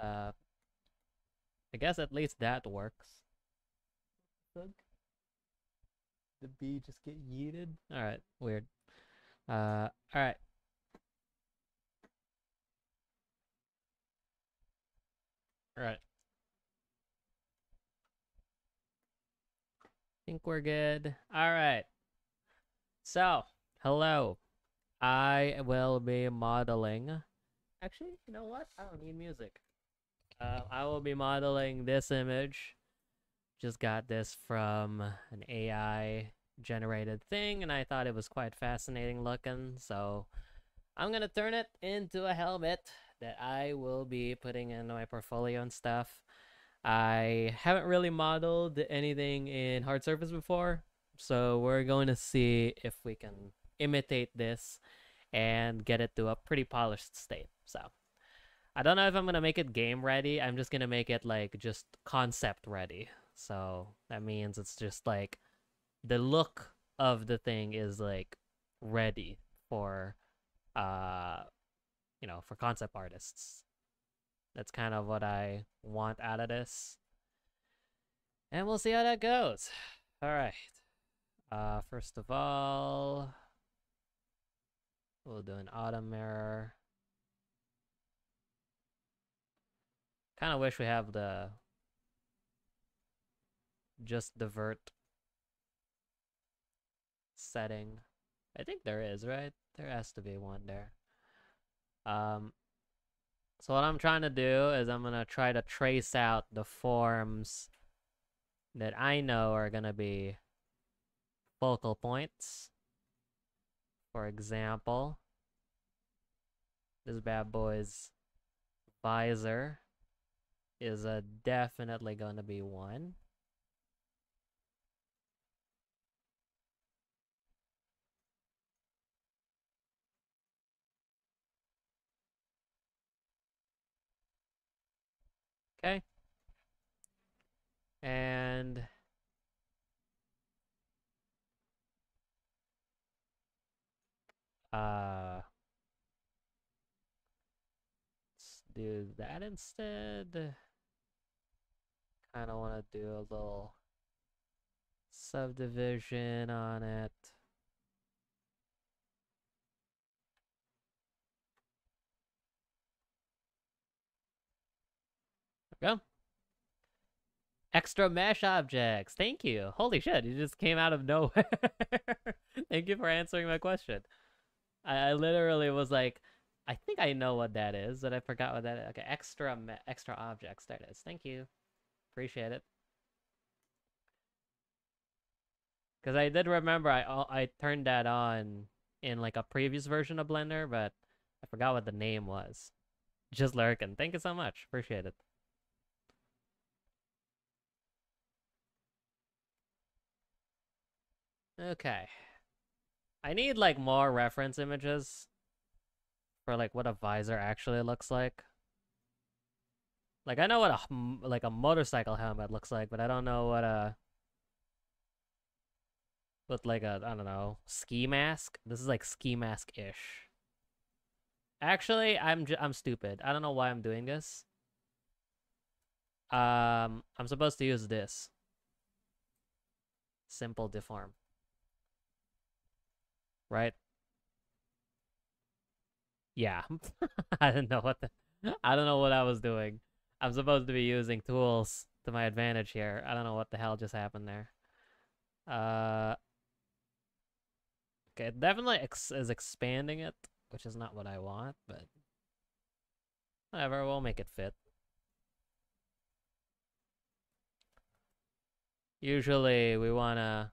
Uh, I guess at least that works. The bee just get yeeted? Alright, weird. Uh, alright. Alright. Think we're good. Alright. So, hello. I will be modeling. Actually, you know what? I don't need music. Uh, I will be modeling this image. Just got this from an AI generated thing, and I thought it was quite fascinating looking. So I'm gonna turn it into a helmet that I will be putting in my portfolio and stuff. I haven't really modeled anything in hard surface before, so we're going to see if we can imitate this and get it to a pretty polished state. So I don't know if I'm gonna make it game ready. I'm just gonna make it like just concept ready. So that means it's just like the look of the thing is like ready for uh you know for concept artists. That's kind of what I want out of this. And we'll see how that goes. All right. Uh first of all, we'll do an auto mirror. Kind of wish we have the just divert setting. I think there is, right? There has to be one there. Um, so what I'm trying to do is I'm going to try to trace out the forms that I know are going to be focal points. For example, this bad boy's visor is a definitely going to be one. Okay. And uh let's do that instead. I kind of want to do a little subdivision on it. go. Extra mesh objects. Thank you. Holy shit, you just came out of nowhere. Thank you for answering my question. I, I, literally was like, I think I know what that is, but I forgot what that is. Okay, extra extra objects. There it is. Thank you. Appreciate it. Because I did remember I I turned that on in like a previous version of Blender, but I forgot what the name was. Just lurking. Thank you so much. Appreciate it. Okay. I need like more reference images for like what a visor actually looks like. Like I know what a like a motorcycle helmet looks like, but I don't know what a with like a I don't know ski mask. This is like ski mask ish. Actually, I'm j I'm stupid. I don't know why I'm doing this. Um, I'm supposed to use this. Simple deform right? Yeah. I didn't know what the I don't know what I was doing. I'm supposed to be using tools to my advantage here. I don't know what the hell just happened there. Uh Okay, it definitely ex is expanding it, which is not what I want, but whatever, we'll make it fit. Usually we want to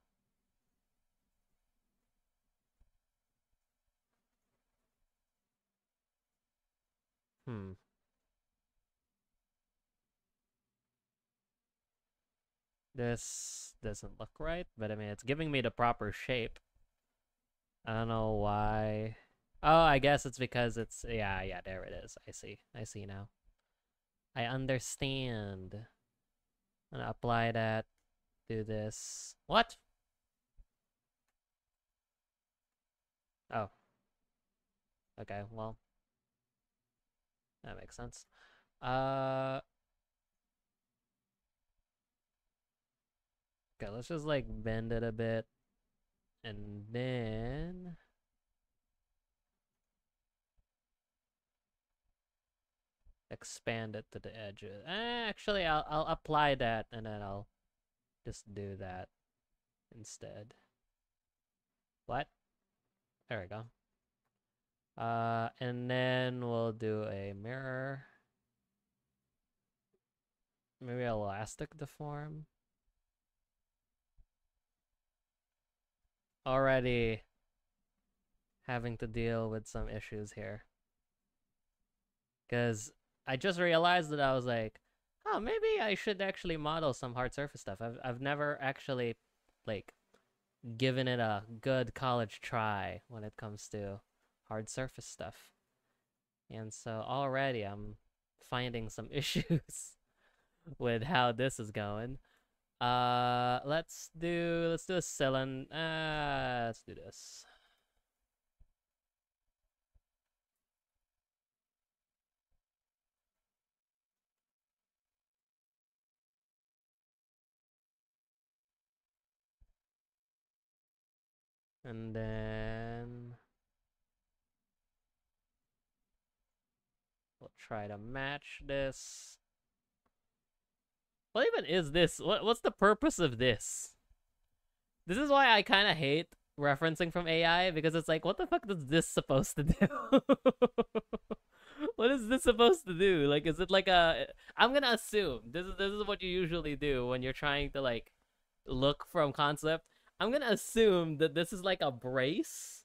Hmm. This doesn't look right, but I mean, it's giving me the proper shape. I don't know why. Oh, I guess it's because it's, yeah, yeah, there it is. I see. I see now. I understand. I'm gonna apply that to this. What? Oh. Okay, well. That makes sense. Uh. Okay, let's just like bend it a bit. And then. Expand it to the edges. Eh, actually, I'll, I'll apply that and then I'll just do that instead. What? There we go. Uh, and then we'll do a mirror. Maybe elastic deform. Already having to deal with some issues here. Because I just realized that I was like, oh, maybe I should actually model some hard surface stuff. I've, I've never actually, like, given it a good college try when it comes to hard surface stuff. And so already I'm finding some issues with how this is going. Uh, let's do let's do a cylinder. Uh, let's do this. And then we'll try to match this. What even is this? What what's the purpose of this? This is why I kind of hate referencing from AI because it's like, what the fuck is this supposed to do? what is this supposed to do? Like, is it like a? I'm gonna assume this is this is what you usually do when you're trying to like look from concept. I'm gonna assume that this is like a brace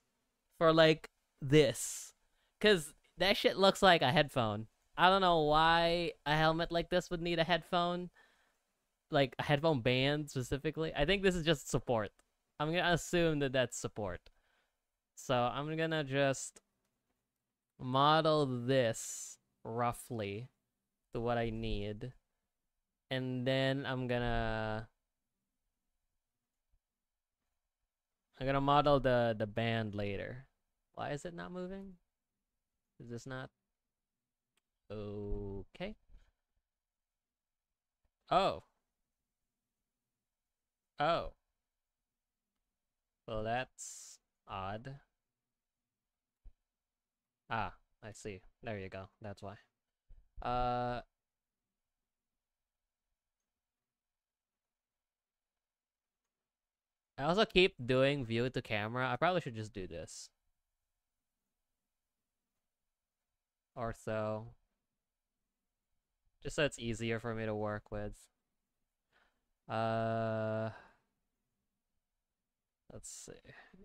for like this, cause that shit looks like a headphone. I don't know why a helmet like this would need a headphone like a headphone band specifically. I think this is just support. I'm gonna assume that that's support. So I'm gonna just model this roughly to what I need. And then I'm gonna I'm gonna model the the band later. Why is it not moving? Is this not okay? Oh. Oh. Well, that's odd. Ah, I see. There you go. That's why. Uh... I also keep doing view to camera. I probably should just do this. Or so. Just so it's easier for me to work with. Uh... Let's see.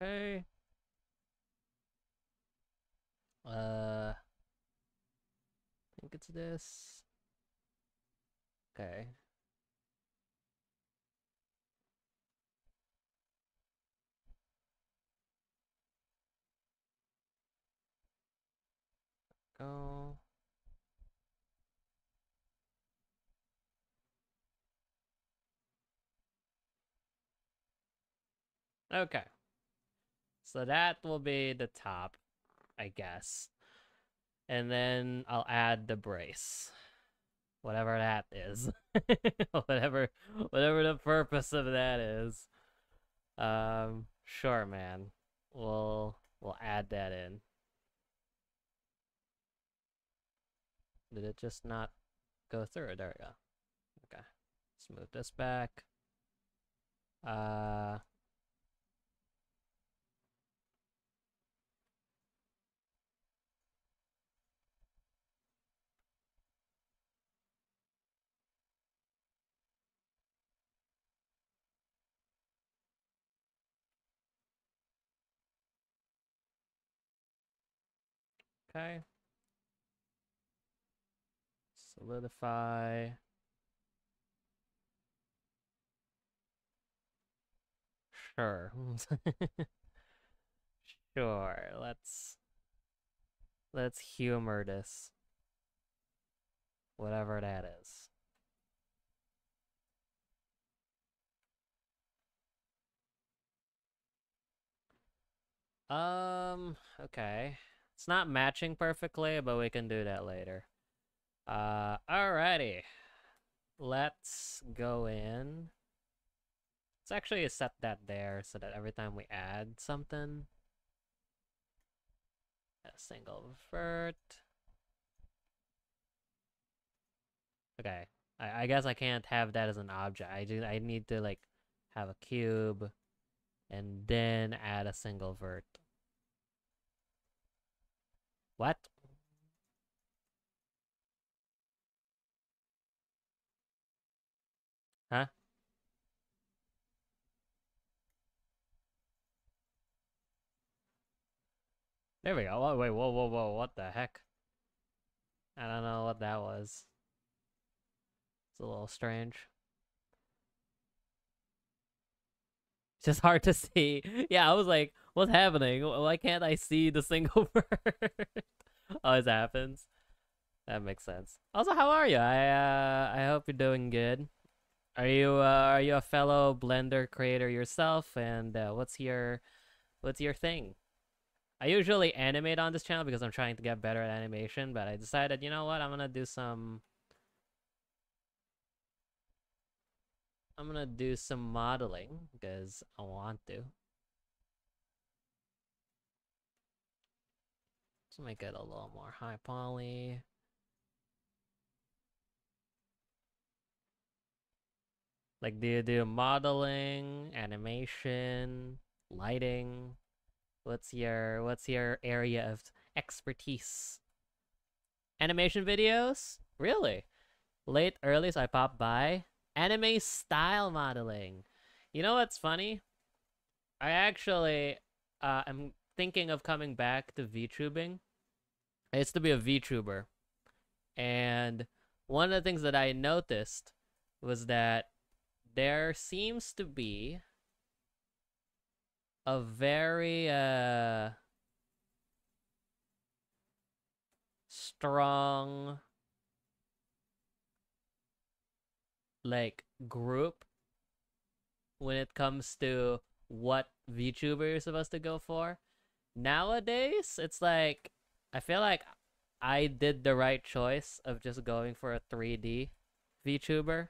Okay. Uh, I think it's this. Okay. Go. Okay. So that will be the top, I guess. And then I'll add the brace. Whatever that is. whatever whatever the purpose of that is. Um sure man. We'll we'll add that in. Did it just not go through? There we go. Okay. Let's move this back. Uh Okay. Solidify. Sure. sure. Let's let's humor this. Whatever that is. Um, okay. It's not matching perfectly, but we can do that later. Uh, alrighty. Let's go in. Let's actually set that there so that every time we add something, a single vert. Okay. I, I guess I can't have that as an object. I do I need to like have a cube and then add a single vert. What? Huh? There we go. Oh, wait, whoa, whoa, whoa, what the heck? I don't know what that was. It's a little strange. Just hard to see. Yeah, I was like, what's happening? Why can't I see the single vert? Always happens. That makes sense. Also, how are you? I uh, I hope you're doing good. Are you uh, are you a fellow Blender creator yourself? And uh, what's your what's your thing? I usually animate on this channel because I'm trying to get better at animation, but I decided, you know what, I'm gonna do some I'm gonna do some modeling because I want to. Let's make it a little more high poly. Like, do you do modeling, animation, lighting? What's your what's your area of expertise? Animation videos? Really? Late, early, so I pop by anime style modeling. You know what's funny? I actually uh, am thinking of coming back to VTubing. I used to be a VTuber. And one of the things that I noticed was that there seems to be a very uh strong like group when it comes to what VTuber you're supposed to go for. Nowadays, it's like I feel like I did the right choice of just going for a 3D VTuber.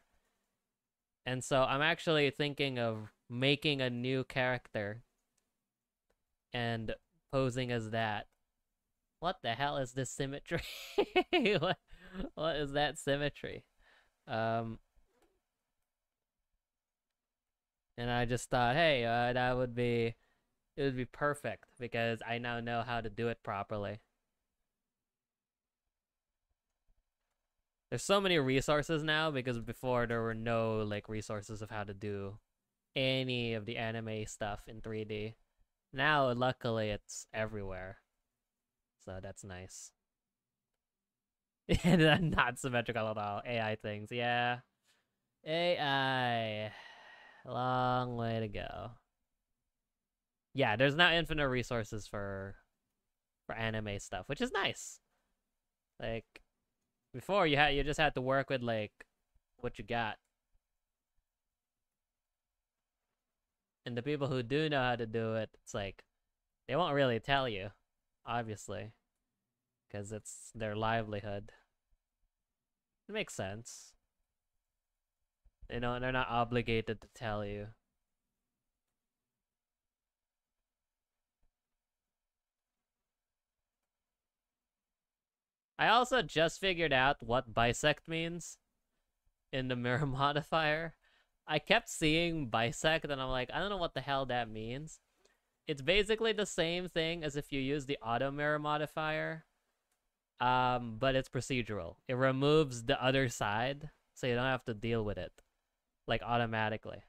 And so I'm actually thinking of making a new character and posing as that. What the hell is this symmetry? what, what is that symmetry? Um, and I just thought, hey, uh, that would be it would be perfect because I now know how to do it properly. There's so many resources now because before there were no like resources of how to do any of the anime stuff in 3D. Now, luckily, it's everywhere. So that's nice. and not symmetrical at all. AI things, yeah. AI. Long way to go. Yeah, there's now infinite resources for for anime stuff, which is nice. Like before you had you just had to work with like what you got. And the people who do know how to do it, it's like they won't really tell you, obviously, because it's their livelihood. It makes sense. You know, they're not obligated to tell you. I also just figured out what bisect means in the mirror modifier. I kept seeing bisect and I'm like, I don't know what the hell that means. It's basically the same thing as if you use the auto mirror modifier, um, but it's procedural. It removes the other side, so you don't have to deal with it like automatically.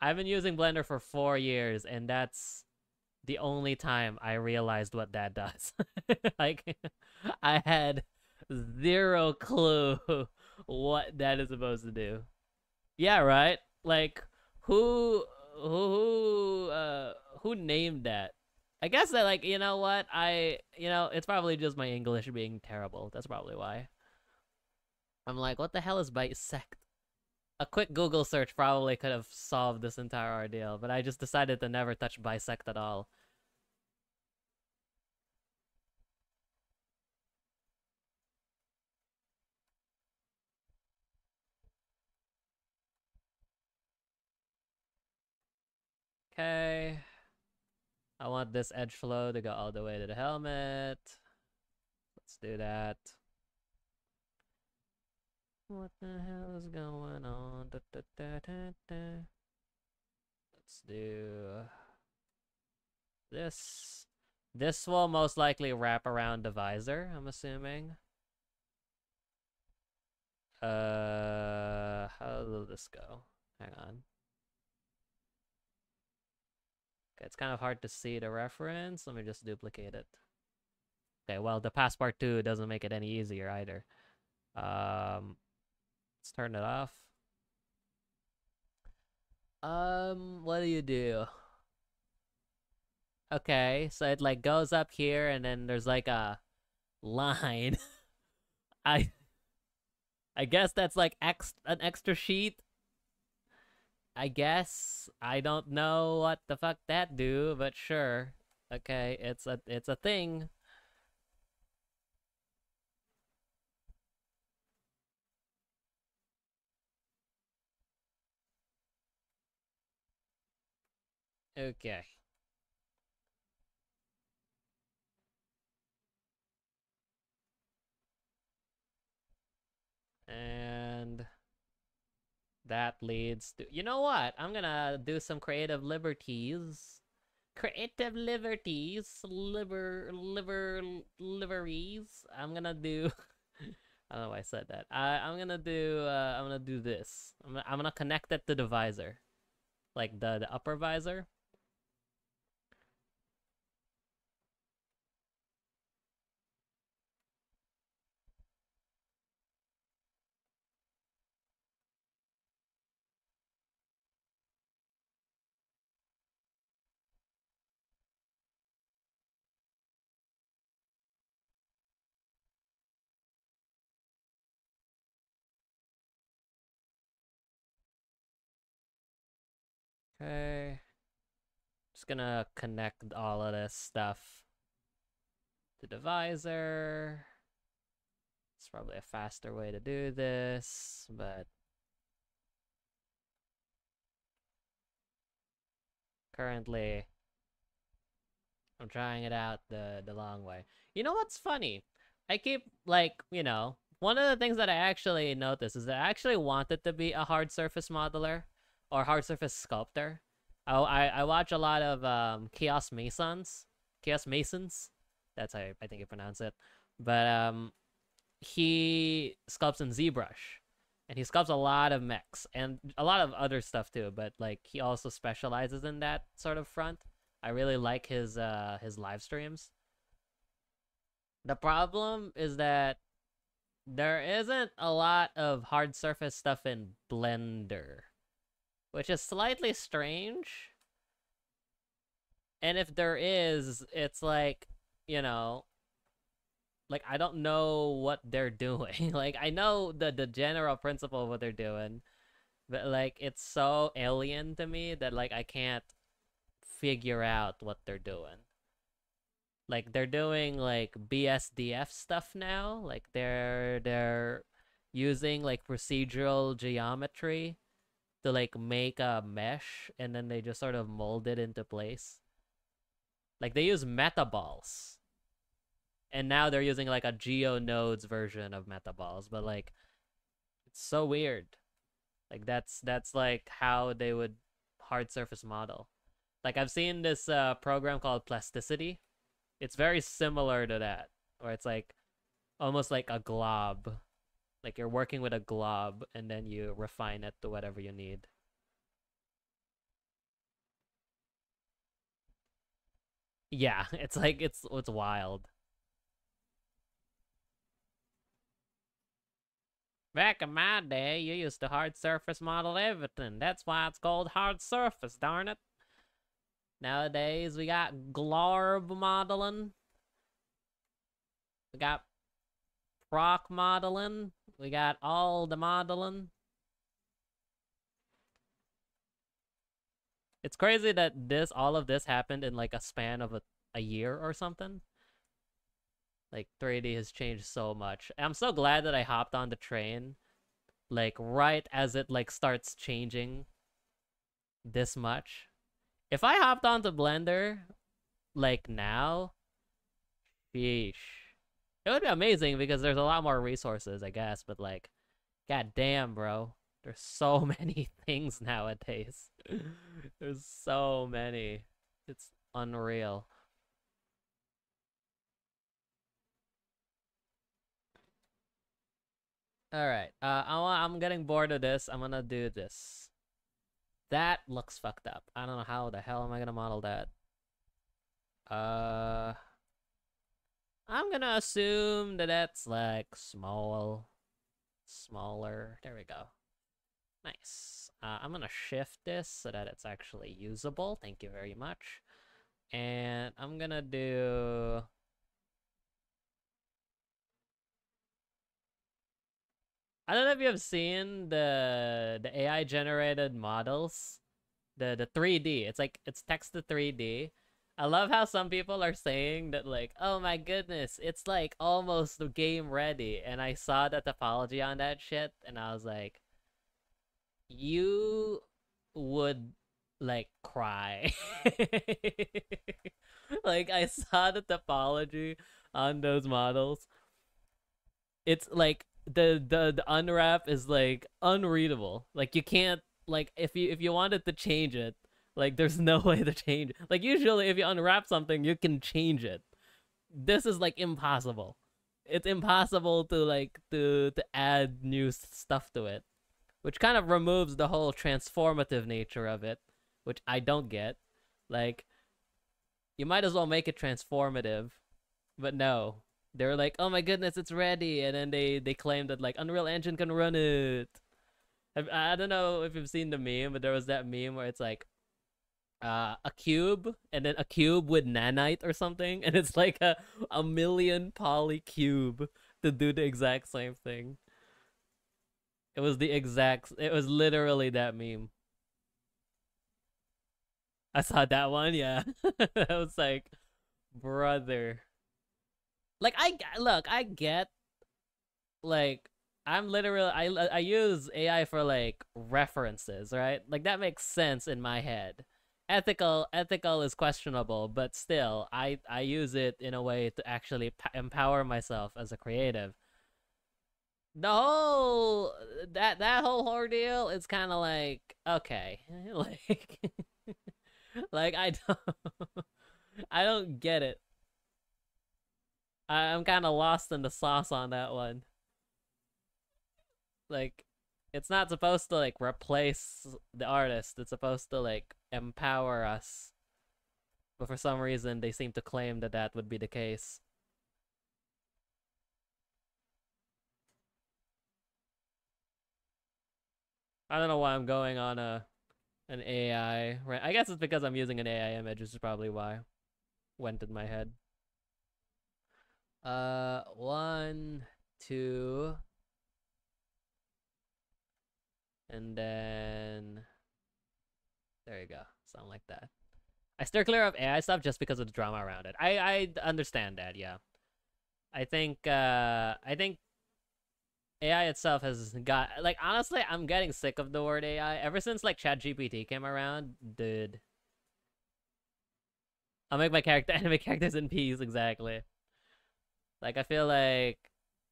I've been using Blender for four years, and that's the only time I realized what that does. like, I had zero clue what that is supposed to do. Yeah, right. Like, who, who, uh, who named that? I guess that, like, you know what? I, you know, it's probably just my English being terrible. That's probably why. I'm like, what the hell is bisect? A quick Google search probably could have solved this entire ordeal, but I just decided to never touch bisect at all. Okay. I want this edge flow to go all the way to the helmet. Let's do that. What the hell is going on? Da, da, da, Let's do this. This will most likely wrap around the visor, I'm assuming. Uh, how will this go? Hang on. Okay, it's kind of hard to see the reference. Let me just duplicate it. Okay, well, the passport 2 doesn't make it any easier either. Um, let's turn it off. Um, what do you do? Okay, so it like goes up here and then there's like a line. I I guess that's like ex an extra sheet I guess I don't know what the fuck that do, but sure. Okay, it's a it's a thing. Okay. And that leads to you know what? I'm gonna do some creative liberties. Creative liberties liver liver liveries. I'm gonna do i don't know why i said that. I, i'm gonna do uh, i'm gonna do this. I'm I'm gonna connect it to the visor like the the upper visor Okay. Just gonna connect all of this stuff to the visor. It's probably a faster way to do this, but currently I'm trying it out the the long way. You know what's funny? I keep like, you know, one of the things that I actually noticed is that I actually wanted to be a hard surface modeler or hard surface sculptor. I I, I watch a lot of um Chaos Masons. Chaos Masons. That's how I think you pronounce it. But um he sculpts in ZBrush. And he sculpts a lot of mechs and a lot of other stuff too, but like he also specializes in that sort of front. I really like his uh his live streams. The problem is that there isn't a lot of hard surface stuff in Blender which is slightly strange. And if there is, it's like, you know, like I don't know what they're doing. like I know the the general principle of what they're doing, but like it's so alien to me that like I can't figure out what they're doing. Like they're doing like BSDF stuff now. Like they're they're using like procedural geometry to like make a mesh and then they just sort of mold it into place. Like they use metaballs. And now they're using like a GeoNodes version of metaballs, but like it's so weird. Like that's that's like how they would hard surface model. Like I've seen this uh, program called Plasticity. It's very similar to that, where it's like almost like a glob like you're working with a glob and then you refine it to whatever you need. Yeah, it's like it's it's wild. Back in my day, you used to hard surface model everything. That's why it's called hard surface, darn it. Nowadays, we got Glarb modeling. We got Proc modeling. We got all the modeling. It's crazy that this, all of this happened in like a span of a, a year or something. Like 3D has changed so much. I'm so glad that I hopped on the train, like right as it like starts changing this much. If I hopped onto Blender, like now, sheesh. It would be amazing because there's a lot more resources, I guess, but like, god damn, bro. There's so many things nowadays. There's so many. It's unreal. Alright, uh, I'm getting bored of this. I'm gonna do this. That looks fucked up. I don't know how the hell am I gonna model that. Uh... I'm gonna assume that that's like small, smaller. There we go. Nice. Uh, I'm gonna shift this so that it's actually usable. Thank you very much. And I'm gonna do... I don't know if you have seen the the AI generated models, the the 3D. It's like it's text to 3D. I love how some people are saying that like, oh my goodness, it's like almost game ready. And I saw the topology on that shit, and I was like, you would like cry. like I saw the topology on those models. It's like the the the unwrap is like unreadable. Like you can't like if you if you wanted to change it, like there's no way to change. Like usually if you unwrap something, you can change it. This is like impossible. It's impossible to like to to add new stuff to it which kind of removes the whole transformative nature of it, which I don't get. Like, you might as well make it transformative, but no. They're like, oh my goodness, it's ready, and then they they claim that like Unreal Engine can run it. I, I don't know if you've seen the meme, but there was that meme where it's like, uh, a cube and then a cube with nanite or something, and it's like a a million poly cube to do the exact same thing. It was the exact. It was literally that meme. I saw that one. Yeah, I was like, brother. Like I look, I get. Like I'm literally I I use AI for like references, right? Like that makes sense in my head. Ethical ethical is questionable, but still I I use it in a way to actually empower myself as a creative. The whole uh, that that whole ordeal is kind of like okay like like i don't i don't get it. I, i'm kind of lost in the sauce on that one. Like it's not supposed to like replace the artist it's supposed to like empower us but for some reason they seem to claim that that would be the case I don't know why I'm going on a an AI. Right? I guess it's because I'm using an AI image, which is probably why went in my head. Uh, one, two, and then there you go, something like that. I steer clear of AI stuff just because of the drama around it. I I understand that, yeah. I think uh I think AI itself has got like honestly, I'm getting sick of the word AI ever since like ChatGPT came around, dude. I'll make my character anime characters in peace exactly. Like I feel like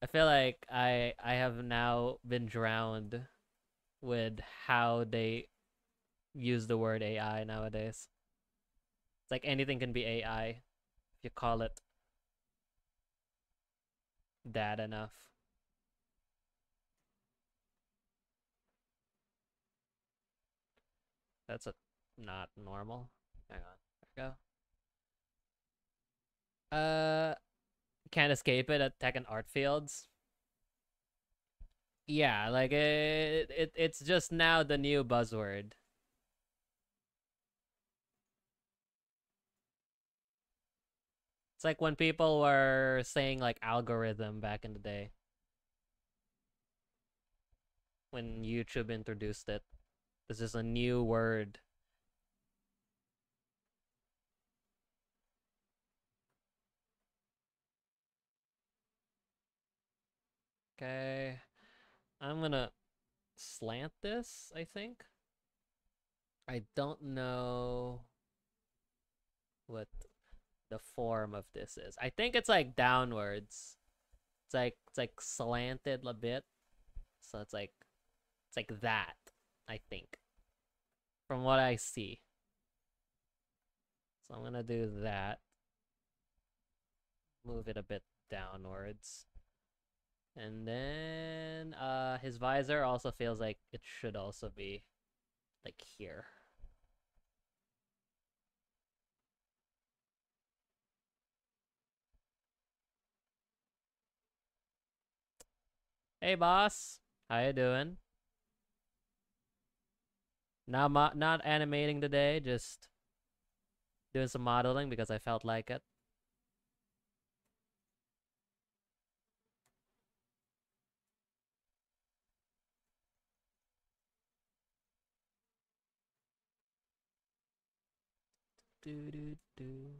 I feel like I I have now been drowned with how they use the word AI nowadays. It's like anything can be AI if you call it that enough. That's a not normal. Hang on. There we go. Uh, can't escape it at Tech and Art Fields. Yeah, like it, it, it's just now the new buzzword. It's like when people were saying like algorithm back in the day. When YouTube introduced it. This is a new word. Okay. I'm gonna slant this, I think. I don't know what the form of this is. I think it's like downwards. It's like it's like slanted a bit. So it's like it's like that, I think. From what I see. So I'm gonna do that. Move it a bit downwards. And then uh his visor also feels like it should also be like here. Hey boss, how you doing? Not not animating today, just doing some modeling because I felt like it. Do, do, do.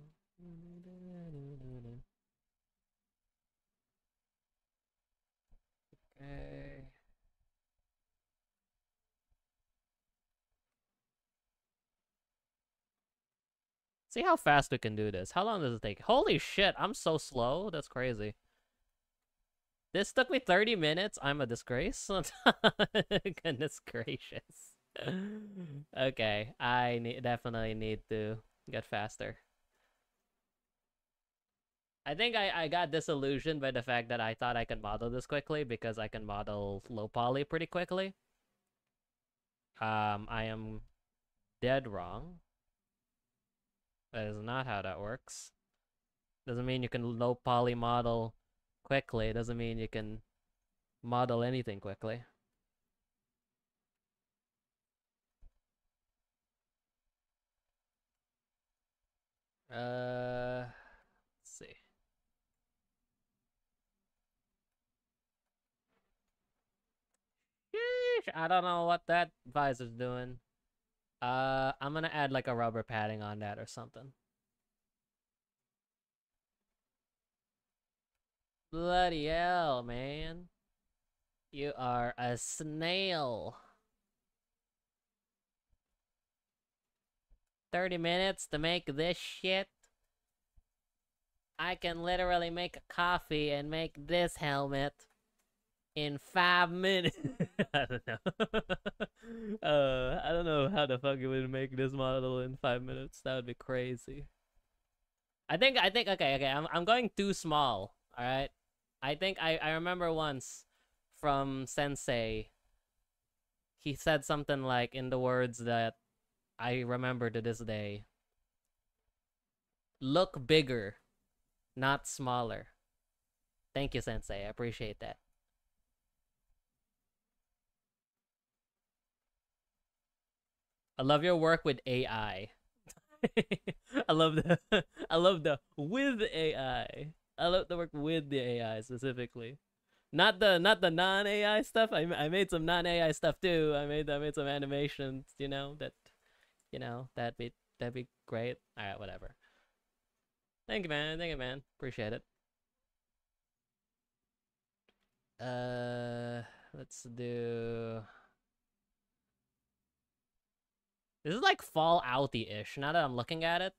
Okay. See how fast we can do this. How long does it take? Holy shit, I'm so slow. That's crazy. This took me 30 minutes. I'm a disgrace. Goodness gracious. okay, I need, definitely need to get faster. I think I, I got disillusioned by the fact that I thought I could model this quickly because I can model low poly pretty quickly. Um, I am dead wrong. That is not how that works. Doesn't mean you can low poly model quickly. Doesn't mean you can model anything quickly. Uh, let's see. Sheesh, I don't know what that visor's doing. Uh, I'm gonna add like a rubber padding on that or something. Bloody hell, man. You are a snail. 30 minutes to make this shit? I can literally make a coffee and make this helmet in five minutes. I don't know. uh, I don't know how the fuck you would make this model in five minutes. That would be crazy. I think, I think, okay, okay, I'm, I'm going too small, alright? I think I, I remember once from Sensei, he said something like in the words that I remember to this day. Look bigger, not smaller. Thank you, Sensei. I appreciate that. I love your work with AI. I love the I love the with AI. I love the work with the AI specifically. Not the not the non AI stuff. I I made some non AI stuff too. I made I made some animations, you know, that you know, that'd be that'd be great. Alright, whatever. Thank you man, thank you man. Appreciate it. Uh let's do this is like Fallouty-ish, now that I'm looking at it.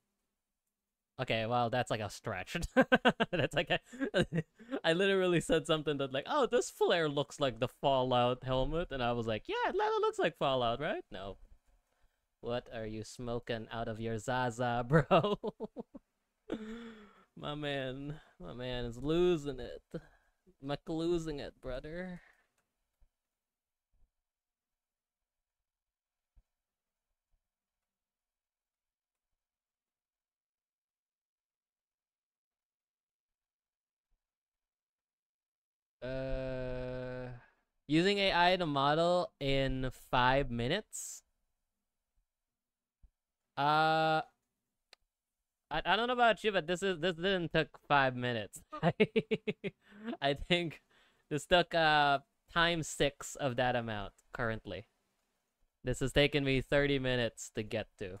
Okay, well, that's like a stretch. that's like a... I literally said something that like, oh, this flare looks like the Fallout helmet, and I was like, yeah, it looks like Fallout, right? No. What are you smoking out of your Zaza, bro? my man, my man is losing it. Muck losing it, brother. Uh, using AI to model in five minutes? Uh, I, I don't know about you, but this is this didn't took five minutes. I think this took uh times six of that amount currently. This has taken me 30 minutes to get to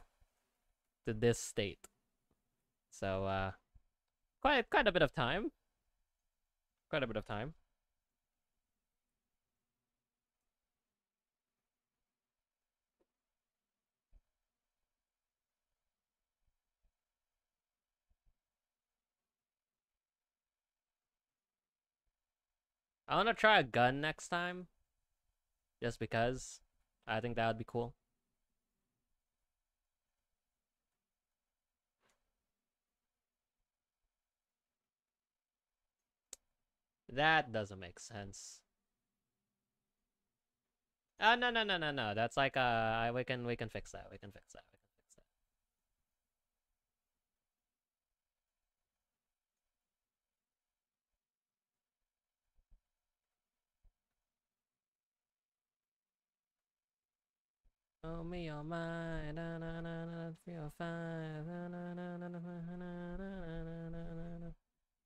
to this state. So uh quite quite a bit of time. Quite a bit of time. I want to try a gun next time. Just because. I think that would be cool. That doesn't make sense. Oh no no no no no. That's like uh we can we can fix that. We can fix that. We can fix that. Oh me oh my na na na na oh na na na na na na na na na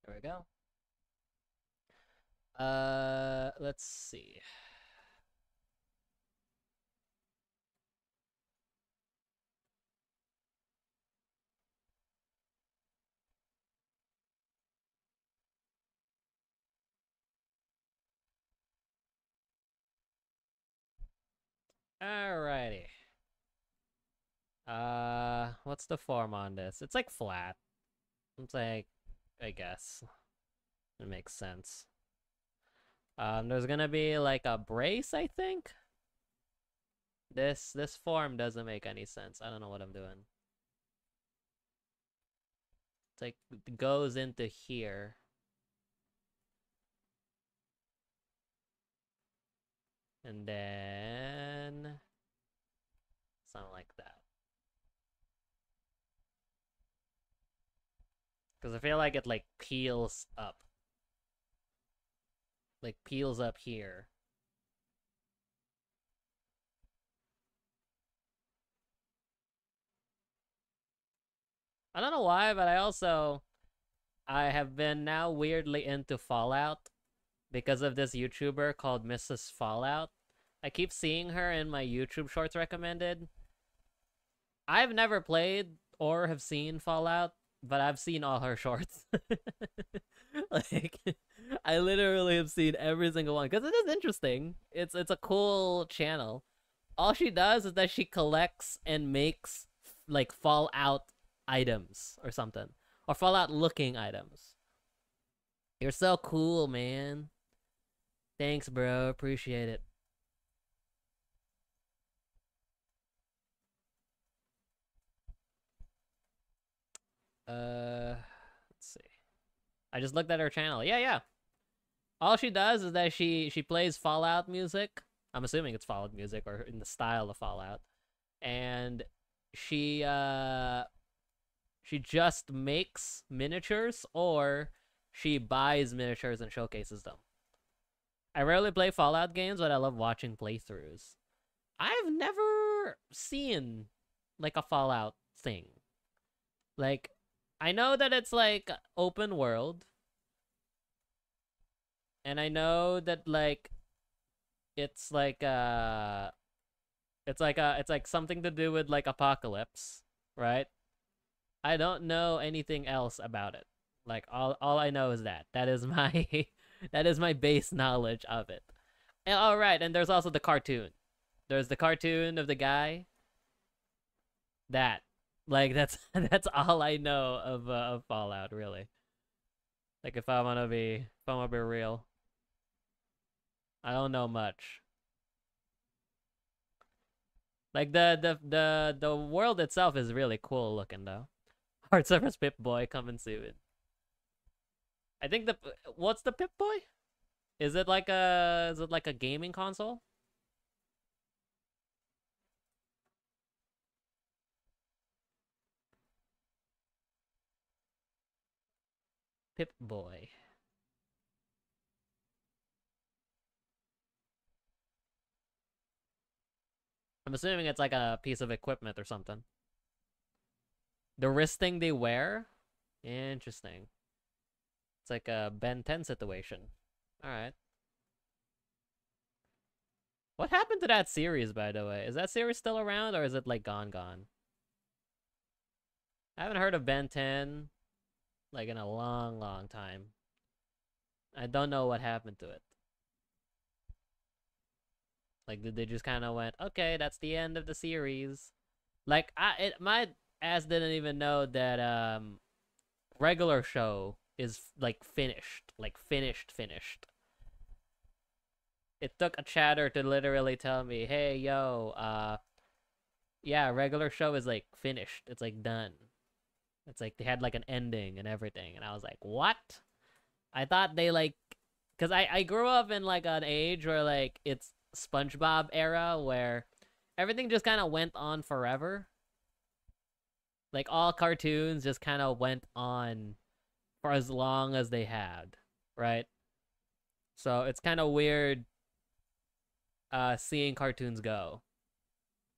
There we go. Uh, let's see. Alrighty. Uh, what's the form on this? It's like flat. It's like, I guess. It makes sense. Um, there's gonna be like a brace, I think. This this form doesn't make any sense. I don't know what I'm doing. It's like it goes into here. And then something like that. Because I feel like it like peels up. Like peels up here. I don't know why, but I also I have been now weirdly into Fallout because of this YouTuber called Mrs. Fallout. I keep seeing her in my YouTube shorts recommended. I've never played or have seen Fallout, but I've seen all her shorts. like I literally have seen every single one because it is interesting. It's it's a cool channel. All she does is that she collects and makes like Fallout items or something, or Fallout looking items. You're so cool, man. Thanks, bro. Appreciate it. Uh, let's see. I just looked at her channel. Yeah, yeah. All she does is that she she plays Fallout music. I'm assuming it's Fallout music or in the style of Fallout. And she uh she just makes miniatures or she buys miniatures and showcases them. I rarely play Fallout games, but I love watching playthroughs. I've never seen like a Fallout thing. Like I know that it's like open world. And I know that like it's like uh it's like uh it's like something to do with like apocalypse, right? I don't know anything else about it. Like all all I know is that. That is my that is my base knowledge of it. And all right, and there's also the cartoon. There's the cartoon of the guy. That like that's that's all I know of uh, of Fallout, really. Like if I wanna be if I wanna be real, I don't know much. Like the the the the world itself is really cool looking though. Hard Surface Pip Boy coming soon. I think the what's the Pip Boy? Is it like a is it like a gaming console? Pip-Boy. I'm assuming it's like a piece of equipment or something. The wrist thing they wear? Interesting. It's like a Ben 10 situation. Alright. What happened to that series, by the way? Is that series still around, or is it, like, gone gone? I haven't heard of Ben 10 like, in a long, long time. I don't know what happened to it. Like, did they just kind of went, okay, that's the end of the series? Like, I, it, my ass didn't even know that, um, regular show is, like, finished. Like, finished, finished it took a chatter to literally tell me, "Hey, yo, uh, yeah, regular show is like finished. It's like done. It's like they had like an ending and everything." And I was like, "What?" I thought they like, cause I I grew up in like an age where like it's SpongeBob era where everything just kind of went on forever. Like all cartoons just kind of went on for as long as they had, right? So it's kind of weird uh seeing cartoons go.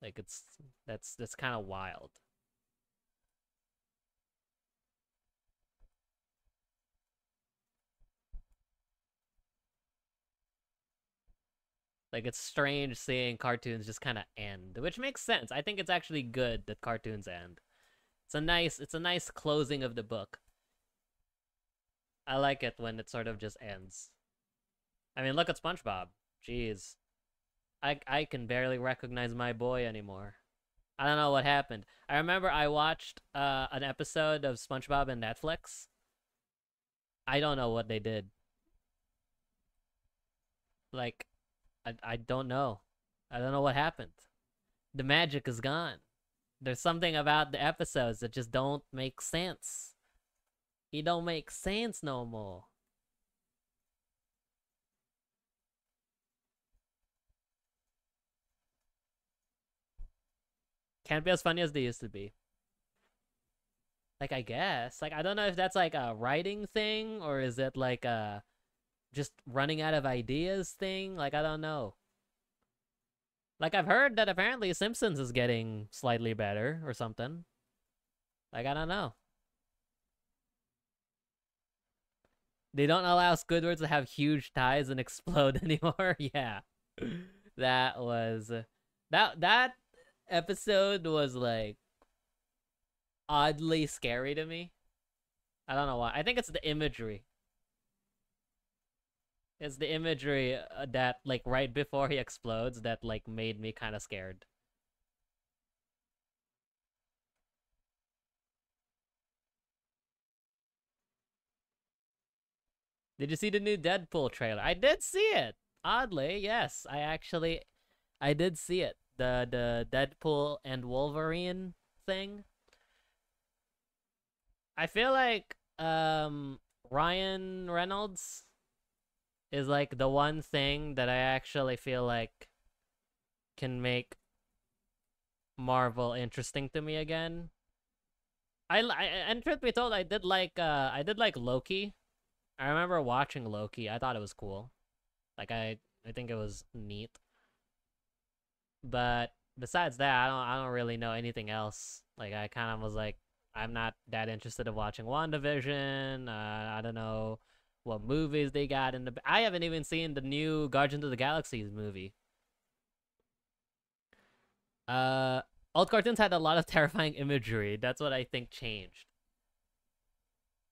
Like it's that's that's kind of wild. Like it's strange seeing cartoons just kind of end, which makes sense. I think it's actually good that cartoons end. It's a nice it's a nice closing of the book. I like it when it sort of just ends. I mean, look at SpongeBob. Jeez. I I can barely recognize my boy anymore. I don't know what happened. I remember I watched uh, an episode of SpongeBob and Netflix. I don't know what they did. Like, I I don't know. I don't know what happened. The magic is gone. There's something about the episodes that just don't make sense. It don't make sense no more. can't be as funny as they used to be. Like I guess, like I don't know if that's like a writing thing or is it like a just running out of ideas thing. Like I don't know. Like I've heard that apparently Simpsons is getting slightly better or something. Like I don't know. They don't allow Squidward to have huge ties and explode anymore. yeah. That was uh, that that episode was like oddly scary to me. I don't know why. I think it's the imagery. It's the imagery uh, that like right before he explodes that like made me kind of scared. Did you see the new Deadpool trailer? I did see it. Oddly, yes. I actually I did see it the the Deadpool and Wolverine thing. I feel like um Ryan Reynolds is like the one thing that I actually feel like can make Marvel interesting to me again. I, I and truth be told, I did like uh I did like Loki. I remember watching Loki. I thought it was cool. Like I I think it was neat. But besides that, I don't I don't really know anything else. Like I kind of was like, I'm not that interested in watching WandaVision. Uh, I don't know what movies they got in the. I haven't even seen the new Guardians of the Galaxy movie. Uh, old cartoons had a lot of terrifying imagery. That's what I think changed.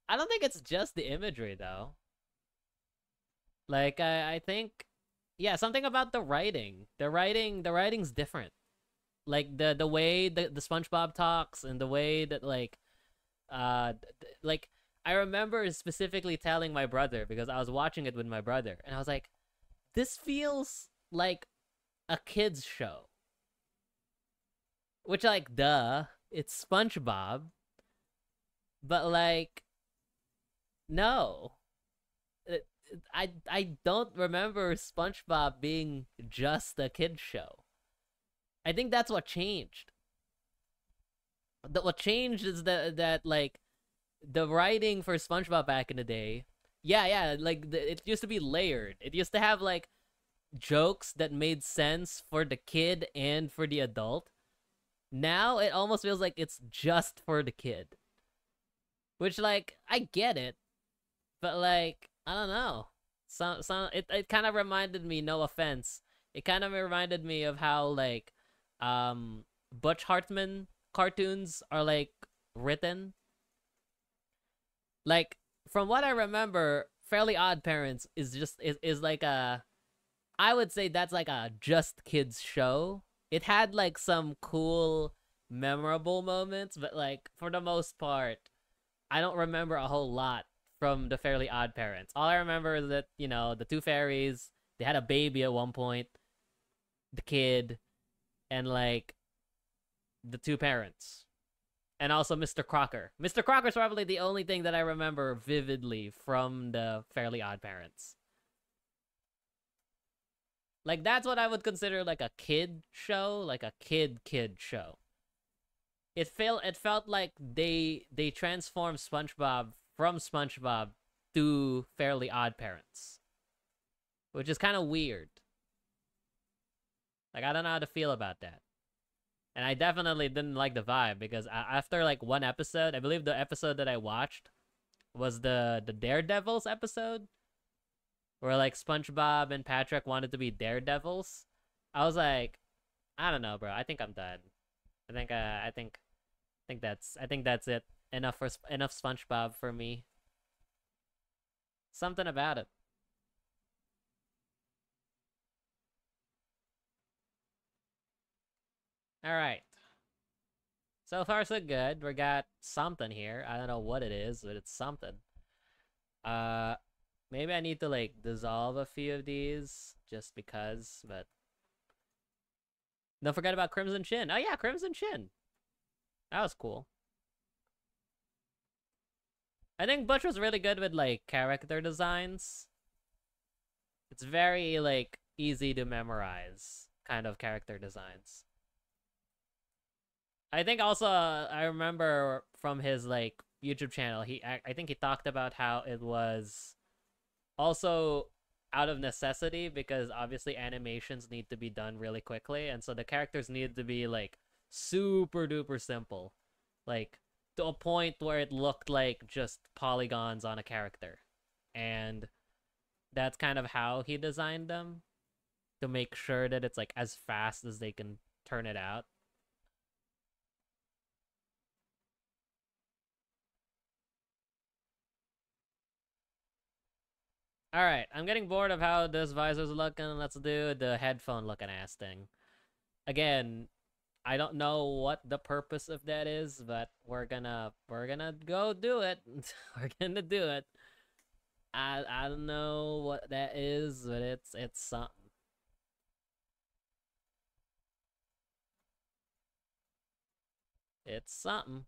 I don't think it's just the imagery though. Like I, I think yeah, something about the writing. The writing, the writing's different. Like the the way the the SpongeBob talks and the way that like, uh, like I remember specifically telling my brother because I was watching it with my brother and I was like, this feels like a kids show. Which like duh, it's SpongeBob. But like no. Uh, I I don't remember SpongeBob being just a kids show. I think that's what changed. That what changed is that that like the writing for SpongeBob back in the day. Yeah, yeah, like the, it used to be layered. It used to have like jokes that made sense for the kid and for the adult. Now it almost feels like it's just for the kid. Which like I get it, but like I don't know. Some some it it kind of reminded me, no offense. It kind of reminded me of how like um Butch Hartman cartoons are like written. Like from what I remember, Fairly Odd Parents is just is, is like a I would say that's like a just kids show. It had like some cool memorable moments, but like for the most part, I don't remember a whole lot from the Fairly Odd Parents. All I remember is that, you know, the two fairies, they had a baby at one point, the kid, and like the two parents. And also Mr. Crocker. Mr. Crocker's probably the only thing that I remember vividly from the Fairly Odd Parents. Like that's what I would consider like a kid show, like a kid kid show. It felt it felt like they they transformed SpongeBob from SpongeBob to Fairly Odd Parents. Which is kind of weird. Like I don't know how to feel about that. And I definitely didn't like the vibe because after like one episode, I believe the episode that I watched was the the Daredevils episode where like SpongeBob and Patrick wanted to be daredevils. I was like, I don't know, bro. I think I'm done. I think uh, I think I think that's I think that's it. Enough for enough SpongeBob for me. Something about it. All right. So far so good. We got something here. I don't know what it is, but it's something. Uh Maybe I need to like dissolve a few of these just because, but don't forget about Crimson Chin. Oh yeah, Crimson Chin. That was cool. I think Butch was really good with like character designs. It's very like easy to memorize kind of character designs. I think also uh, I remember from his like YouTube channel, he I, I think he talked about how it was also out of necessity because obviously animations need to be done really quickly and so the characters need to be like super duper simple like to a point where it looked like just polygons on a character. And that's kind of how he designed them to make sure that it's like as fast as they can turn it out All right, I'm getting bored of how this visor's looking. Let's do the headphone looking ass thing. Again, I don't know what the purpose of that is, but we're gonna we're gonna go do it. we're gonna do it. I I don't know what that is, but it's it's something. It's something.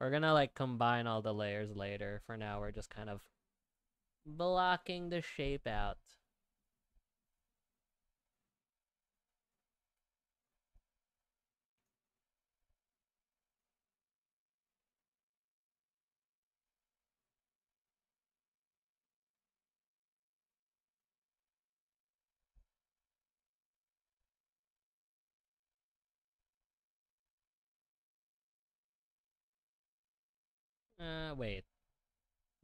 We're gonna like combine all the layers later. For now, we're just kind of blocking the shape out. Uh, wait.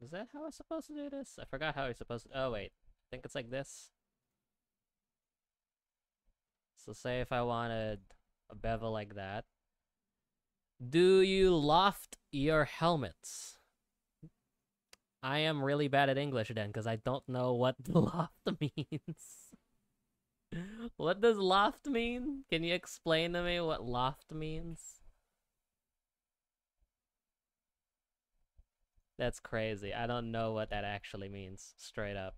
Is that how I'm supposed to do this? I forgot how I'm supposed to- oh wait. I think it's like this. So say if I wanted a bevel like that. Do you loft your helmets? I am really bad at English then, because I don't know what loft means. what does loft mean? Can you explain to me what loft means? That's crazy. I don't know what that actually means, straight up.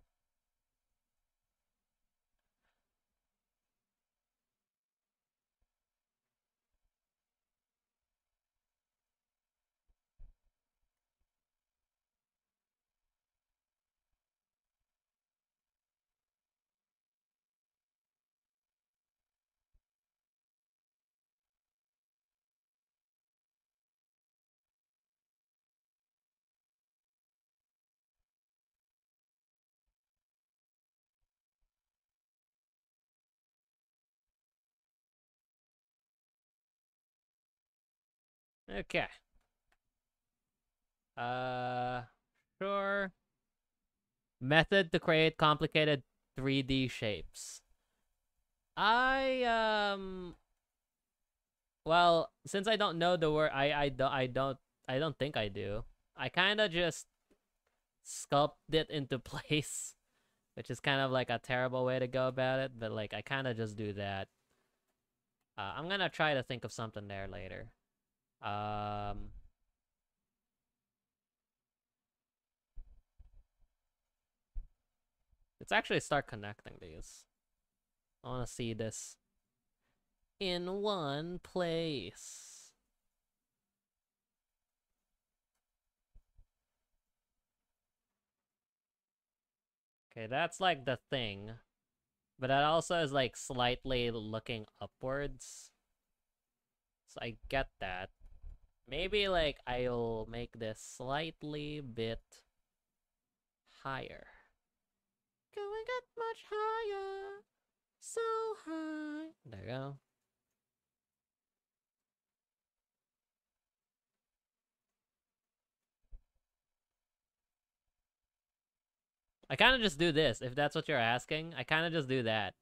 Okay. Uh, sure. Method to create complicated 3D shapes. I um well, since I don't know the word I I don't I don't I don't think I do. I kind of just sculpt it into place, which is kind of like a terrible way to go about it, but like I kind of just do that. Uh, I'm gonna try to think of something there later. Um, let's actually start connecting these. I want to see this in one place. Okay, that's like the thing. But that also is like slightly looking upwards. So I get that. Maybe like I'll make this slightly bit higher. Going up much higher. So high. There you go. I kind of just do this, if that's what you're asking. I kind of just do that.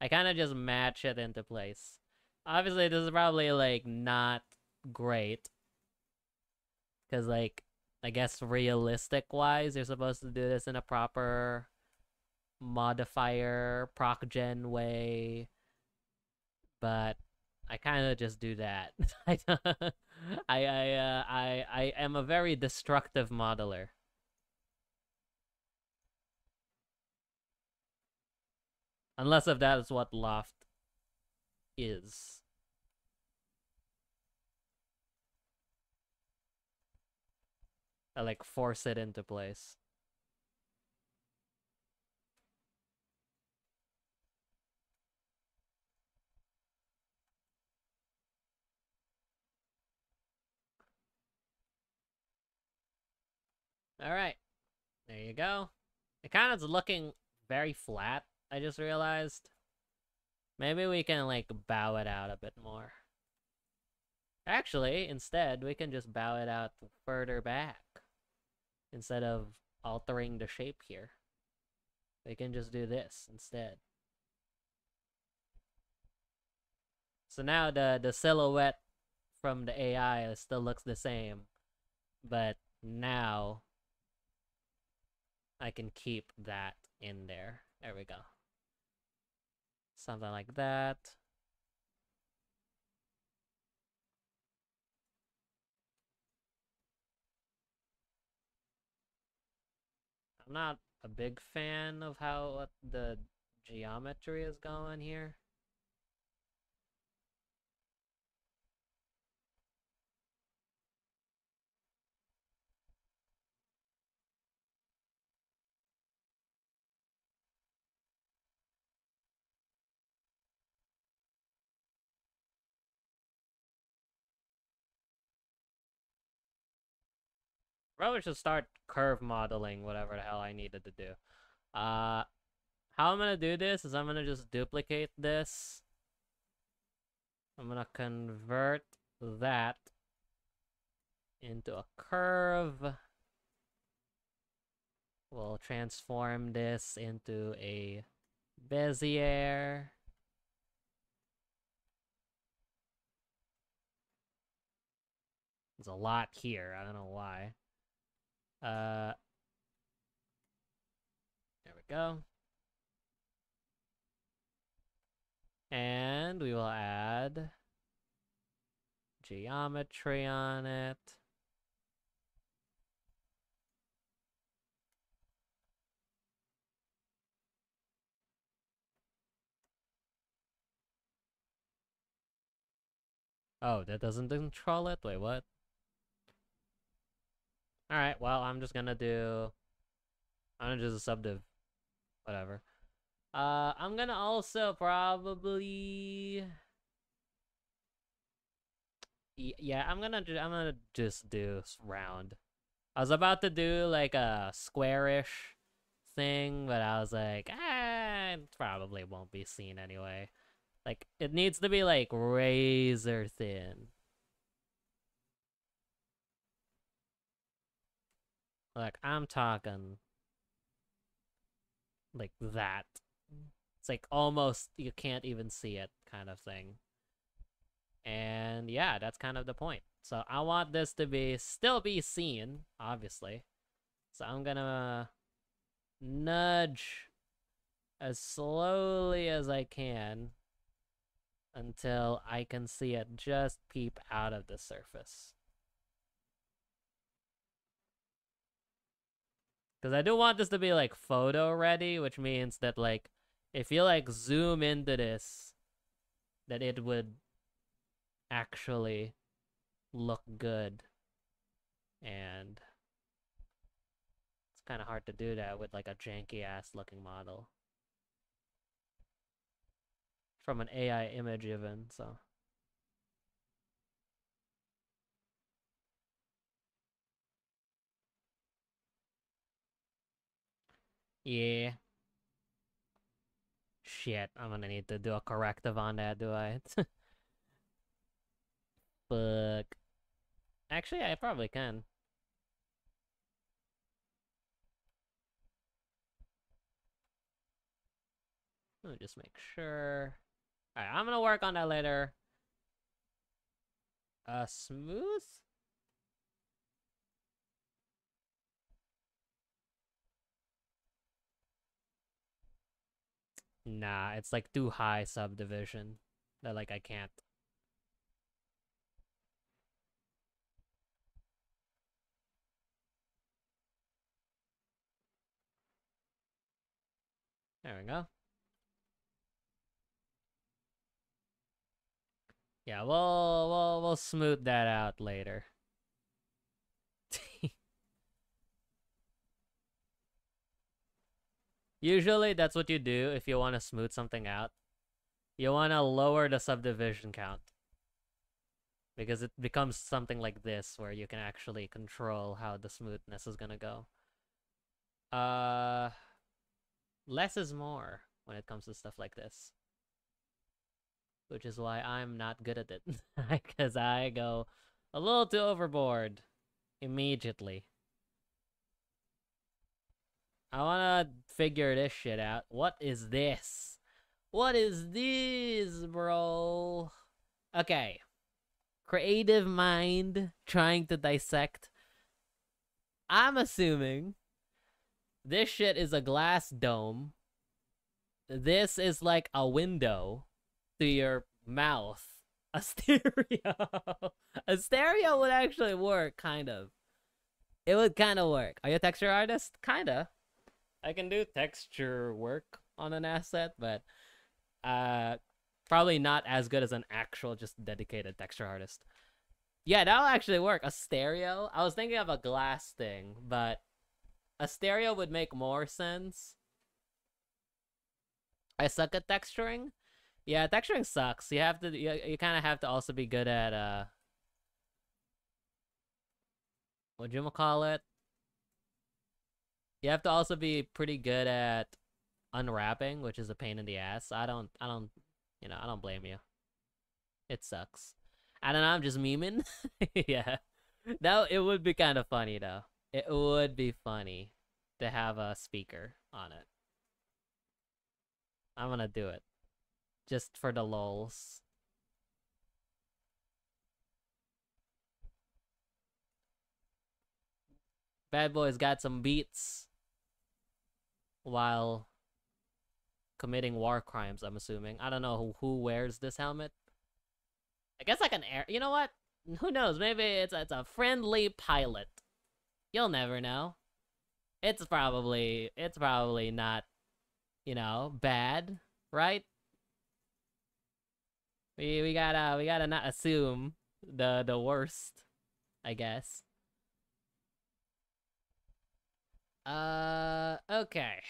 I kind of just match it into place. Obviously, this is probably, like, not great. Because, like, I guess realistic-wise, you're supposed to do this in a proper modifier, proc-gen way. But I kind of just do that. I, I, I, uh, I, I am a very destructive modeler. Unless if that is what loft is. I like force it into place. Alright. There you go. It kind of is looking very flat I just realized. Maybe we can, like, bow it out a bit more. Actually, instead, we can just bow it out further back. Instead of altering the shape here. We can just do this instead. So now the, the silhouette from the AI still looks the same. But now I can keep that in there. There we go. Something like that. Not a big fan of how uh, the geometry is going here. Probably should start curve modeling whatever the hell I needed to do. Uh, how I'm gonna do this is I'm gonna just duplicate this. I'm gonna convert that into a curve. We'll transform this into a Bezier. There's a lot here. I don't know why. Uh, there we go. And we will add geometry on it. Oh, that doesn't control it? Wait, what? Alright, well, I'm just gonna do... I'm gonna do a subdiv. Whatever. Uh, I'm gonna also probably... Yeah, I'm gonna I'm gonna just do round. I was about to do like a squarish thing, but I was like, ah, it probably won't be seen anyway. Like, it needs to be like razor thin. Like, I'm talking like that. It's like almost you can't even see it kind of thing. And yeah, that's kind of the point. So I want this to be still be seen, obviously. So I'm gonna nudge as slowly as I can until I can see it just peep out of the surface. Because I do want this to be like photo ready, which means that like if you like zoom into this, that it would actually look good. And it's kind of hard to do that with like a janky ass looking model. From an AI image even, so. Yeah. Shit, I'm gonna need to do a corrective on that, do I? Fuck. Actually, I probably can. Let me just make sure. Alright, I'm gonna work on that later. Uh, smooth? Nah, it's like too high subdivision. That like I can't. There we go. Yeah, we'll we'll we'll smooth that out later. Usually that's what you do if you want to smooth something out. You want to lower the subdivision count. Because it becomes something like this where you can actually control how the smoothness is going to go. Uh less is more when it comes to stuff like this. Which is why I'm not good at it. Because I go a little too overboard immediately. I wanna figure this shit out. What is this? What is this, bro? Okay. Creative mind trying to dissect. I'm assuming this shit is a glass dome. This is like a window to your mouth. A stereo. a stereo would actually work, kind of. It would kind of work. Are you a texture artist? Kinda. I can do texture work on an asset, but uh, probably not as good as an actual just dedicated texture artist. Yeah, that'll actually work. A stereo. I was thinking of a glass thing, but a stereo would make more sense. I suck at texturing. Yeah, texturing sucks. You have to. You, you kind of have to also be good at uh. What you call it? You have to also be pretty good at unwrapping, which is a pain in the ass. I don't, I don't, you know, I don't blame you. It sucks. I don't know, I'm just memeing. yeah. No, it would be kind of funny, though. It would be funny to have a speaker on it. I'm gonna do it. Just for the lulz. Bad Boy's got some beats while committing war crimes, I'm assuming. I don't know who, who wears this helmet. I guess like an air... You know what? Who knows? Maybe it's, it's a friendly pilot. You'll never know. It's probably... It's probably not, you know, bad, right? We, we gotta... We gotta not assume the, the worst, I guess. Uh, okay.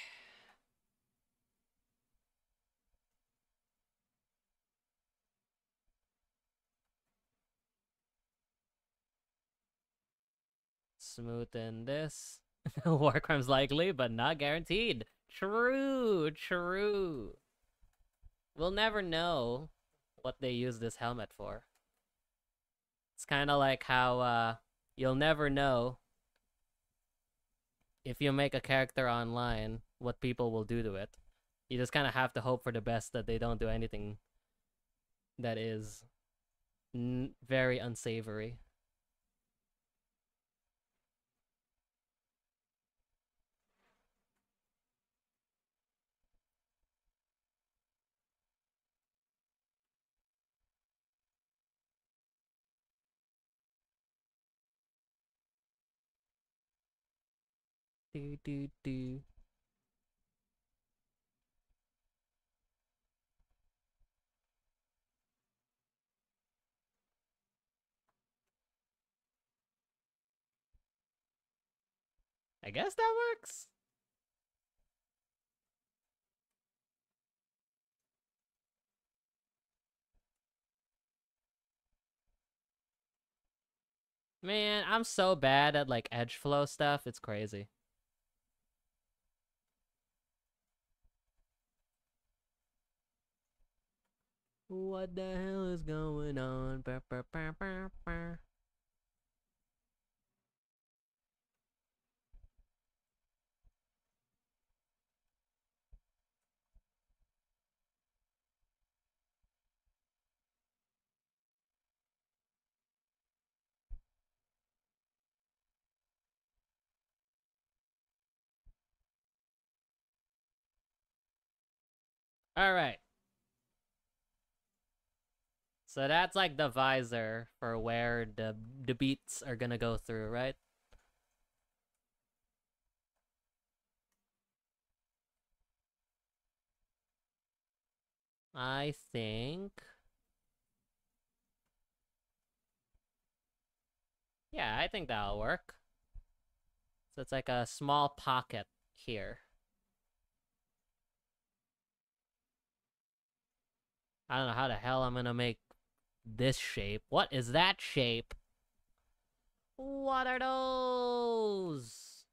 Smoothen this. War crimes likely, but not guaranteed. True, true. We'll never know what they use this helmet for. It's kind of like how, uh, you'll never know if you make a character online, what people will do to it. You just kind of have to hope for the best that they don't do anything that is n- very unsavory. Do do do. I guess that works. Man, I'm so bad at like edge flow stuff. It's crazy. What the hell is going on? Burr, burr, burr. All right. So that's like the visor for where the the beats are gonna go through, right? I think. Yeah, I think that'll work. So it's like a small pocket here. I don't know how the hell I'm gonna make this shape. What is that shape? What are those?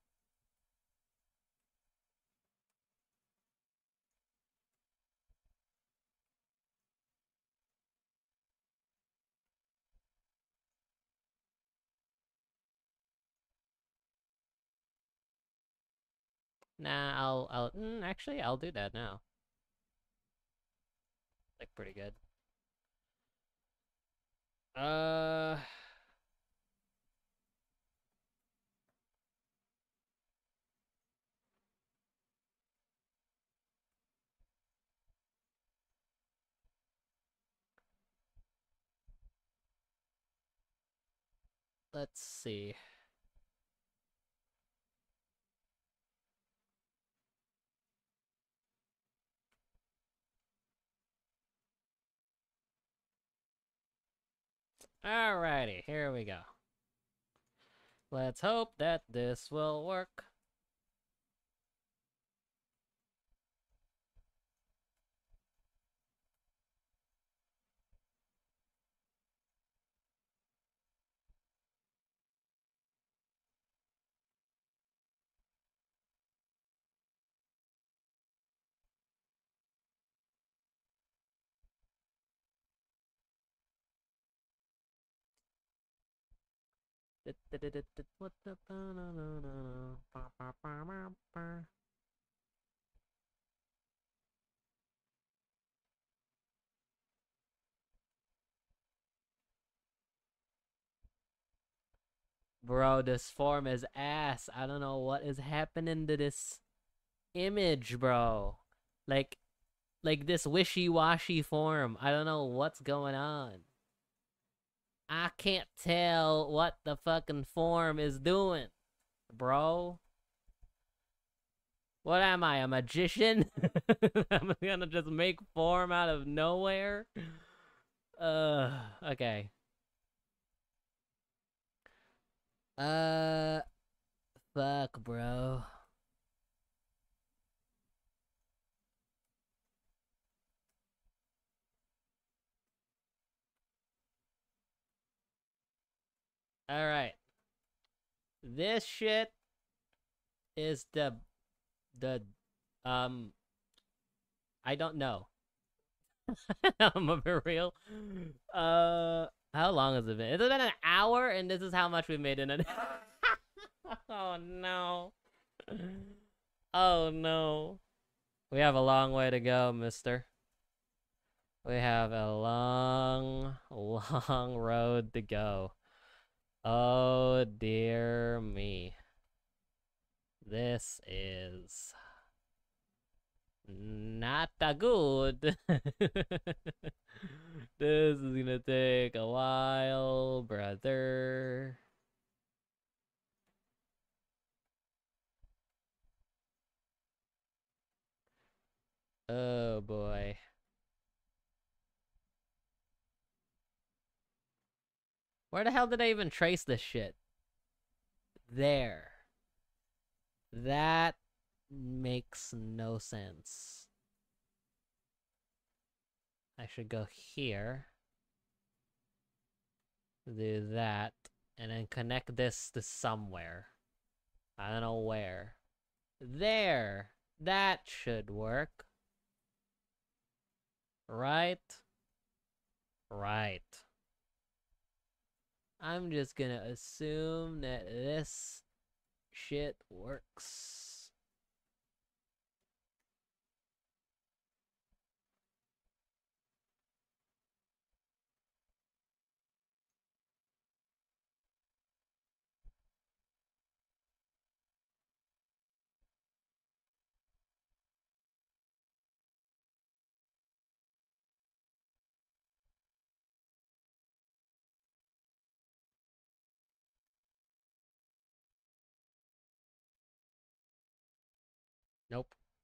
Nah, I'll, I'll, mm, actually, I'll do that now. Like, pretty good. Uh... Let's see. Alrighty, here we go. Let's hope that this will work. Bro, this form is ass. I don't know what is happening to this image, bro. Like, like this wishy-washy form. I don't know what's going on. I can't tell what the fucking form is doing, bro. What am I, a magician? I'm gonna just make form out of nowhere? Uh, okay. Uh, fuck, bro. All right. This shit is the the um I don't know. I'm a bit real. Uh how long has it been? It's been an hour and this is how much we made in it. oh no. oh no. We have a long way to go, mister. We have a long, long road to go. Oh dear me. This is not that good. this is gonna take a while, brother. Oh boy. Where the hell did I even trace this shit? There. That makes no sense. I should go here. Do that. And then connect this to somewhere. I don't know where. There! That should work. Right? Right. I'm just gonna assume that this shit works.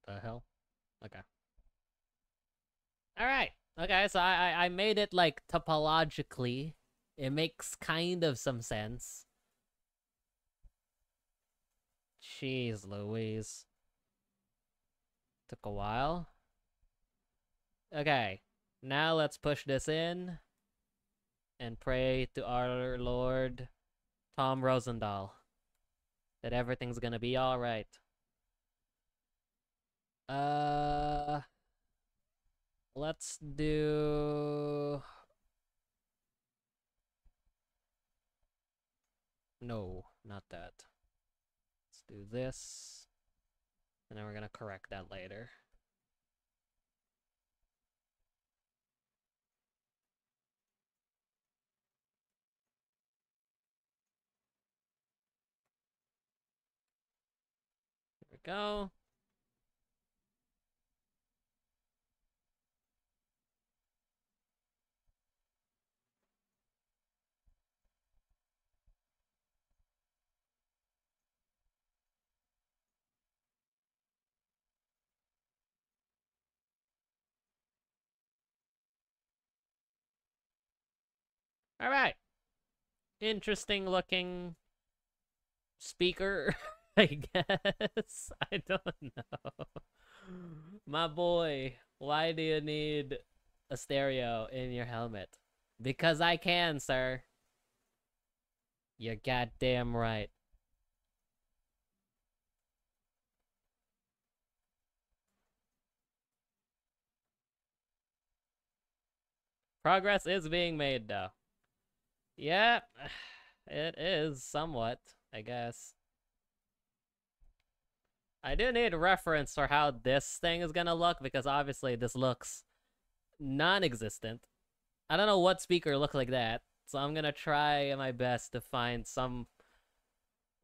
The hell? Okay. Alright. Okay, so I, I, I made it like topologically. It makes kind of some sense. Jeez Louise. Took a while. Okay. Now let's push this in. And pray to our Lord Ton Roosendaal. That everything's gonna be alright. Uh, let's do. No, not that. Let's do this. And then we're gonna correct that later. There we go. All right. Interesting looking speaker, I guess. I don't know. My boy, why do you need a stereo in your helmet? Because I can, sir. You're goddamn right. Progress is being made, though. Yeah, it is somewhat, I guess. I do need a reference for how this thing is gonna look because obviously this looks non-existent. I don't know what speaker look like that, so I'm gonna try my best to find some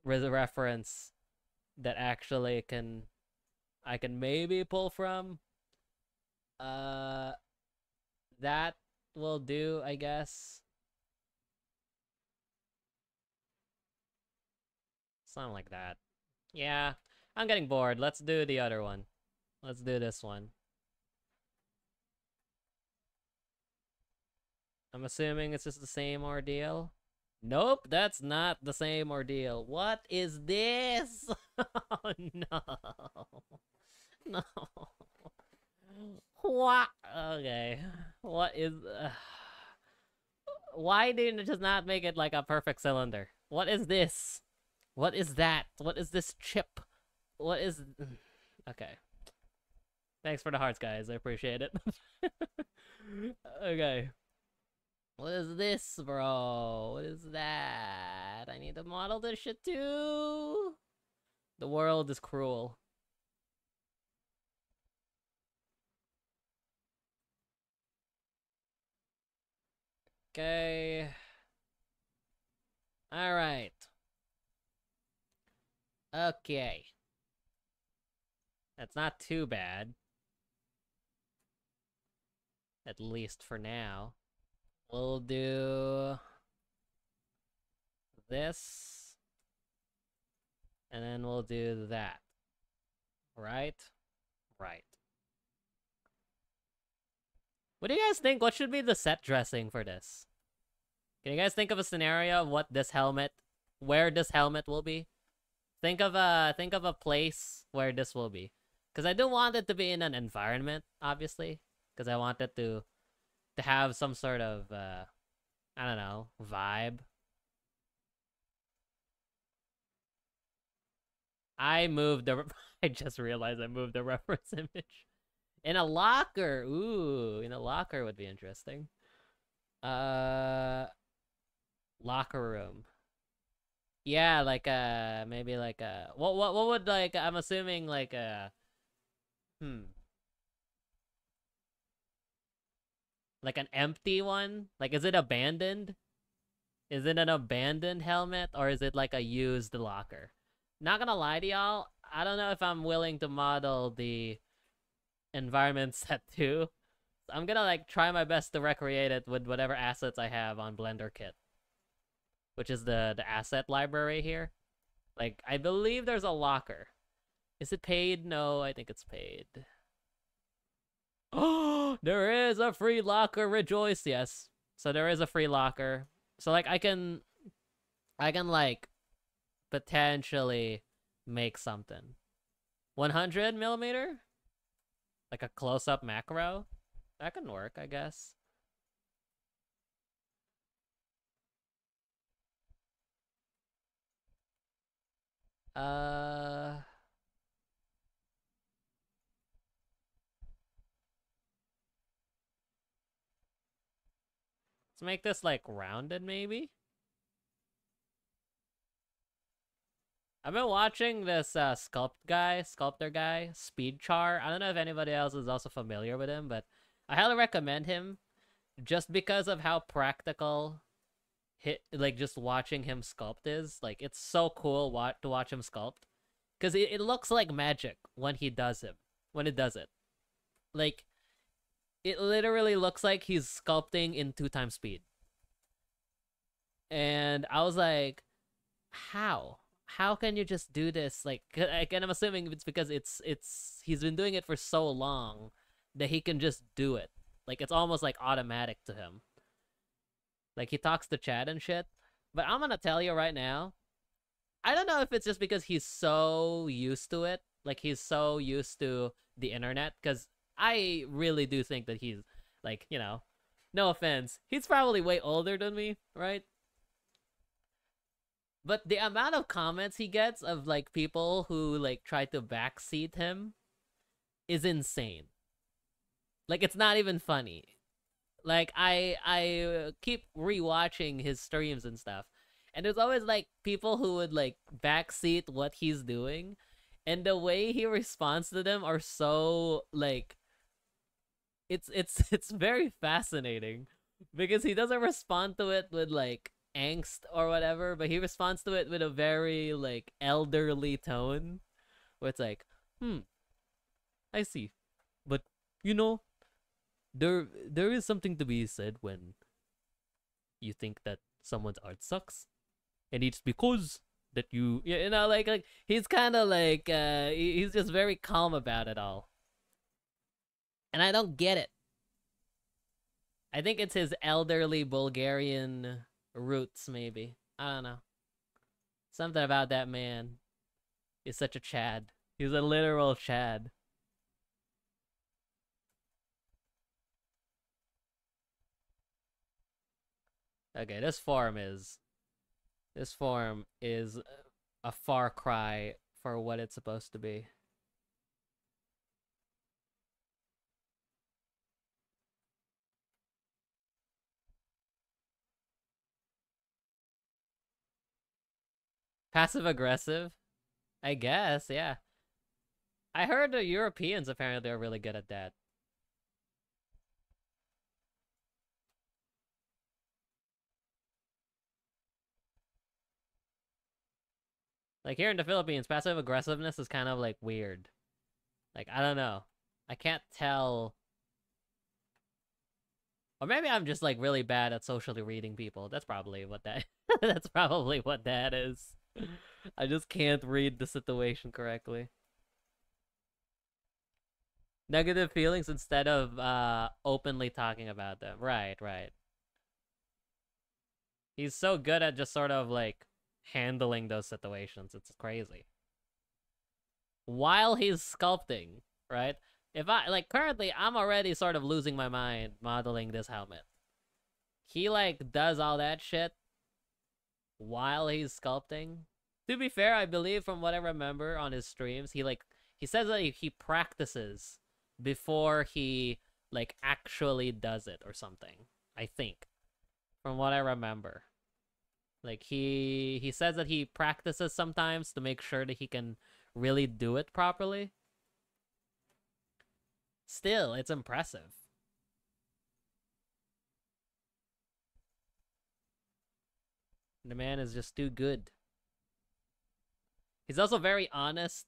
reference that actually can I can maybe pull from. Uh, that will do, I guess. Something like that. Yeah, I'm getting bored. Let's do the other one. Let's do this one. I'm assuming it's just the same ordeal. Nope, that's not the same ordeal. What is this? oh, no. No. What? Okay. What is... Uh... Why didn't it just not make it like a perfect cylinder? What is this? What is that? What is this chip? What is... Okay. Thanks for the hearts, guys. I appreciate it. okay. What is this, bro? What is that? I need to model this shit too. The world is cruel. Okay. All right. Okay. That's not too bad. At least for now. We'll do this. And then we'll do that. Right? Right. What do you guys think? What should be the set dressing for this? Can you guys think of a scenario of what this helmet, where this helmet will be? Think of a think of a place where this will be, because I do want it to be in an environment, obviously, because I want it to to have some sort of uh, I don't know vibe. I moved the. I just realized I moved the reference image. In a locker. Ooh, in a locker would be interesting. Uh, locker room. Yeah, like uh, maybe like uh, what what what would like? I'm assuming like uh, hmm, like an empty one. Like, is it abandoned? Is it an abandoned helmet or is it like a used locker? Not gonna lie to y'all, I don't know if I'm willing to model the environment set too. I'm gonna like try my best to recreate it with whatever assets I have on Blender Kit. Which is the, the asset library here. Like, I believe there's a locker. Is it paid? No, I think it's paid. Oh, there is a free locker. Rejoice. Yes. So there is a free locker. So like I can, I can like potentially make something. 100 millimeter? Like a close-up macro? That can work, I guess. Uh... Let's make this like rounded maybe? I've been watching this uh, sculpt guy, sculptor guy, Speedchar. I don't know if anybody else is also familiar with him, but I highly recommend him just because of how practical hit like just watching him sculpt is. Like it's so cool wa- to watch him sculpt because it, it looks like magic when he does it. When it does it, like it literally looks like he's sculpting in two times speed. And I was like, how? How can you just do this? Like, and I'm assuming it's because it's it's he's been doing it for so long that he can just do it. Like it's almost like automatic to him. Like he talks to Chad and shit. But I'm gonna tell you right now, I don't know if it's just because he's so used to it. Like he's so used to the internet. Because I really do think that he's like, you know, no offense, he's probably way older than me, right? But the amount of comments he gets of like people who like try to backseat him is insane. Like it's not even funny. Like I I keep rewatching his streams and stuff. And there's always like people who would like backseat what he's doing and the way he responds to them are so like it's it's it's very fascinating because he doesn't respond to it with like angst or whatever, but he responds to it with a very like elderly tone, where it's like, "Hmm, I see, but you know, there there is something to be said when you think that someone's art sucks, and it's because that you you know like like he's kind of like uh he's just very calm about it all and I don't get it. I think it's his elderly Bulgarian roots, maybe. I don't know. Something about that man. He's such a Chad. He's a literal Chad. Okay, this form is... This form is a far cry for what it's supposed to be. Passive aggressive? I guess, yeah. I heard the Europeans apparently are really good at that. Like here in the Philippines, passive aggressiveness is kind of like weird. Like I don't know. I can't tell. Or maybe I'm just like really bad at socially reading people. That's probably what that that's probably what that is. I just can't read the situation correctly. Negative feelings instead of uh openly talking about them. Right, right. He's so good at just sort of like handling those situations. It's crazy. While he's sculpting, right? If I like currently I'm already sort of losing my mind modeling this helmet. He like does all that shit while he's sculpting. To be fair, I believe from what I remember on his streams, he like he says that he, practices before he like actually does it or something. I think. From what I remember. Like he he says that he practices sometimes to make sure that he can really do it properly. Still, it's impressive. The man is just too good. He's also very honest.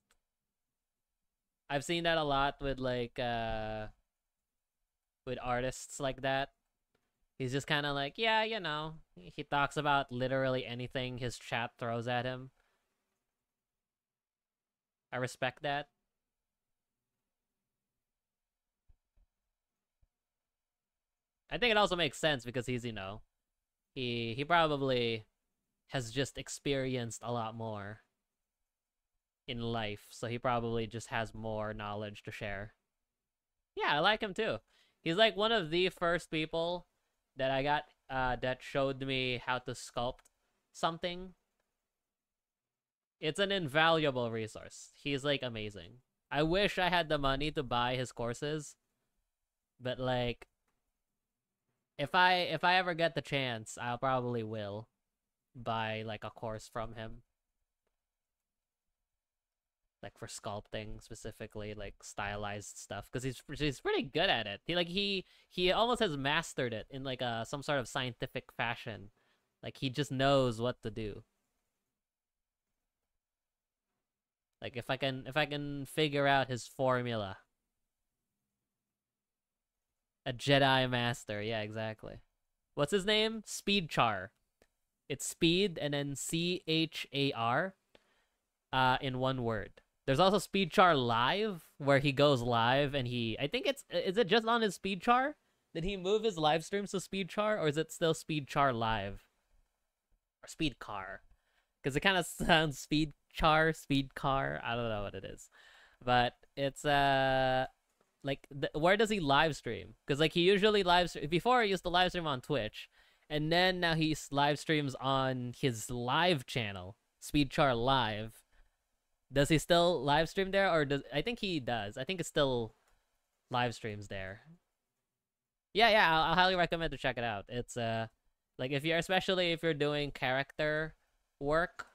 I've seen that a lot with like uh with artists like that. He's just kind of like, yeah, you know, he talks about literally anything his chat throws at him. I respect that. I think it also makes sense because he's, you know, he he probably has just experienced a lot more in life, so he probably just has more knowledge to share. Yeah, I like him too. He's like one of the first people that I got uh, that showed me how to sculpt something. It's an invaluable resource. He's like amazing. I wish I had the money to buy his courses, but like if I if I ever get the chance, I'll probably will buy like a course from him like for sculpting specifically, like stylized stuff, because he's he's pretty good at it. He like he he almost has mastered it in like a some sort of scientific fashion. Like he just knows what to do. Like if I can if I can figure out his formula. A Jedi Master, yeah, exactly. What's his name? Speed Char. It's speed and then C H A R uh in one word. There's also Speed Char Live, where he goes live and he, I think it's, is it just on his Speed Char? Did he move his live streams to Speed Char, or is it still Speed Char Live? Or Speed Car? Because it kind of sounds Speed Char, Speed Car. I don't know what it is, but it's uh, like th- where does he live stream? Because like he usually live before he used to live stream on Twitch, and then now he live streams on his live channel, Speed Char Live does he still live stream there, or does I think he does? I think it's still live streams there. Yeah, yeah, I'll, I'll highly recommend to check it out. It's uh, like if you're especially if you're doing character work,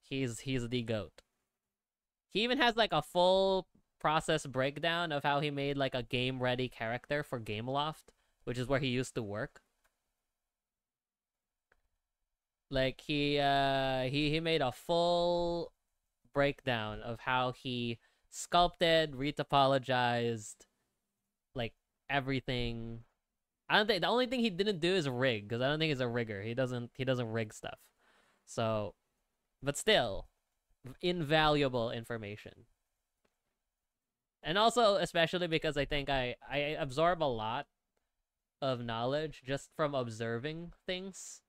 he's he's the goat. He even has like a full process breakdown of how he made like a game ready character for Gameloft, which is where he used to work. Like he uh he he made a full breakdown of how he sculpted, retopologized, like everything. I don't think the only thing he didn't do is rig because I don't think he's a rigger. He doesn't he doesn't rig stuff. So, but still, invaluable information. And also, especially because I think I I absorb a lot of knowledge just from observing things.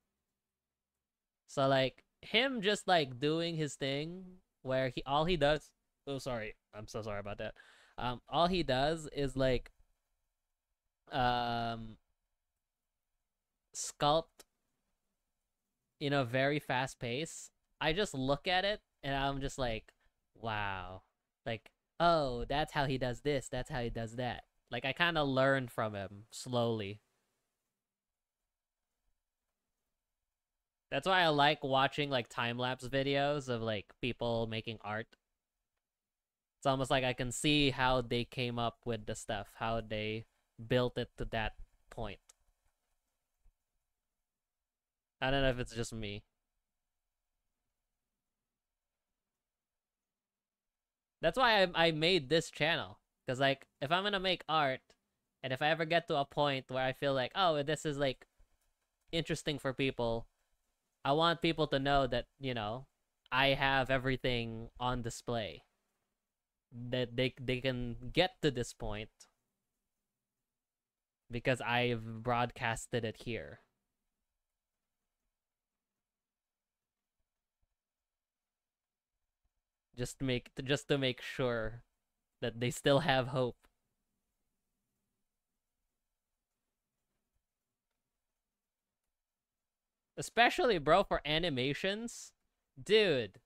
So like him just like doing his thing where he all he does oh sorry i'm so sorry about that. Um all he does is like um sculpt in a very fast pace. I just look at it and i'm just like wow. Like oh that's how he does this that's how he does that. Like i kind of learned from him slowly That's why I like watching like time lapse videos of like people making art. It's almost like I can see how they came up with the stuff, how they built it to that point. I don't know if it's just me. That's why I, I made this channel. Because, like, if I'm gonna make art, and if I ever get to a point where I feel like, oh, this is, like, interesting for people, I want people to know that, you know, I have everything on display. That they, they can get to this point because I've broadcasted it here. just make just to make sure that they still have hope. Especially, bro, for animations, dude,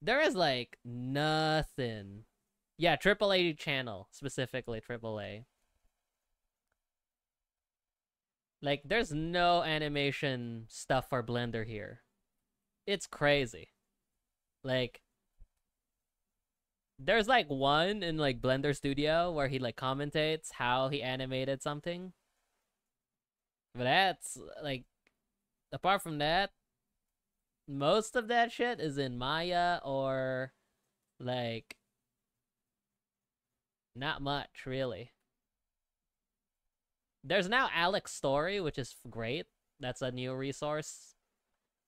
there is like nothing. Yeah, AAA channel specifically AAA. Like, there's no animation stuff for Blender here. It's crazy. Like, there's like one in like Blender Studio where he like commentates how he animated something. But that's like apart from that, most of that shit is in Maya or like not much really. There's now Alex Story, which is great. That's a new resource.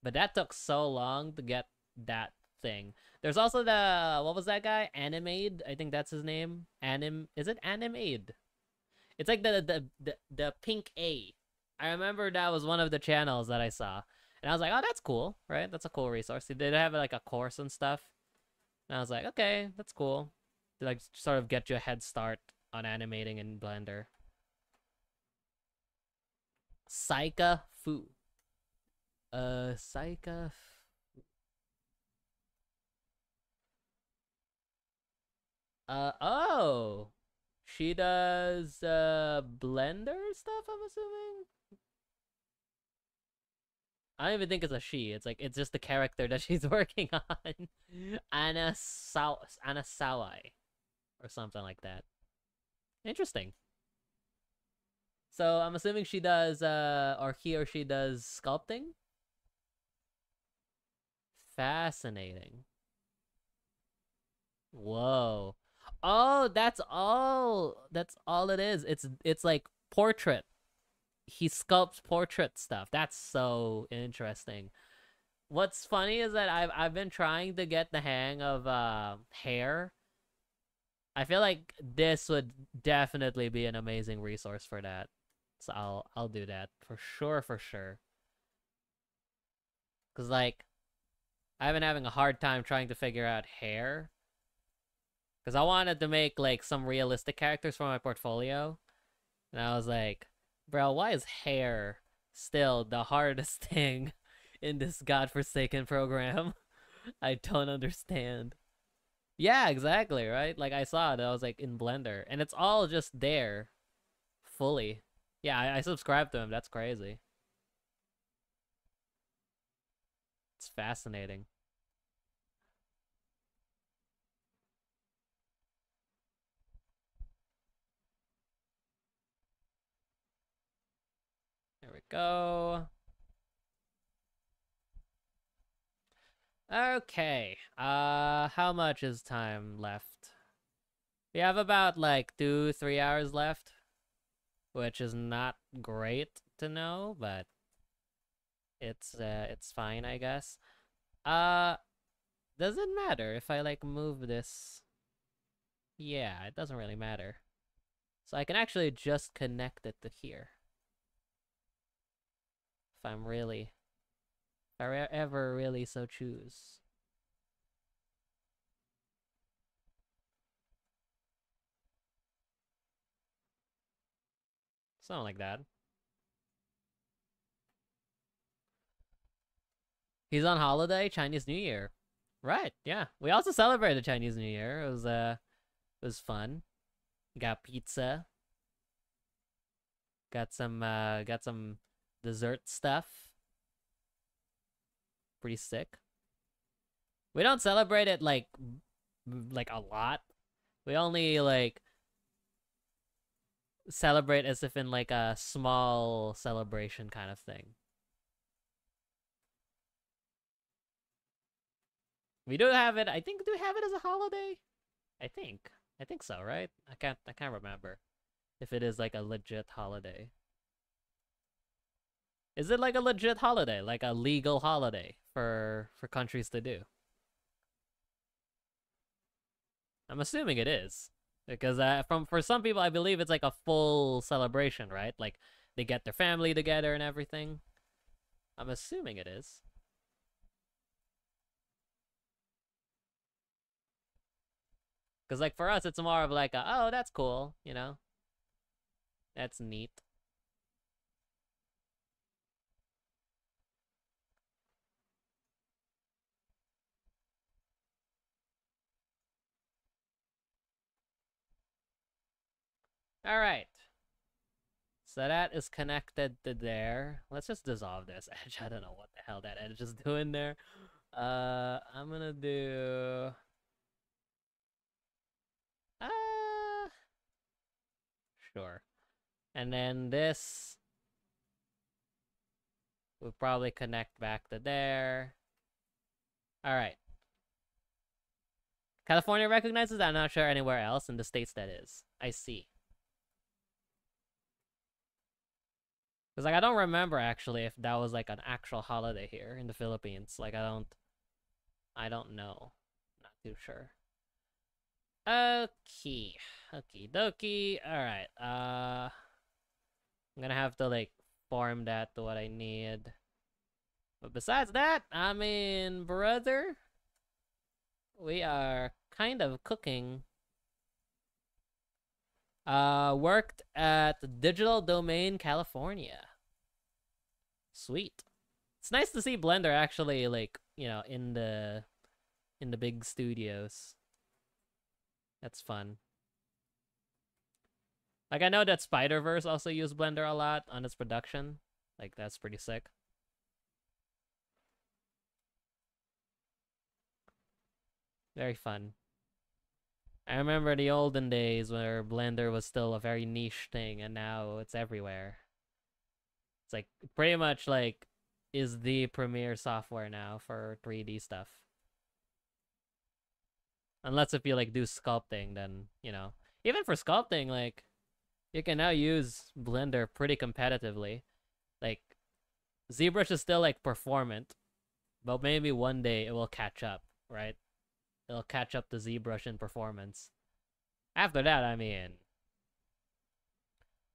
But that took so long to get that thing. There's also the what was that guy? Animade, I think that's his name. Anim is it Animade? It's like the the the, the pink A. I remember that was one of the channels that I saw. And I was like, oh, that's cool, right? That's a cool resource. They did have like a course and stuff. And I was like, okay, that's cool. To like sort of get you a head start on animating in Blender. Saika Fu. Uh, Saika Uh oh. She does uh Blender stuff, I'm assuming. I don't even think it's a she. It's like it's just the character that she's working on. Anna Saw Anna Sawai. Or something like that. Interesting. So I'm assuming she does uh or he or she does sculpting. Fascinating. Whoa. Oh, that's all. That's all it is. It's it's like portrait. He sculpts portrait stuff. That's so interesting. What's funny is that I've I've been trying to get the hang of uh, hair. I feel like this would definitely be an amazing resource for that. So I'll I'll do that for sure for sure. Cause like I've been having a hard time trying to figure out hair because I wanted to make like some realistic characters for my portfolio. And I was like, bro, why is hair still the hardest thing in this godforsaken program? I don't understand. Yeah, exactly, right? Like I saw it, I was like in Blender. And it's all just there. Fully. Yeah, I, I subscribed to him. That's crazy. It's fascinating. Go. Okay. Uh, how much is time left? We have about like two, three hours left, which is not great to know, but it's uh, it's fine, I guess. Uh, does it matter if I like move this? Yeah, it doesn't really matter. So I can actually just connect it to here. If I'm really, if I ever really so choose. Something like that. He's on holiday, Chinese New Year. Right, yeah. We also celebrated Chinese New Year. It was uh it was fun. Got pizza. Got some uh got some dessert stuff. pretty sick. We don't celebrate it like like a lot. We only like celebrate as if in like a small celebration kind of thing. We do have it. I think do we have it as a holiday? I think. I think so, right? I can't I can't remember if it is like a legit holiday. Is it like a legit holiday, like a legal holiday for for countries to do? I'm assuming it is because from for some people, I believe it's like a full celebration, right? Like they get their family together and everything. I'm assuming it is. Because like for us, it's more of like a, oh, that's cool, you know. That's neat. All right. So that is connected to there. Let's just dissolve this edge. I don't know what the hell that edge is doing there. Uh, I'm gonna do... Uh, sure. And then this will probably connect back to there. All right. California recognizes that. I'm not sure anywhere else in the states that is. I see. Because, like, I don't remember, actually, if that was, like, an actual holiday here in the Philippines. Like, I don't... I don't know. Not too sure. Okay. Okie dokie. Alright. Uh... I'm gonna have to, like, form that to what I need. But besides that, I mean, brother... We are kind of cooking uh, worked at Digital Domain California. Sweet. It's nice to see Blender actually like, you know, in the in the big studios. That's fun. Like I know that Spider-Verse also used Blender a lot on its production. Like that's pretty sick. Very fun. I remember the olden days where Blender was still a very niche thing and now it's everywhere. It's like pretty much like is the premier software now for 3D stuff. Unless if you like do sculpting then, you know. Even for sculpting like you can now use Blender pretty competitively. Like ZBrush is still like performant, but maybe one day it will catch up, right? It'll catch up to ZBrush in performance. After that, I mean,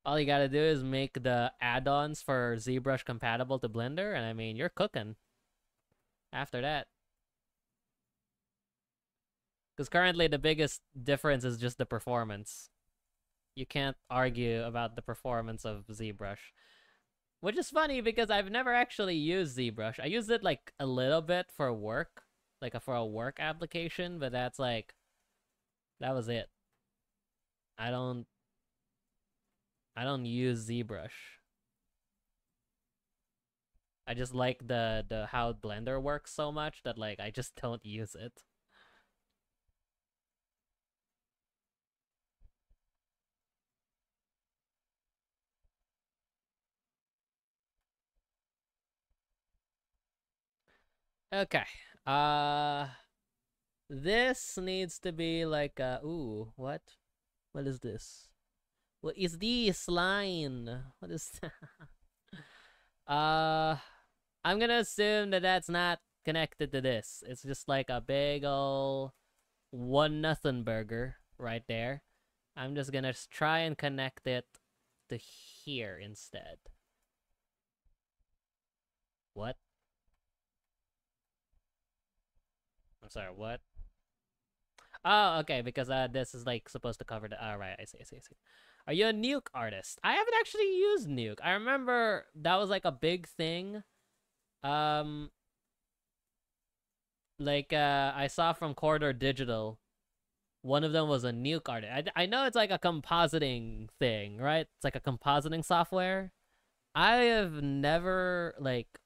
all you gotta do is make the add-ons for ZBrush compatible to Blender, and I mean, you're cooking. After that. Because currently the biggest difference is just the performance. You can't argue about the performance of ZBrush. Which is funny because I've never actually used ZBrush. I used it like a little bit for work like a, for a work application, but that's like that was it. I don't I don't use ZBrush. I just like the the how Blender works so much that like I just don't use it. Okay. Uh this needs to be like a ooh, what? What is this? What is this line? What is that? uh I'm gonna assume that that's not connected to this. It's just like a big ol' one nothing burger right there. I'm just gonna try and connect it to here instead. What? I'm sorry, what? Oh, okay, because uh, this is like supposed to cover the. All oh, right, I see, I see, I see. Are you a Nuke artist? I haven't actually used Nuke. I remember that was like a big thing. Um, like uh, I saw from Corridor Digital. One of them was a Nuke artist. I I know it's like a compositing thing, right? It's like a compositing software. I have never like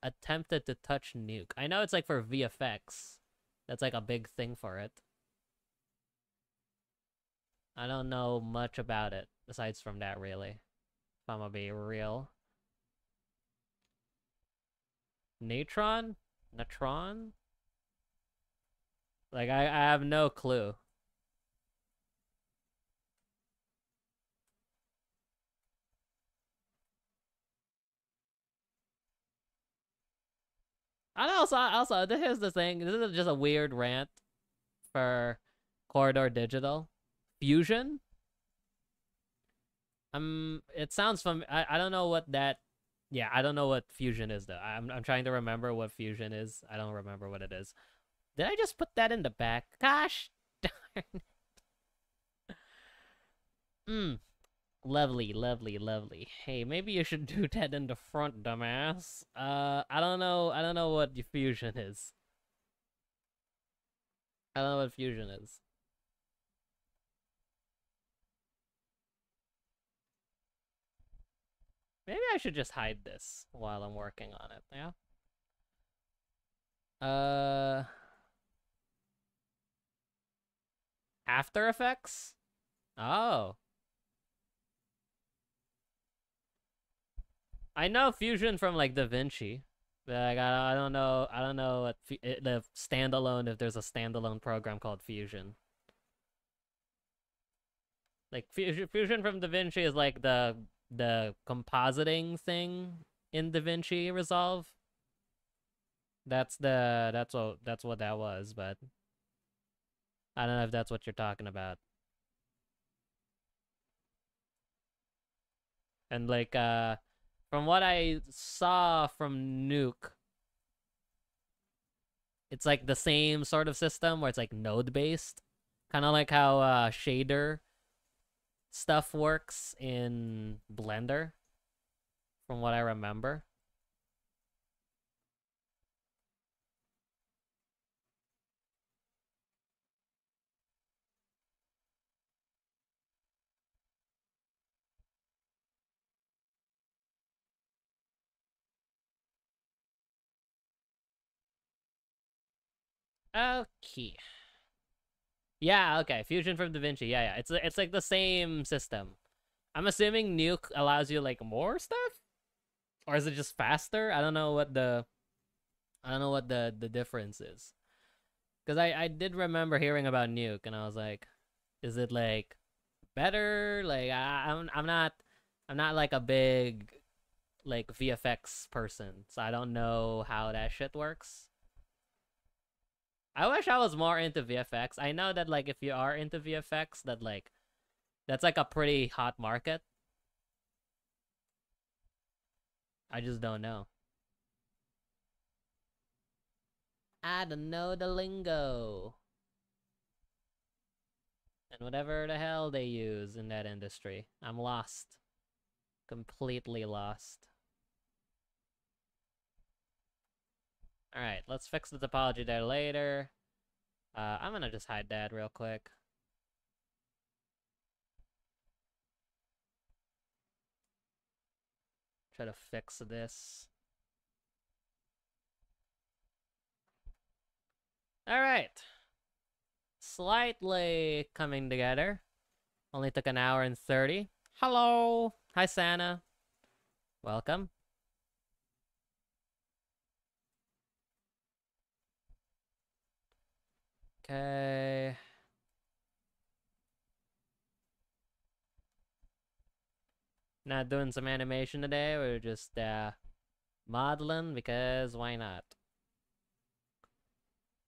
attempted to touch Nuke. I know it's like for VFX. That's like a big thing for it. I don't know much about it besides from that really. If I'm gonna be real. Natron? Natron? Like I, I have no clue. And also, also, here's the thing. This is just a weird rant for Corridor Digital. Fusion? Um, it sounds from I, I don't know what that. Yeah, I don't know what fusion is though. I'm I'm trying to remember what fusion is. I don't remember what it is. Did I just put that in the back? Gosh darn. Hmm. Lovely, lovely, lovely. Hey, maybe you should do that in the front, dumbass. Uh, I don't know. I don't know what fusion is. I don't know what fusion is. Maybe I should just hide this while I'm working on it, yeah? Uh... After Effects? Oh. I know Fusion from like DaVinci, but like I, I don't know I don't know what it, the standalone if there's a standalone program called Fusion. Like Fusion, Fusion from DaVinci is like the the compositing thing in DaVinci Resolve. That's the that's what that's what that was, but I don't know if that's what you're talking about. And like uh from what I saw from Nuke, it's like the same sort of system where it's like node based. Kind of like how uh, shader stuff works in Blender, from what I remember. Okay. Yeah, okay. Fusion from DaVinci. Yeah, yeah. It's it's like the same system. I'm assuming Nuke allows you like more stuff? Or is it just faster? I don't know what the I don't know what the the difference is. Cuz I I did remember hearing about Nuke and I was like is it like better? Like I I'm I'm not I'm not like a big like VFX person, so I don't know how that shit works. I wish I was more into VFX. I know that like if you are into VFX, that like that's like a pretty hot market. I just don't know. I don't know the lingo. And whatever the hell they use in that industry. I'm lost. Completely lost. Alright, let's fix the topology there later. Uh, I'm gonna just hide that real quick. Try to fix this. Alright. Slightly coming together. Only took an hour and 30. Hello! Hi, Santa. Welcome. Okay. Not doing some animation today, we're just uh, modeling because why not?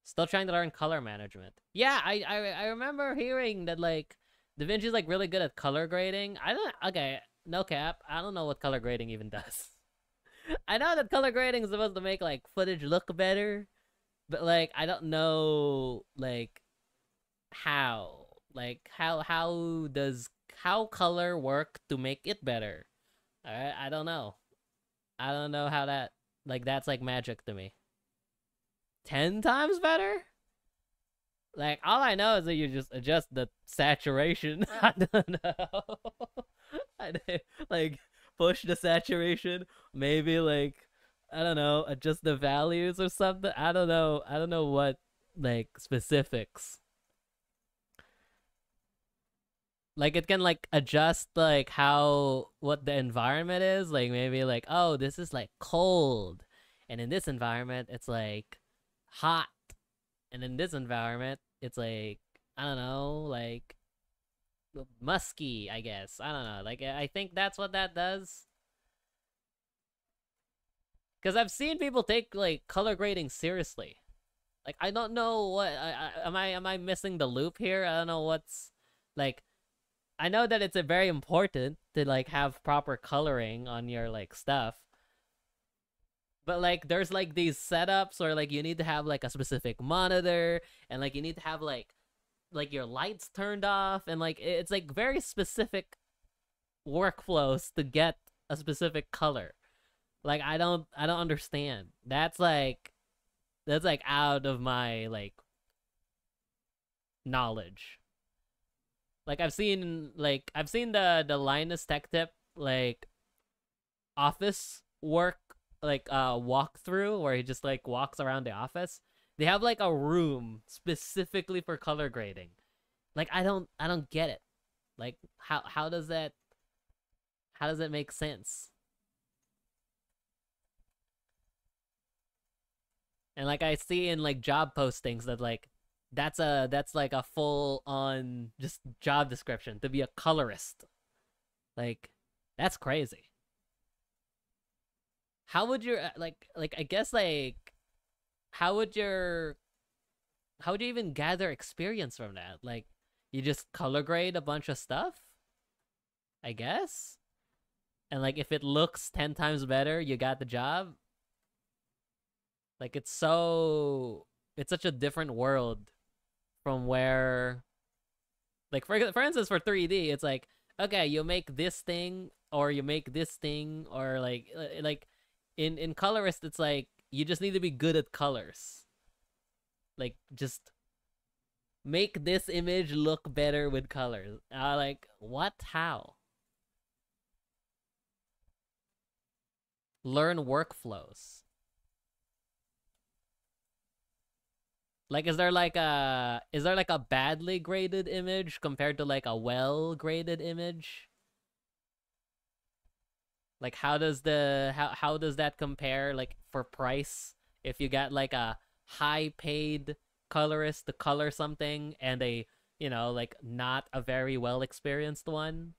Still trying to learn color management. Yeah, I, I I remember hearing that like DaVinci's like really good at color grading. I don't okay, no cap. I don't know what color grading even does. I know that color grading is supposed to make like footage look better, but like I don't know like how like how how does how color work to make it better. All right, I don't know. I don't know how that like that's like magic to me. 10 times better? Like all I know is that you just adjust the saturation. I don't know. Like push the saturation, maybe like I don't know, uh, adjust the values or something. I don't know. I don't know what like specifics. Like it can like adjust like how what the environment is. Like maybe like oh this is like cold, and in this environment it's like hot, and in this environment it's like I don't know like musky. I guess I don't know. Like I think that's what that does. Because I've seen people take like color grading seriously. Like I don't know what I, I, am I am I missing the loop here? I don't know what's like. I know that it's a very important to like have proper coloring on your like stuff. But like there's like these setups or like you need to have like a specific monitor and like you need to have like like your lights turned off and like it's like very specific workflows to get a specific color. Like I don't I don't understand. That's like that's like out of my like knowledge. Like I've seen like I've seen the the Linus Tech Tip like office work like uh walkthrough where he just like walks around the office. They have like a room specifically for color grading. Like I don't I don't get it. Like how how does that how does it make sense? And like I see in like job postings that like that's a that's like a full on just job description to be a colorist. Like that's crazy. How would your uh, like like I guess like how would your how would you even gather experience from that? Like you just color grade a bunch of stuff? I guess? And like if it looks 10 times better, you got the job? Like it's so it's such a different world from where like for for instance for 3D, it's like okay, you make this thing or you make this thing or like uh, like in in colorist it's like you just need to be good at colors. Like just make this image look better with colors. Uh, like what how? Learn workflows. Like, is there like a is there like a badly graded image compared to like a well graded image? Like, how does the how how does that compare? Like for price, if you got like a high paid colorist to color something and a you know like not a very well experienced one.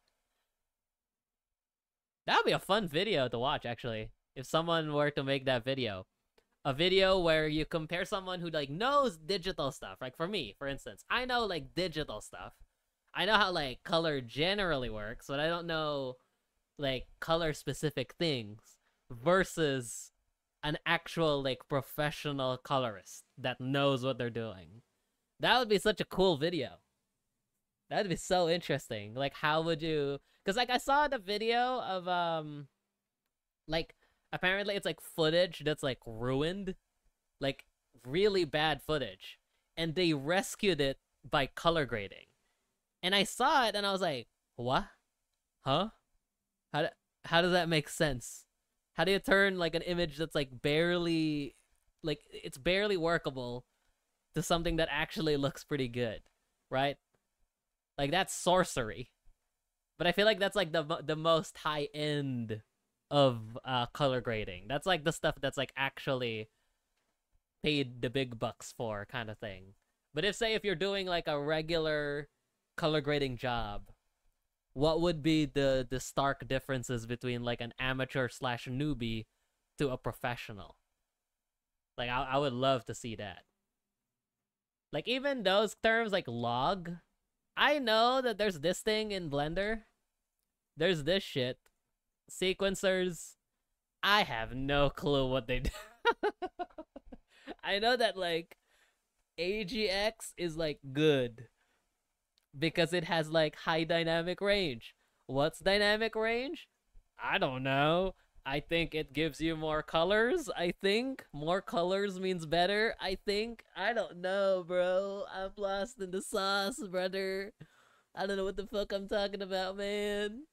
That would be a fun video to watch actually. If someone were to make that video a video where you compare someone who like knows digital stuff. Like for me, for instance, I know like digital stuff. I know how like color generally works, but I don't know like color specific things versus an actual like professional colorist that knows what they're doing. That would be such a cool video. That'd be so interesting. Like how would you cuz like I saw the video of um like apparently it's like footage that's like ruined, like really bad footage, and they rescued it by color grading. And I saw it and I was like, "What? Huh? How do, how does that make sense? How do you turn like an image that's like barely like it's barely workable to something that actually looks pretty good, right? Like that's sorcery. But I feel like that's like the the most high end of uh, color grading. That's like the stuff that's like actually paid the big bucks for kind of thing. But if say if you're doing like a regular color grading job, what would be the the stark differences between like an amateur slash newbie to a professional? Like I I would love to see that. Like even those terms like log, I know that there's this thing in Blender. There's this shit sequencers, I have no clue what they do. I know that like AGX is like good because it has like high dynamic range. What's dynamic range? I don't know. I think it gives you more colors. I think more colors means better. I think I don't know, bro. I'm lost in the sauce, brother. I don't know what the fuck I'm talking about, man.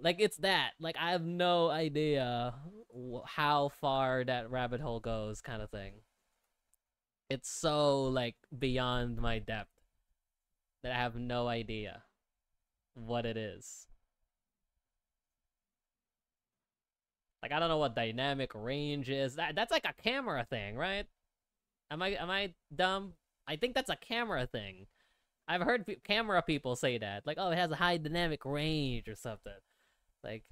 Like it's that. Like I have no idea how far that rabbit hole goes, kind of thing. It's so like beyond my depth that I have no idea what it is. Like I don't know what dynamic range is. That that's like a camera thing, right? Am I am I dumb? I think that's a camera thing. I've heard camera people say that. Like, oh, it has a high dynamic range or something. Like,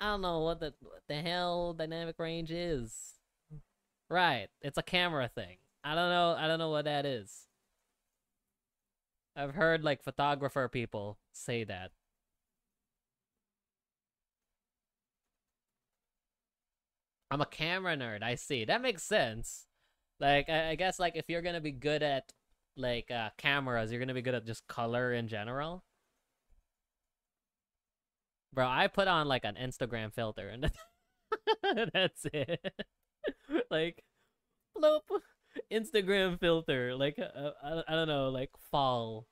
I don't know what the what the hell dynamic range is. Right, it's a camera thing. I don't know. I don't know what that is. I've heard like photographer people say that. I'm a camera nerd. I see. That makes sense. Like, I, I guess like if you're gonna be good at like uh, cameras, you're gonna be good at just color in general. Bro, I put on like an Instagram filter and that's it. like, bloop, Instagram filter. Like, uh, I, I don't know, like fall.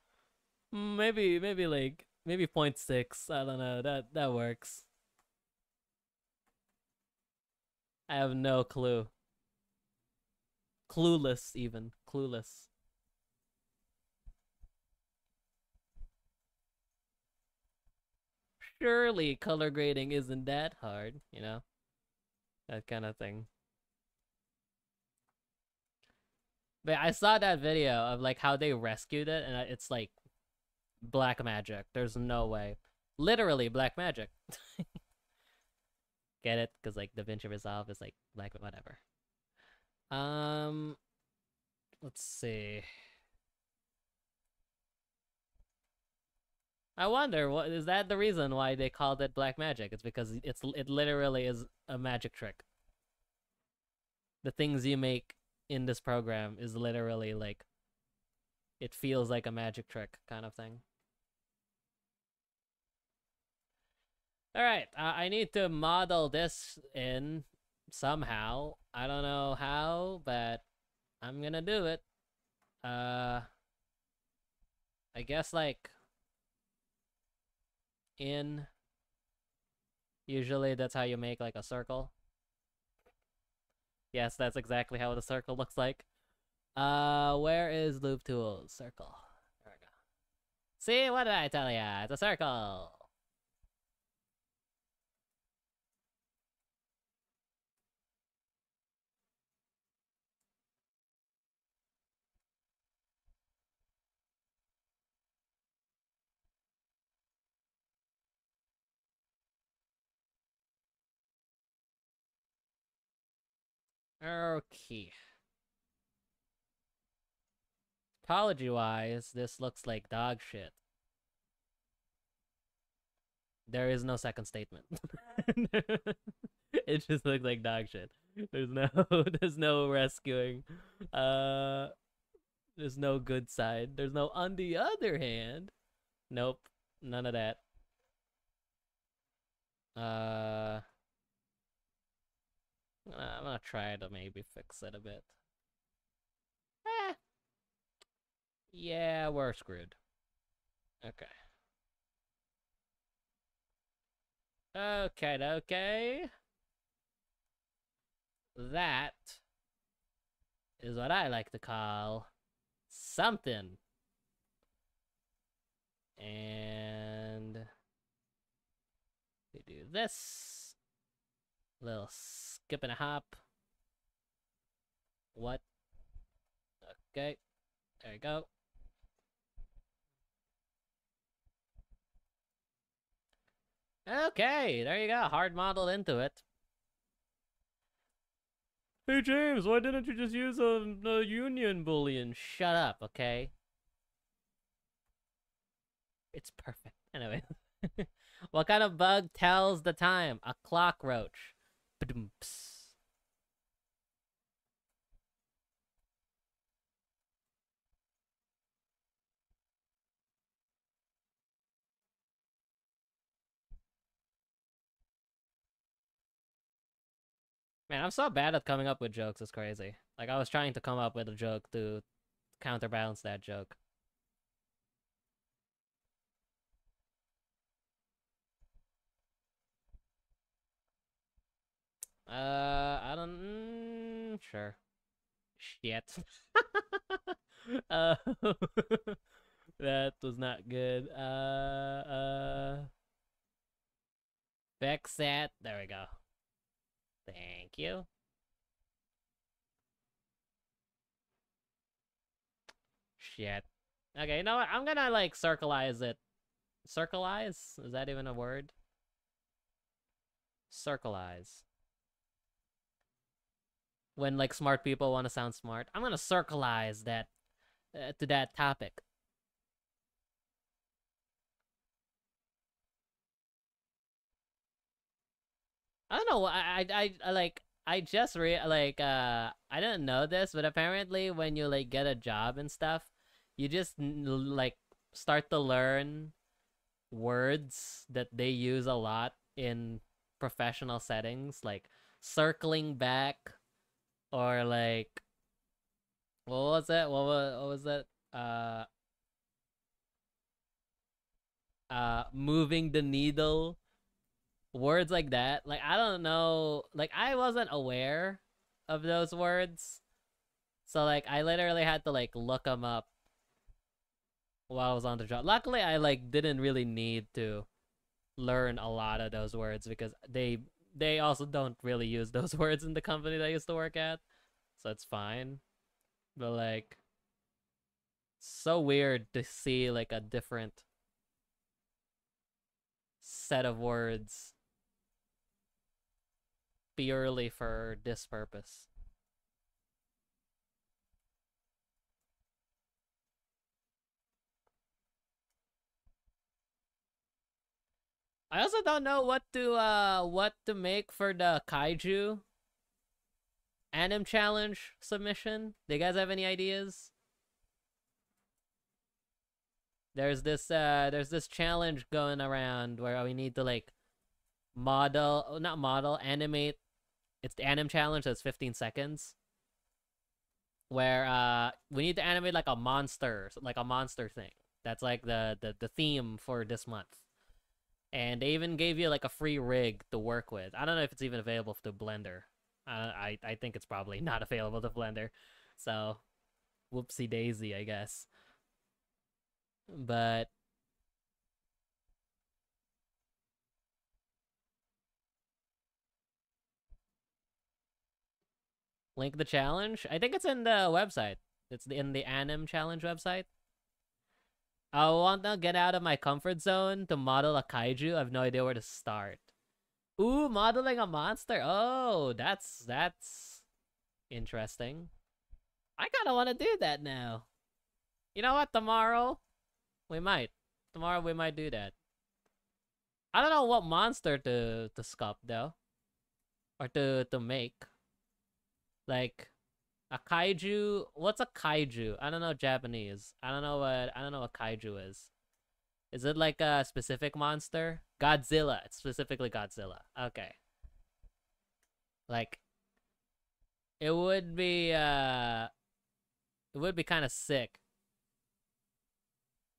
Maybe, maybe like, maybe 0.6. I don't know. That that works. I have no clue. Clueless, even. Clueless. Surely color grading isn't that hard, you know? That kind of thing. But I saw that video of like how they rescued it, and it's like black magic. There's no way. Literally black magic. Get it? Because like DaVinci Resolve is like black, whatever. Um, let's see. I wonder what is that the reason why they called it black magic? It's because it's it literally is a magic trick. The things you make in this program is literally like it feels like a magic trick kind of thing. All right, uh, I need to model this in somehow. I don't know how, but I'm gonna do it. Uh, I guess like in. Usually that's how you make like a circle. Yes, that's exactly how the circle looks like. Uh, where is loop tools? Circle. There we go. See, what did I tell ya? It's a circle. Okay. Apology wise, this looks like dog shit. There is no second statement. it just looks like dog shit. There's no there's no rescuing. Uh there's no good side. There's no on the other hand. Nope. None of that. Uh I'm gonna try to maybe fix it a bit. Eh. Yeah, we're screwed. Okay. Okay, okay. That is what I like to call something. And we do this. Little skip and a hop. What? Okay. There you go. Okay, there you go. Hard modeled into it. Hey James, why didn't you just use a, a union boolean? Shut up, okay? It's perfect. Anyway. what kind of bug tells the time? A clock roach. Man, I'm so bad at coming up with jokes, it's crazy. Like, I was trying to come up with a joke to counterbalance that joke. Uh, I don't. Mm, sure. Shit. uh, that was not good. Uh, uh. Vexat. There we go. Thank you. Shit. Okay, you know what? I'm gonna like circleize it. Circleize? Is that even a word? Circleize. When like smart people want to sound smart, I'm gonna circleize that uh, to that topic. I don't know. I I, I like I just re like uh I didn't know this, but apparently when you like get a job and stuff, you just like start to learn words that they use a lot in professional settings, like circling back, or like what was it? What was what was it? Uh, uh, moving the needle words like that like i don't know like i wasn't aware of those words so like i literally had to like look them up while i was on the job luckily i like didn't really need to learn a lot of those words because they they also don't really use those words in the company that I used to work at so it's fine but like so weird to see like a different set of words purely for this purpose. I also don't know what to uh what to make for the kaiju anim challenge submission. Do you guys have any ideas? There's this uh there's this challenge going around where we need to like model not model animate it's the anim challenge that's 15 seconds where uh we need to animate like a monster like a monster thing that's like the the, the theme for this month and they even gave you like a free rig to work with i don't know if it's even available to blender uh, i i think it's probably not available to blender so whoopsie daisy i guess but Link the challenge? I think it's in the website. It's in the Anim challenge website. I want to get out of my comfort zone to model a kaiju. I have no idea where to start. Ooh, modeling a monster. Oh, that's that's interesting. I kind of want to do that now. You know what? Tomorrow, we might. Tomorrow we might do that. I don't know what monster to to sculpt though, or to to make. Like a kaiju. What's a kaiju? I don't know Japanese. I don't know what I don't know what kaiju is. Is it like a specific monster? Godzilla. It's specifically Godzilla. Okay. Like it would be uh it would be kind of sick.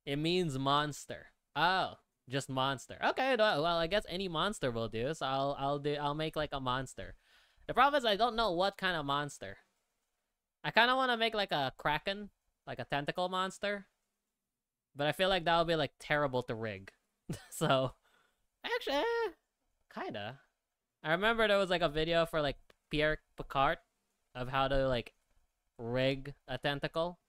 It means monster. Oh, just monster. Okay, well, I guess any monster will do. So I'll I'll do I'll make like a monster. The problem is I don't know what kind of monster. I kind of want to make like a kraken, like a tentacle monster. But I feel like that would be like terrible to rig. so, actually, eh, kinda. I remember there was like a video for like Pierrick Picaut of how to like rig a tentacle.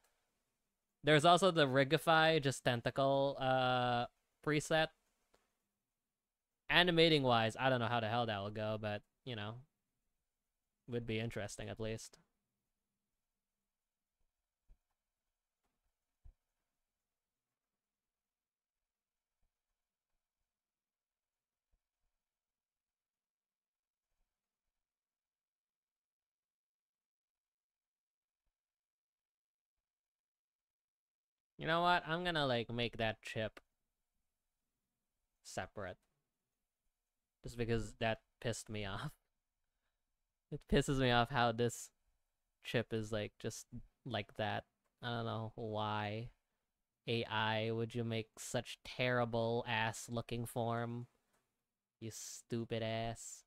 There's also the rigify just tentacle uh preset. Animating wise, I don't know how the hell that will go, but you know, would be interesting at least. You know what? I'm gonna like make that chip separate. Just because that pissed me off. It pisses me off how this chip is like just like that. I don't know why. AI, would you make such terrible ass looking form? You stupid ass.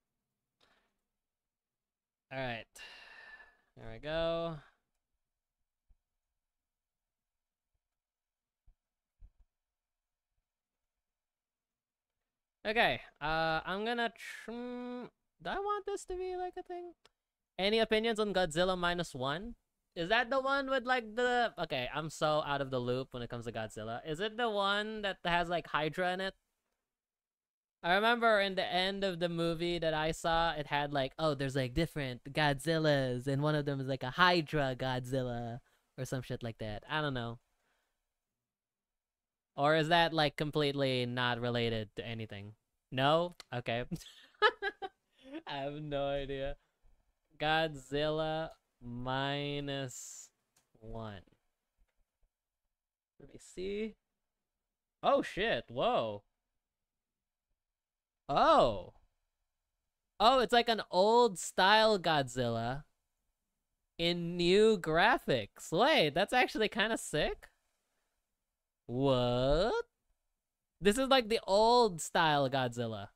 All right. There we go. Okay, uh, I'm gonna. Do I want this to be like a thing? Any opinions on Godzilla minus one? Is that the one with like the? Okay, I'm so out of the loop when it comes to Godzilla. Is it the one that has like Hydra in it? I remember in the end of the movie that I saw, it had like, oh, there's like different Godzillas, and one of them is like a Hydra Godzilla or some shit like that. I don't know. Or is that like completely not related to anything? No? Okay. I have no idea. Godzilla minus one. Let me see. Oh shit, whoa. Oh. Oh, it's like an old style Godzilla in new graphics. Wait, that's actually kind of sick. What? This is like the old style Godzilla.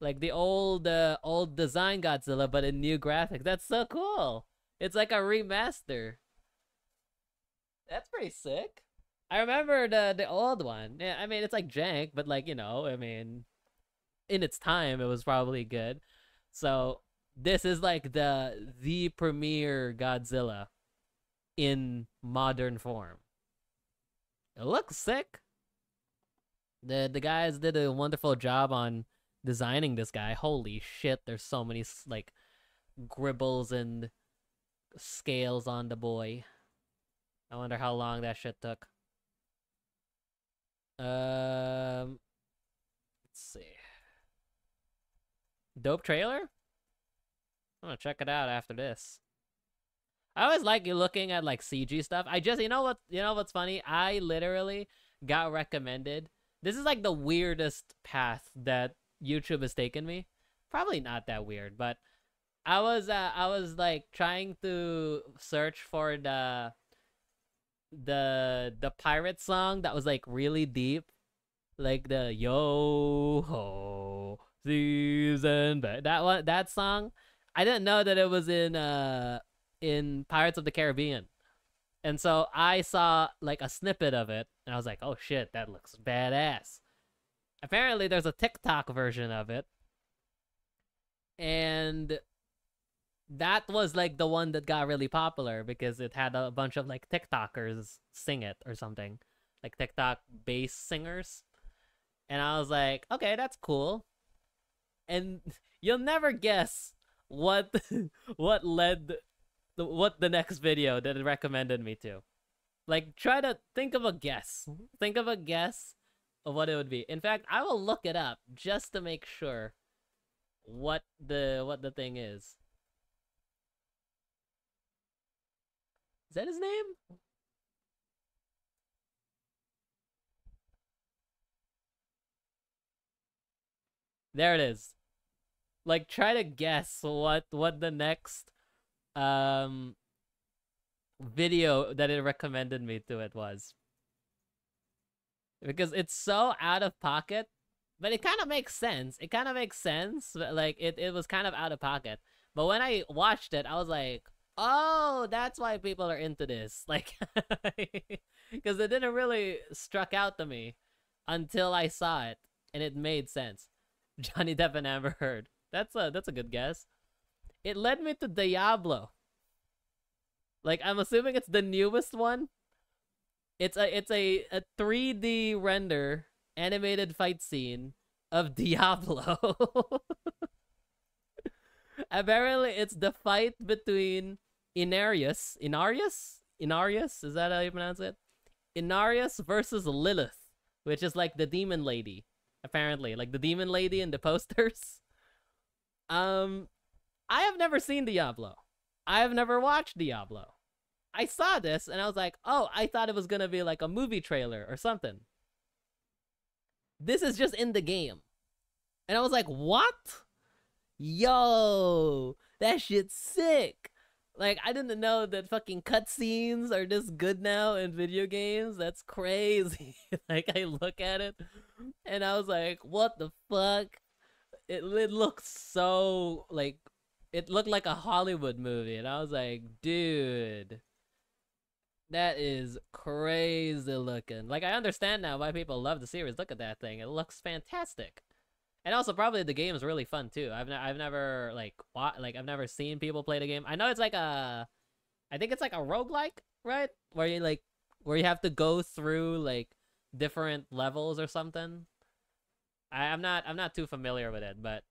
Like the old uh, old design Godzilla but in new graphics. That's so cool. It's like a remaster. That's pretty sick. I remember the the old one. Yeah, I mean it's like jank, but like, you know, I mean in its time it was probably good. So this is like the the premier Godzilla in modern form. It looks sick. The the guys did a wonderful job on designing this guy. Holy shit, there's so many like gribbles and scales on the boy. I wonder how long that shit took. Um let's see. Dope trailer? I'm gonna check it out after this. I always like looking at like CG stuff. I just you know what you know what's funny? I literally got recommended. This is like the weirdest path that YouTube has taken me. Probably not that weird, but I was uh, I was like trying to search for the the the pirate song that was like really deep. Like the yo ho season but that one that song i didn't know that it was in uh in pirates of the caribbean. And so i saw like a snippet of it and i was like oh shit that looks badass. Apparently there's a tiktok version of it. And that was like the one that got really popular because it had a bunch of like tiktokers sing it or something like tiktok bass singers. And i was like okay that's cool. And you'll never guess what what led the, what the next video that it recommended me to. Like try to think of a guess. Mm-hmm. Think of a guess of what it would be. In fact, I will look it up just to make sure what the what the thing is. Is that his name? There it is like try to guess what what the next um video that it recommended me to it was. Because it's so out of pocket but it kind of makes sense. It kind of makes sense but like it, it was kind of out of pocket. But when i watched it i was like oh that's why people are into this. Like because it didn't really struck out to me until i saw it and it made sense. Johnny depp and amber heard. That's a that's a good guess. It led me to Diablo. Like I'm assuming it's the newest one. It's a it's a, a 3D render animated fight scene of Diablo. Apparently it's the fight between Inarius. Inarius? Inarius? Is that how you pronounce it? Inarius versus Lilith, which is like the demon lady. Apparently, like the demon lady in the posters. Um, I have never seen Diablo. I have never watched Diablo. I saw this and I was like, oh, I thought it was gonna be like a movie trailer or something. This is just in the game. And I was like, what? Yo, that shit's sick. Like, I didn't know that fucking cutscenes are this good now in video games. That's crazy. like, I look at it and I was like, what the fuck? it, it looks so like it looked like a Hollywood movie, and I was like, dude, that is crazy looking. Like I understand now why people love the series. Look at that thing; it looks fantastic. And also, probably the game is really fun too. I've ne- I've never like wa- like I've never seen people play the game. I know it's like a, I think it's like a roguelike, right? Where you like where you have to go through like different levels or something. I, I'm not I'm not too familiar with it, but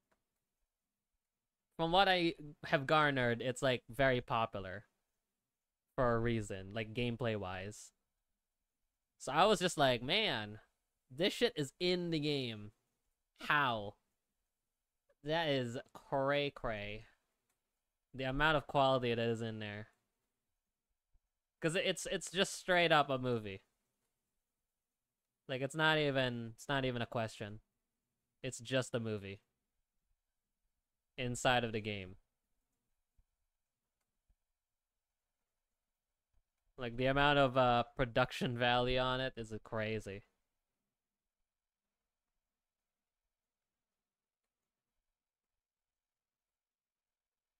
from what I have garnered, it's like very popular for a reason, like gameplay wise. So I was just like, man, this shit is in the game. How? That is cray cray. The amount of quality that is in there. Cause it's it's just straight up a movie. Like it's not even it's not even a question. It's just a movie. Inside of the game. Like the amount of uh production value on it is crazy.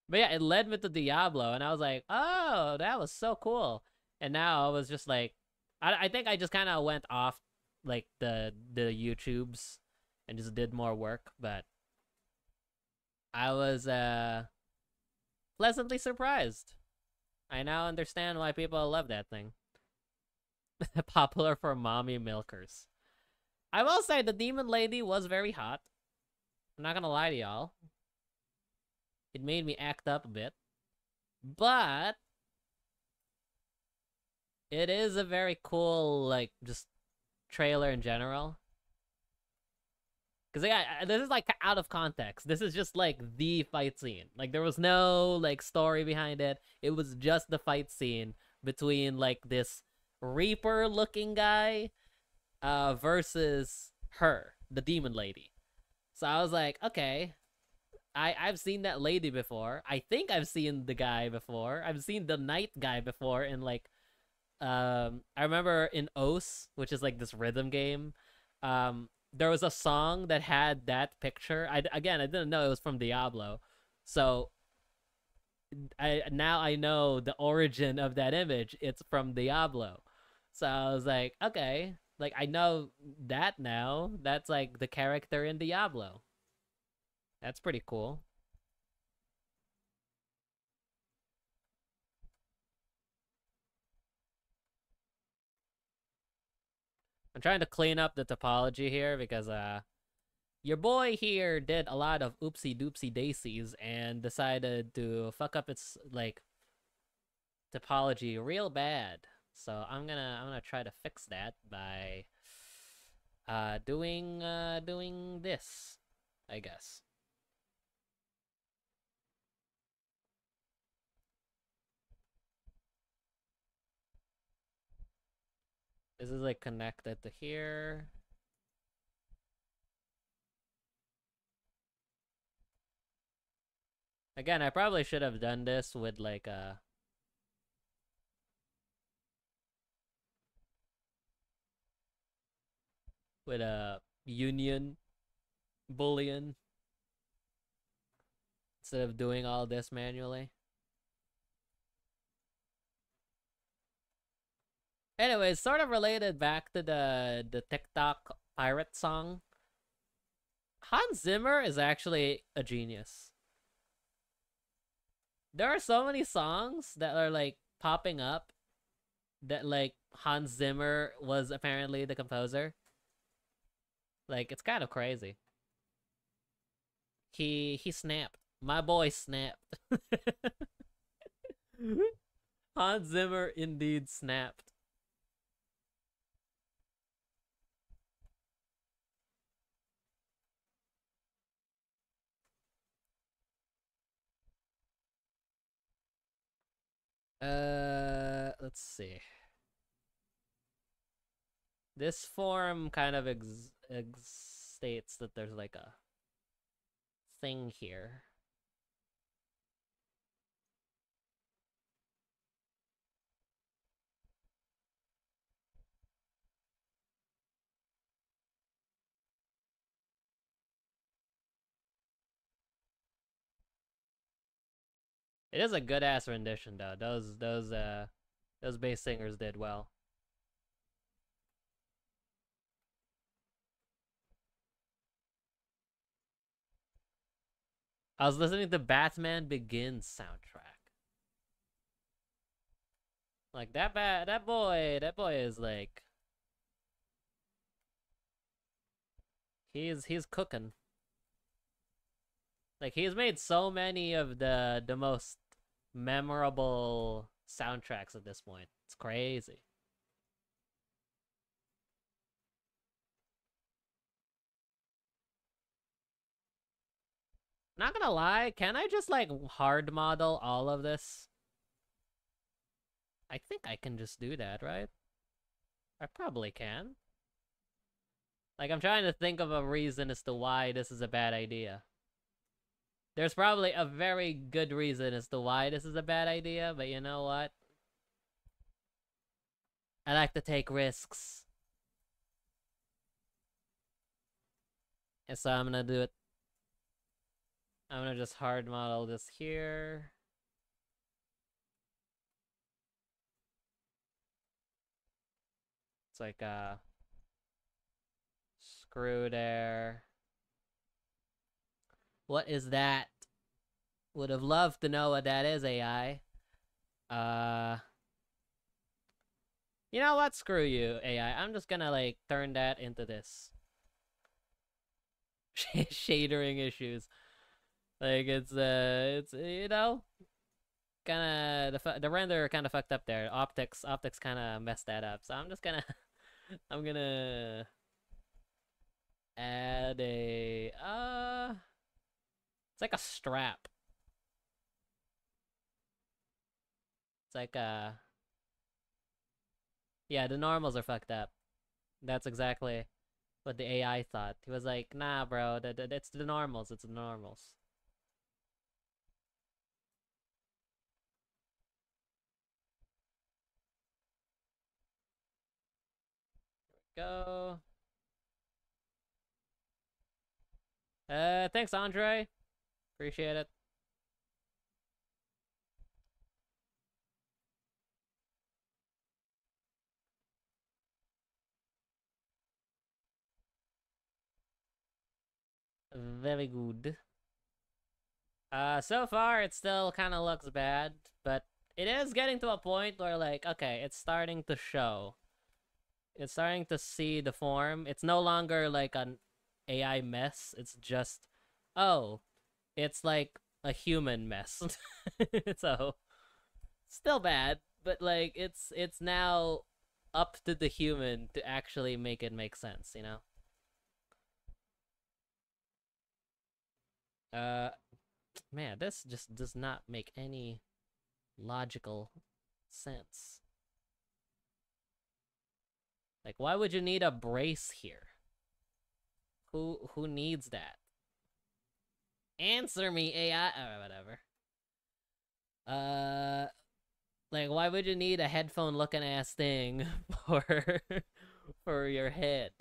But yeah, it led me to Diablo, and I was like, oh, that was so cool. And now I was just like, I, I think I just kind of went off like the the YouTubes and just did more work, but I was uh pleasantly surprised. I now understand why people love that thing. Popular for mommy milkers. I will say the demon lady was very hot. I'm not gonna lie to y'all. It made me act up a bit. But it is a very cool, like, just trailer in general. Because yeah, this is like out of context. This is just like the fight scene. Like there was no like story behind it. It was just the fight scene between like this Reaper looking guy uh versus her, the demon lady. So I was like, okay. I I've seen that lady before. I think I've seen the guy before. I've seen the knight guy before and like um I remember in osu, which is like this rhythm game. Um there was a song that had that picture. I again, I didn't know it was from Diablo, so I now I know the origin of that image. It's from Diablo, so I was like, okay, like I know that now. That's like the character in Diablo. That's pretty cool. I'm trying to clean up the topology here because uh your boy here did a lot of oopsie doopsie daisies and decided to fuck up its like topology real bad. So I'm gonna I'm gonna try to fix that by uh doing uh doing this, I guess. This is like connected to here. Again, I probably should have done this with like a with a union boolean instead of doing all this manually. Anyways, sort of related back to the the TikTok pirate song. Hans Zimmer is actually a genius. There are so many songs that are like popping up that like Hans Zimmer was apparently the composer. Like it's kind of crazy. He he snapped. My boy snapped. Hans Zimmer indeed snapped. Uh, let's see. This form kind of ex, ex states that there's like a thing here. It is a good ass rendition though. Those those uh those bass singers did well. I was listening to the Batman Begins soundtrack. Like that bad that boy that boy is like He's he's cooking. Like he's made so many of the the most memorable soundtracks at this point. It's crazy. Not gonna lie, can I just like hard model all of this? I think I can just do that, right? I probably can. Like, I'm trying to think of a reason as to why this is a bad idea. There's probably a very good reason as to why this is a bad idea, but you know what? I like to take risks. And so I'm gonna do it. I'm gonna just hard model this here. It's like, a screw there. What is that? Would have loved to know what that is, AI. Uh... You know what? Screw you, AI. I'm just gonna, like, turn that into this. Shadering issues. Like, it's, uh, it's, you know, kind of, the, the render kind of fucked up there. Optics, optics kind of messed that up. So I'm just gonna, I'm gonna add a, uh, it's like a strap. It's like, a... yeah, the normals are fucked up. That's exactly what the AI thought. He was like, nah, bro, it's the normals, it's the normals. go. Uh, thanks, Andre. Appreciate it. Very good. Uh, so far, it still kind of looks bad, but it is getting to a point where, like, okay, it's starting to show. It's starting to see the form. It's no longer, like, an AI mess. It's just, oh, it's like a human mess. so, still bad, but like it's it's now up to the human to actually make it make sense, you know? Uh, man, this just does not make any logical sense. Like, why would you need a brace here? Who who needs that? Answer me, AI. Oh, whatever. Uh, like, why would you need a headphone looking ass thing for for your head?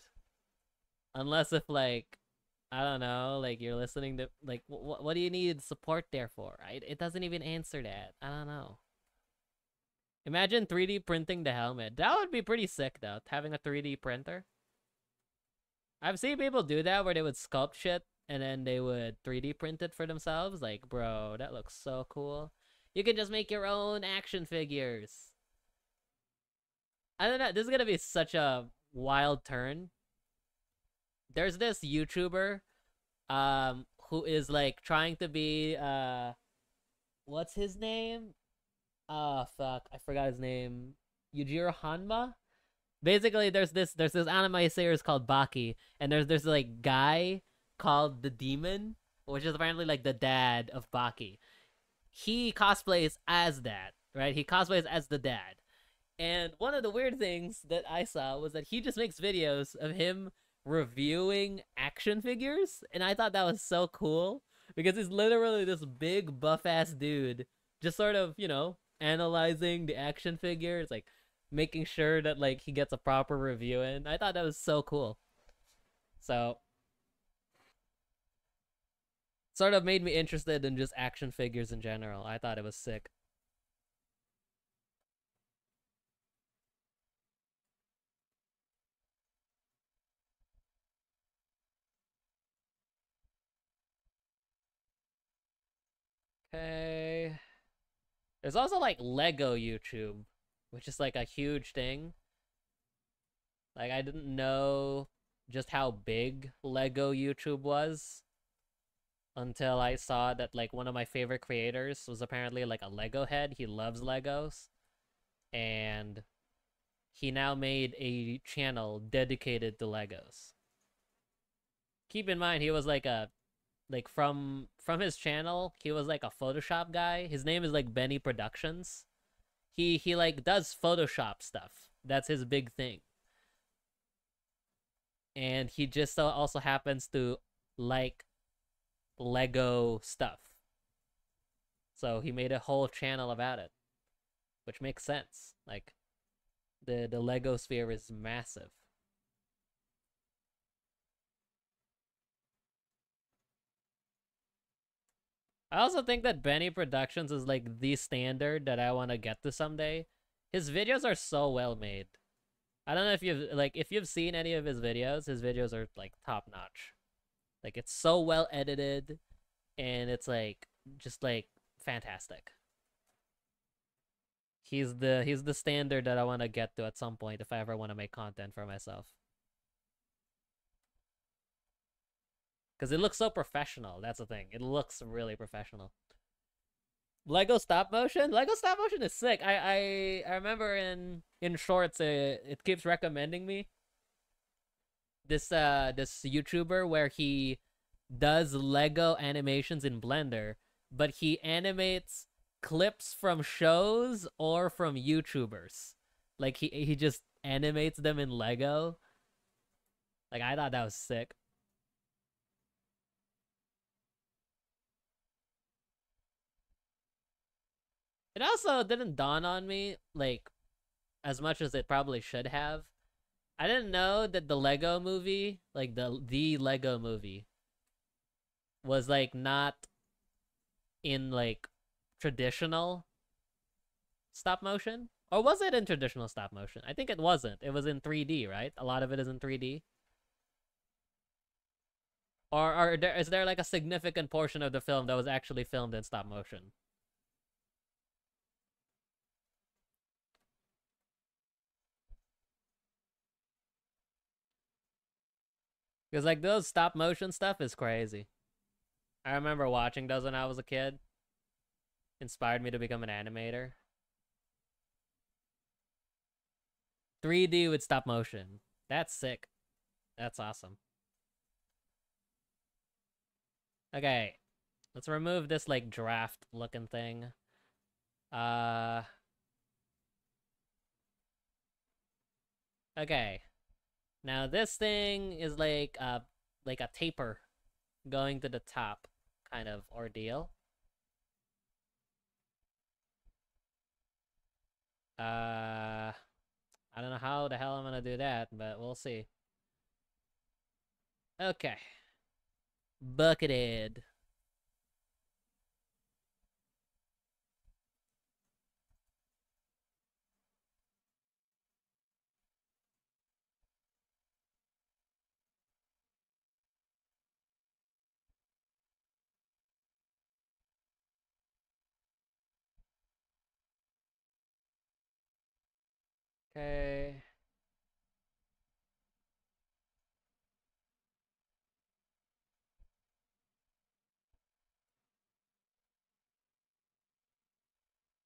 Unless if like, I don't know, like you're listening to like, what what do you need support there for? Right? It doesn't even answer that. I don't know. Imagine 3D printing the helmet. That would be pretty sick though, having a 3D printer. I've seen people do that where they would sculpt shit and then they would 3D print it for themselves. Like, bro, that looks so cool. You can just make your own action figures. I don't know. This is gonna be such a wild turn. There's this YouTuber, um, who is like trying to be uh, what's his name? Oh, fuck, I forgot his name. Yujiro Hanma basically there's this there's this anime series called Baki, and there's there's like guy called the Demon, which is apparently like the dad of Baki. He cosplays as that, right? He cosplays as the dad. And one of the weird things that I saw was that he just makes videos of him reviewing action figures, and I thought that was so cool because he's literally this big buff ass dude, just sort of you know analyzing the action figures, like making sure that like he gets a proper review in. I thought that was so cool. So sort of made me interested in just action figures in general. I thought it was sick. Okay. There's also like Lego YouTube, which is like a huge thing. Like I didn't know just how big Lego YouTube was until I saw that like one of my favorite creators was apparently like a Lego head. He loves Legos. And he now made a channel dedicated to Legos. Keep in mind he was like a like from from his channel, he was like a Photoshop guy. His name is like Benny Productions. He he like does Photoshop stuff. That's his big thing. And he just also happens to like Lego stuff. So he made a whole channel about it, which makes sense. Like the the Lego sphere is massive. I also think that Benny Productions is like the standard that I want to get to someday. His videos are so well made. I don't know if you've like if you've seen any of his videos, his videos are like top notch. Like it's so well edited and it's like just like fantastic. He's the he's the standard that I want to get to at some point if I ever want to make content for myself. Cuz it looks so professional. That's the thing. It looks really professional. Lego stop motion? Lego stop motion is sick. I I, I remember in in shorts it, it keeps recommending me this uh this YouTuber where he does Lego animations in Blender, but he animates clips from shows or from YouTubers. Like he he just animates them in Lego. Like I thought that was sick. It also didn't dawn on me like as much as it probably should have I didn't know that the Lego movie, like the the Lego movie, was like not in like traditional stop motion. Or was it in traditional stop motion? I think it wasn't. It was in 3D, right? A lot of it is in 3D. Or, or there, is there like a significant portion of the film that was actually filmed in stop motion? Because like those stop motion stuff is crazy. I remember watching those when I was a kid. Inspired me to become an animator. 3D with stop motion. That's sick. That's awesome. Okay. Let's remove this like draft looking thing. Uh Okay. Now this thing is like a like a taper going to the top kind of ordeal. Uh I don't know how the hell I'm gonna do that, but we'll see. Okay. Buckethead. Okay.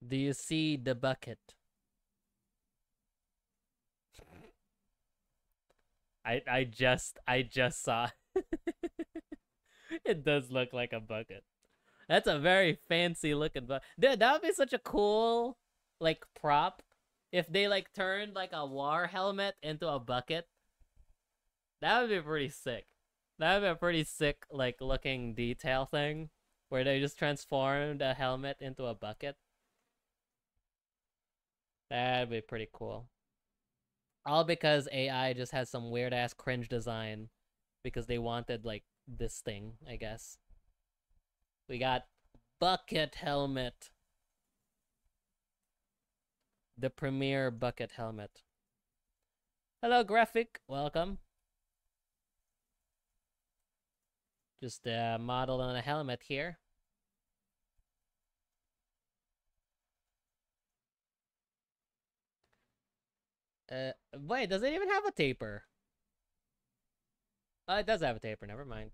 Do you see the bucket? I I just I just saw. it does look like a bucket. That's a very fancy looking bucket. Dude, that would be such a cool like prop if they like turned like a war helmet into a bucket, that would be pretty sick. That would be a pretty sick like looking detail thing where they just transformed a helmet into a bucket. That'd be pretty cool. All because AI just has some weird ass cringe design because they wanted like this thing, I guess. We got bucket helmet. The premier bucket helmet. Hello, graphic. Welcome. Just a model on a helmet here. Uh, wait, does it even have a taper? Oh, it does have a taper, never mind.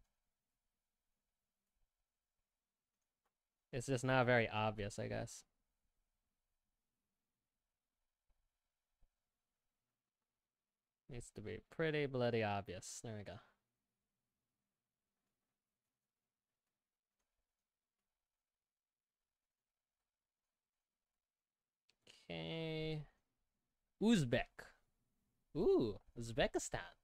It's just not very obvious, I guess. Needs to be pretty bloody obvious. There we go. Okay. Uzbek. Ooh, Uzbekistan.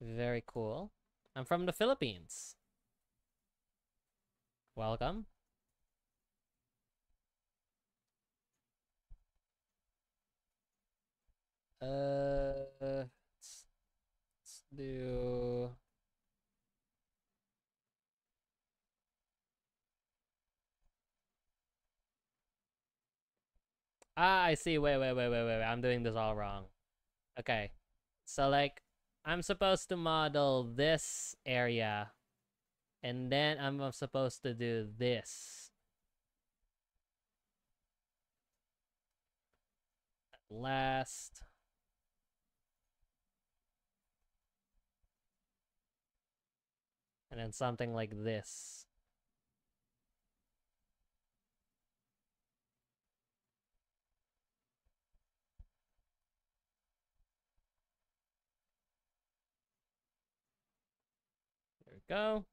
Very cool. I'm from the Philippines. Welcome. Uh, let's, let's do. Ah, I see. Wait, wait, wait, wait, wait. I'm doing this all wrong. Okay. So, like, I'm supposed to model this area. And then I'm supposed to do this. Last. And then something like this. There we go.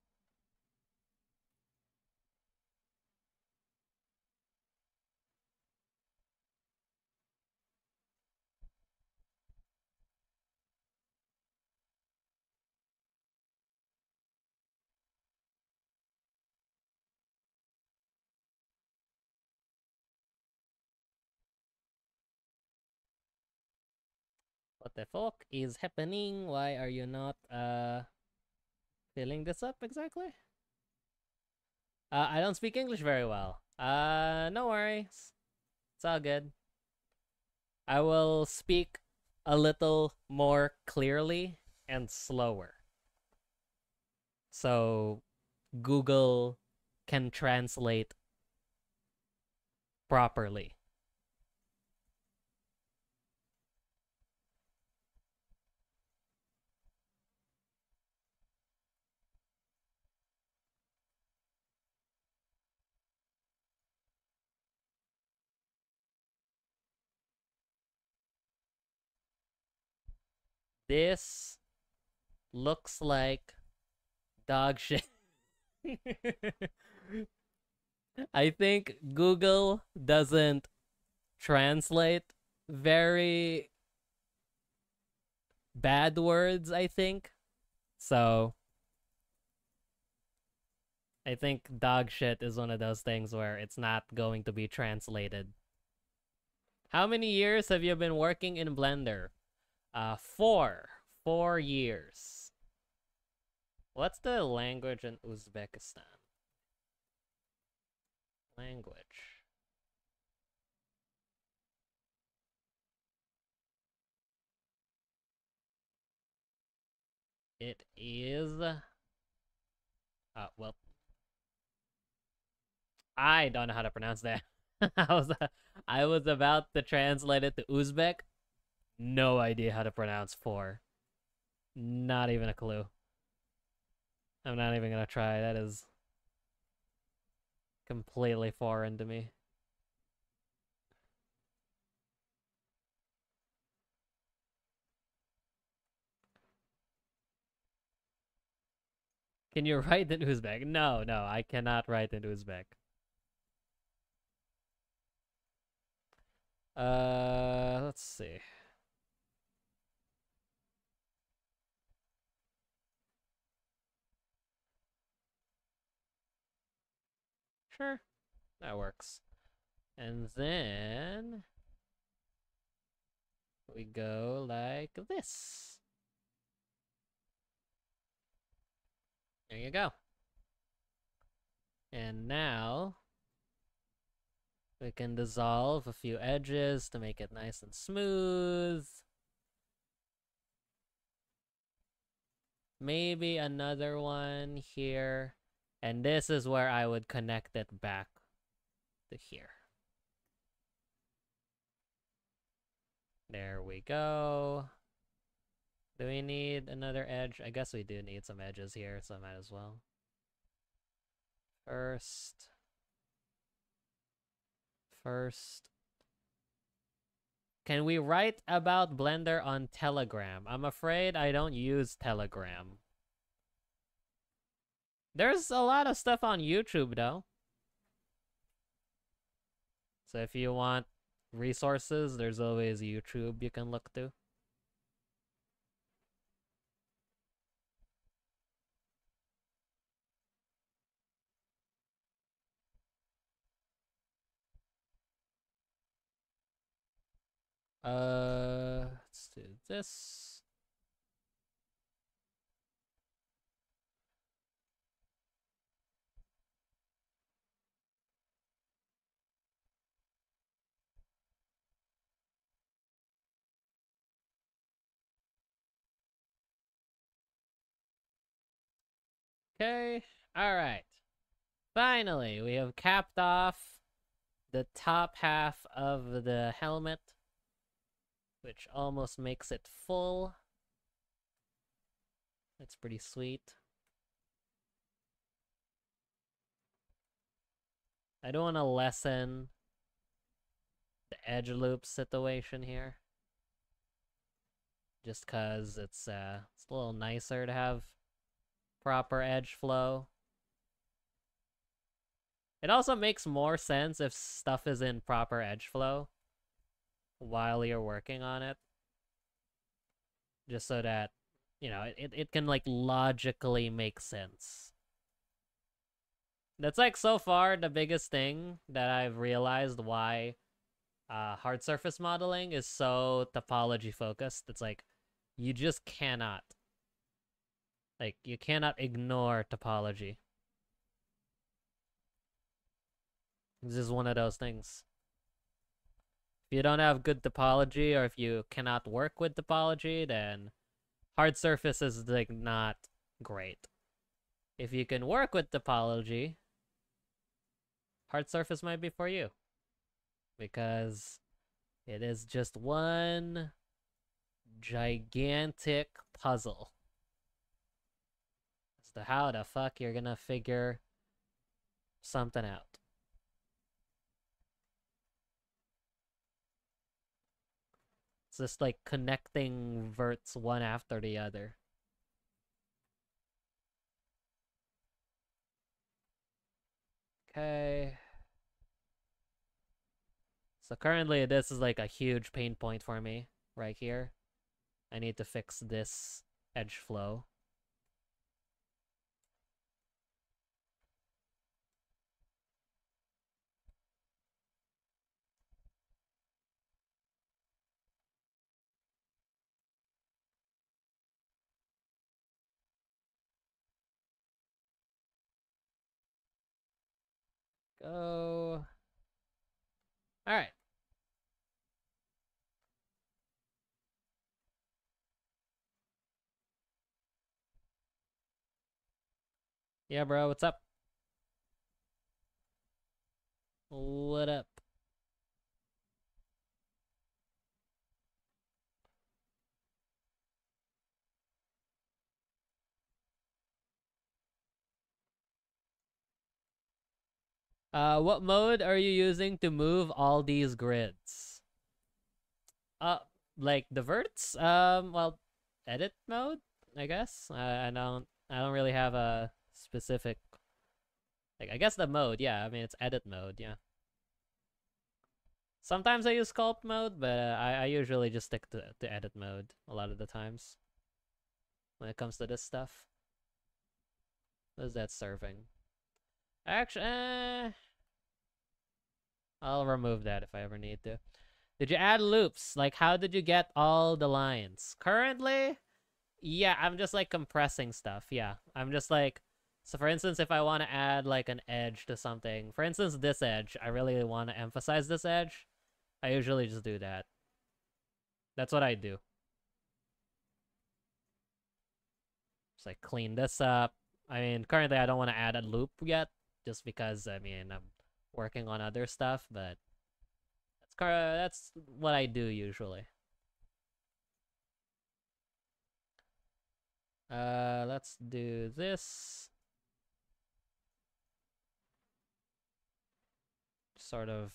What the fuck is happening? Why are you not uh filling this up exactly? Uh, I don't speak English very well. Uh, no worries. It's all good. I will speak a little more clearly and slower. So Google can translate properly. This looks like dog shit. I think Google doesn't translate very bad words, I think. So I think dog shit is one of those things where it's not going to be translated. How many years have you been working in Blender? Uh, four. Four years. What's the language in Uzbekistan? Language. It is. Uh, well, I don't know how to pronounce that. I was, uh, I was about to translate it to Uzbek. No idea how to pronounce four. Not even a clue. I'm not even gonna try. That is completely foreign to me. Can you write in Uzbek? No, no, I cannot write in Uzbek. Uh, let's see. Sure, that works. And then we go like this. There you go. And now we can dissolve a few edges to make it nice and smooth. Maybe another one here. And this is where I would connect it back to here. There we go. Do we need another edge? I guess we do need some edges here, so I might as well. First. First. Can we write about Blender on Telegram? I'm afraid I don't use Telegram. There's a lot of stuff on YouTube, though. So if you want resources, there's always YouTube you can look to. Uh, let's do this. Okay, alright. Finally, we have capped off the top half of the helmet which almost makes it full. That's pretty sweet. I don't want to lessen the edge loop situation here. Just cause it's uh it's a little nicer to have proper edge flow. It also makes more sense if stuff is in proper edge flow while you're working on it. Just so that, you know, it, it can like logically make sense. That's like so far the biggest thing that I've realized why uh, hard surface modeling is so topology focused. It's like you just cannot. Like you cannot ignore topology. This is one of those things. If you don't have good topology or if you cannot work with topology, then hard surface is like not great. If you can work with topology, hard surface might be for you. Because it is just one gigantic puzzle to how the fuck you're gonna figure something out. It's just like connecting verts one after the other. Okay. So currently this is like a huge pain point for me right here. I need to fix this edge flow. Go. All right. Yeah, bro, what's up? What up? Uh, what mode are you using to move all these grids? Uh, like the verts? Um, well, edit mode, I guess. I, I don't, I don't really have a specific. Like, I guess the mode, yeah. I mean, it's edit mode, yeah. Sometimes I use sculpt mode, but uh, I, I usually just stick to, to edit mode a lot of the times. When it comes to this stuff. What is that serving? Actually, eh, I'll remove that if I ever need to. Did you add loops? Like, how did you get all the lines? Currently, yeah, I'm just like compressing stuff. Yeah, I'm just like So for instance, if I want to add like an edge to something, for instance, this edge, I really want to emphasize this edge, I usually just do that. That's what I do. Just like clean this up. I mean, currently I don't want to add a loop yet, just because, I mean, I'm working on other stuff, but that's, car that's what I do usually. Uh, let's do this. sort of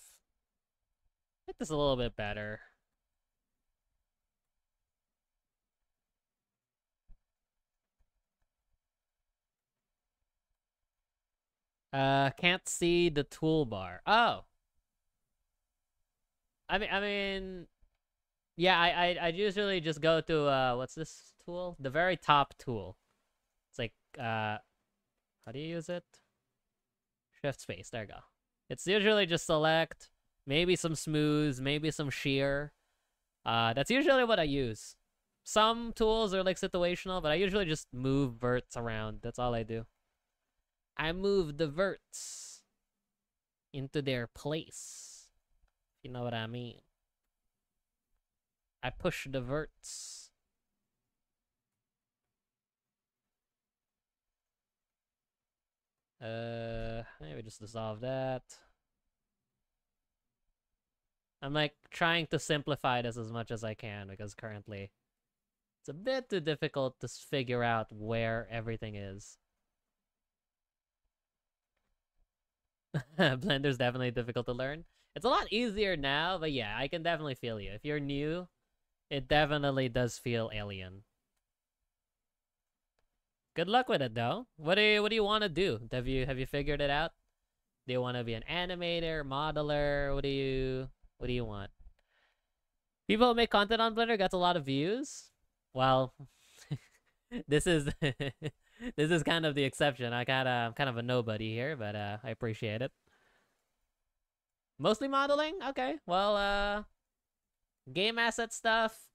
make this a little bit better. Uh, can't see the toolbar. Oh. I mean, I mean, yeah, I, I, I usually just go to, uh, what's this tool? The very top tool. It's like, uh, how do you use it? Shift space, there you go. It's usually just select, maybe some smooth, maybe some shear. Uh, that's usually what I use. Some tools are like situational, but I usually just move verts around. That's all I do. I move the verts into their place. You know what I mean. I push the verts. Uh, maybe just dissolve that. I'm like trying to simplify this as much as I can because currently it's a bit too difficult to figure out where everything is. Blender's definitely difficult to learn. It's a lot easier now, but yeah, I can definitely feel you. If you're new, it definitely does feel alien. Good luck with it though. What do you what do you want to do? Have you have you figured it out? Do you want to be an animator, modeler? What do you what do you want? People who make content on Blender gets a lot of views. Well, this is this is kind of the exception. I got uh, kind of a nobody here, but uh, I appreciate it. Mostly modeling. Okay. Well, uh, game asset stuff.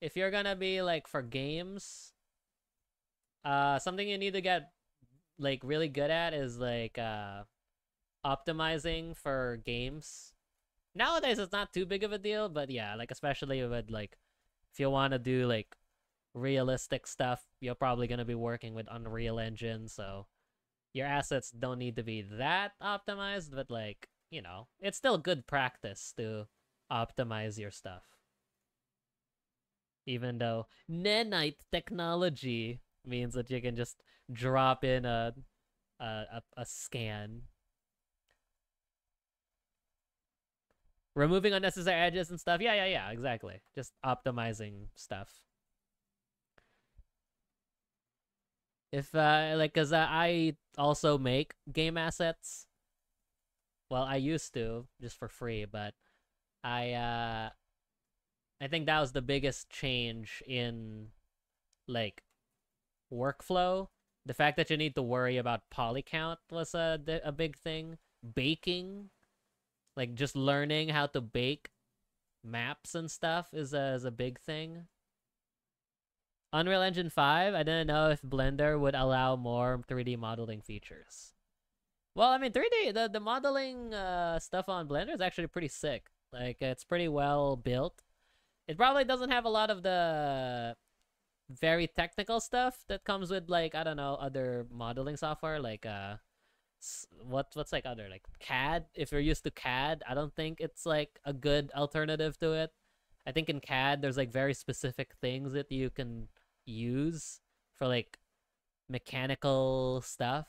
If you're gonna be like for games, uh, something you need to get like really good at is like uh, optimizing for games. Nowadays, it's not too big of a deal, but yeah, like especially with like if you want to do like realistic stuff, you're probably gonna be working with Unreal Engine, so your assets don't need to be that optimized, but like you know, it's still good practice to optimize your stuff. Even though nanite technology means that you can just drop in a a, a, a scan. Removing unnecessary edges and stuff. Yeah, yeah, yeah, exactly. Just optimizing stuff. If, uh, like, cause uh, I also make game assets. Well, I used to, just for free, but I, uh, I think that was the biggest change in, like, workflow. The fact that you need to worry about poly count was a, a big thing. Baking, like just learning how to bake maps and stuff is a, is a big thing. Unreal Engine 5, I didn't know if Blender would allow more 3D modeling features. Well, I mean, 3D, the, the modeling uh, stuff on Blender is actually pretty sick. Like, it's pretty well built. It probably doesn't have a lot of the very technical stuff that comes with like I don't know other modeling software like uh what what's like other like CAD if you're used to CAD I don't think it's like a good alternative to it I think in CAD there's like very specific things that you can use for like mechanical stuff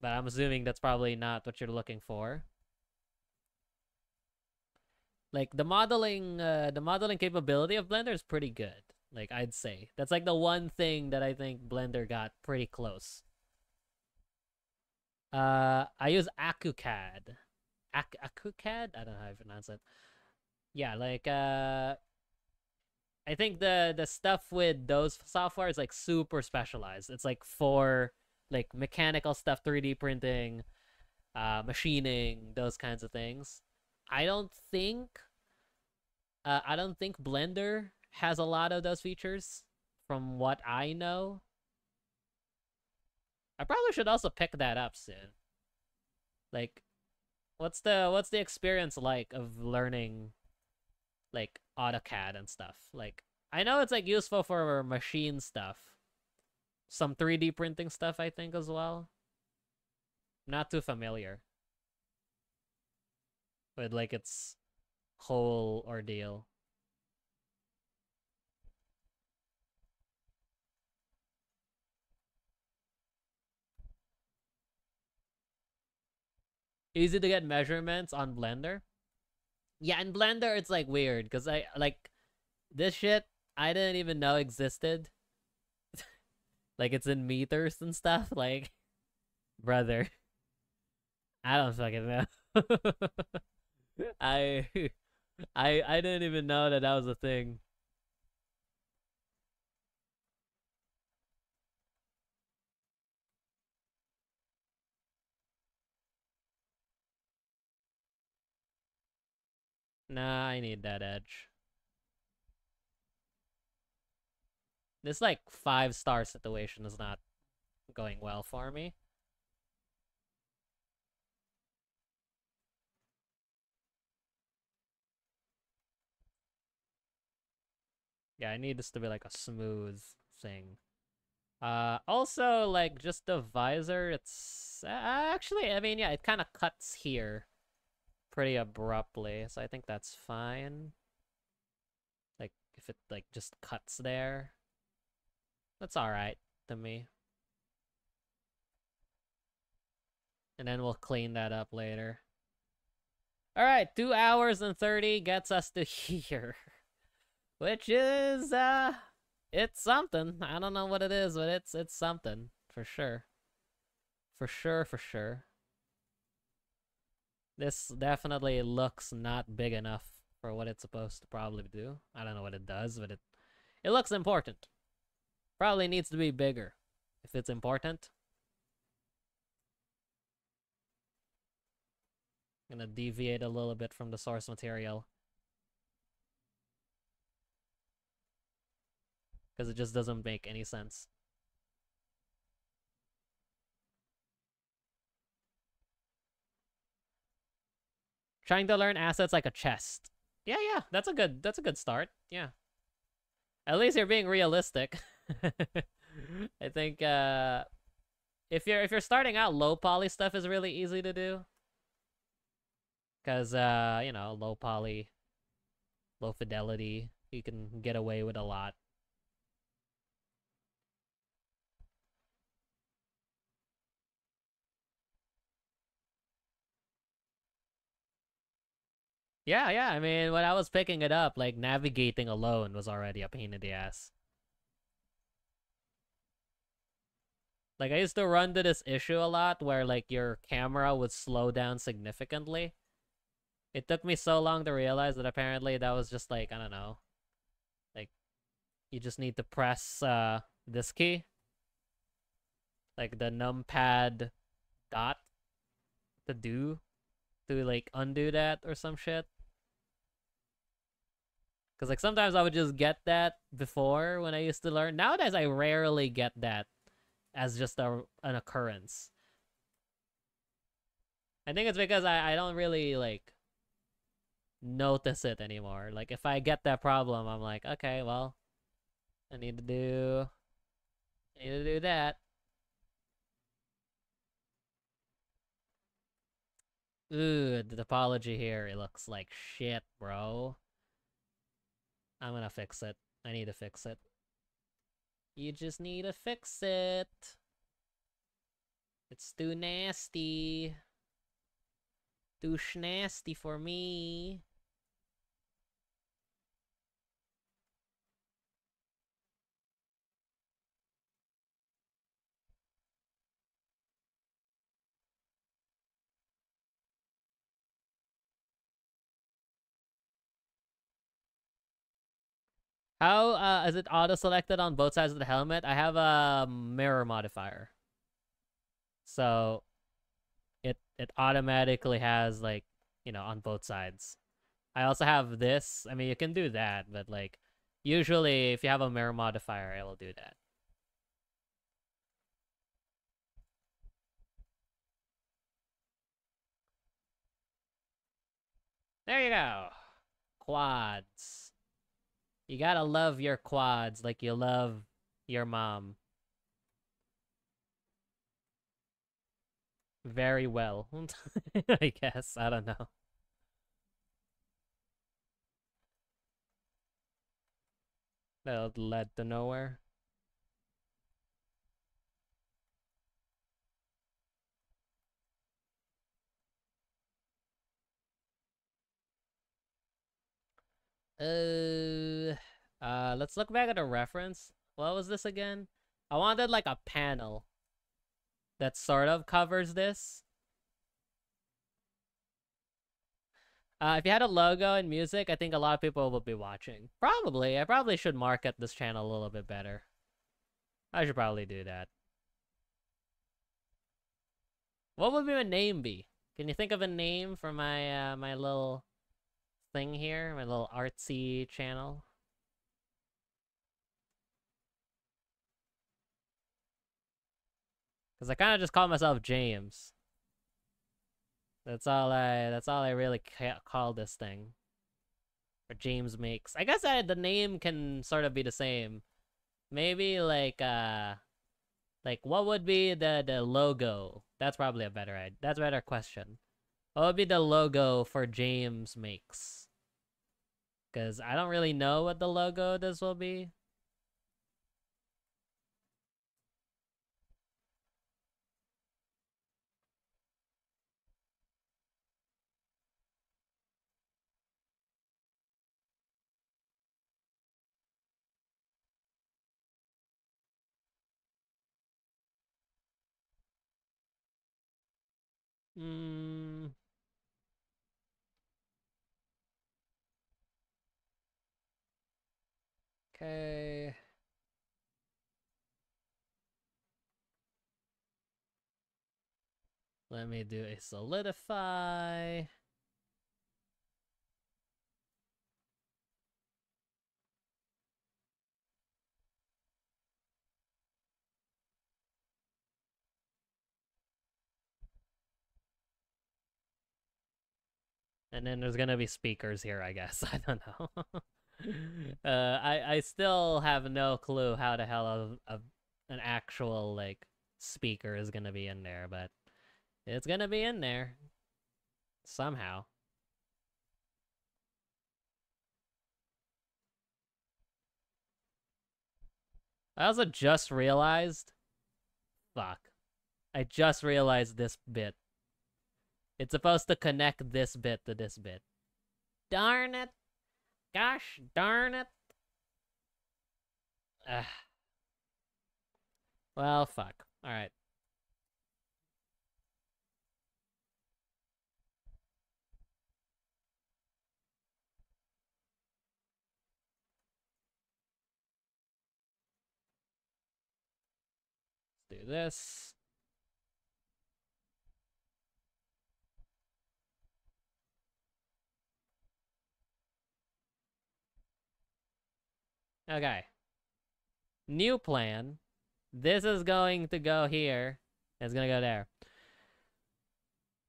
but I'm assuming that's probably not what you're looking for like the modeling uh, the modeling capability of blender is pretty good like I'd say that's like the one thing that I think Blender got pretty close. Uh, I use AkuCAD. Ak- AkuCAD? I don't know how to pronounce it. Yeah, like uh, I think the the stuff with those software is like super specialized. It's like for like mechanical stuff, 3D printing, uh, machining, those kinds of things. I don't think. Uh, I don't think Blender has a lot of those features from what I know. I probably should also pick that up soon. Like, what's the what's the experience like of learning, like AutoCAD and stuff? Like, I know it's like useful for machine stuff, some 3D printing stuff. I think as well. Not too familiar with like its whole ordeal. Easy to get measurements on Blender. Yeah, in Blender it's like weird because I like this shit I didn't even know existed. like it's in meters and stuff. Like, brother, I don't fucking know. I, I, I didn't even know that that was a thing. Nah, I need that edge. This like five star situation is not going well for me. Yeah, I need this to be like a smooth thing. Uh, also, like, just the visor, it's... Uh, actually, I mean, yeah, it kind of cuts here pretty abruptly, so I think that's fine. Like, if it, like, just cuts there. That's alright to me. And then we'll clean that up later. Alright, 2 hours and 30 gets us to here. Which is, uh, it's something. I don't know what it is, but it's it's something for sure. For sure, for sure. This definitely looks not big enough for what it's supposed to probably do. I don't know what it does, but it it looks important. Probably needs to be bigger if it's important. I'm gonna deviate a little bit from the source material. because it just doesn't make any sense. Trying to learn assets like a chest. Yeah, yeah, that's a good that's a good start. Yeah. At least you're being realistic. I think uh if you're if you're starting out low poly stuff is really easy to do. Cause uh, you know, low poly, low fidelity, you can get away with a lot. Yeah, yeah. I mean, when I was picking it up, like navigating alone was already a pain in the ass. Like I used to run to this issue a lot where like your camera would slow down significantly. It took me so long to realize that apparently that was just like, I don't know. Like you just need to press uh this key. Like the numpad dot to do to like undo that or some shit. Cause like sometimes I would just get that before when I used to learn. Nowadays I rarely get that as just a an occurrence. I think it's because I, I don't really like notice it anymore. Like if I get that problem, I'm like, okay, well, I need to do I need to do that. Ooh, the topology here, it looks like shit, bro. I'm gonna fix it. I need to fix it. You just need to fix it. It's too nasty. Too nasty for me. How uh, is it auto selected on both sides of the helmet? I have a mirror modifier. So it it automatically has like, you know, on both sides. I also have this. I mean, you can do that, but like usually if you have a mirror modifier, it'll do that. There you go. Quads. You gotta love your quads like you love your mom. Very well, I guess. I don't know. That led to nowhere. Uh, uh, let's look back at a reference. What was this again? I wanted like a panel that sort of covers this. Uh, if you had a logo and music, I think a lot of people would be watching. Probably. I probably should market this channel a little bit better. I should probably do that. What would my name be? Can you think of a name for my uh, my little thing here? My little artsy channel? Because I kind of just call myself James. That's all I. That's all I really ca call this thing. Or James makes. I guess I, the name can sort of be the same. Maybe like uh, like what would be the the logo? That's probably a better. That's a better question. What would be the logo for James makes? Because I don't really know what the logo this will be. Hmm. Okay. Let me do a solidify. And then there's gonna be speakers here, I guess. I don't know. uh, I I still have no clue how the hell a, a, an actual like speaker is gonna be in there, but it's gonna be in there somehow. I also just realized. Fuck. I just realized this bit. It's supposed to connect this bit to this bit. Darn it. Gosh darn it. Ugh. Well, fuck. Alright. Let's do this. Okay. New plan. This is going to go here. It's gonna go there.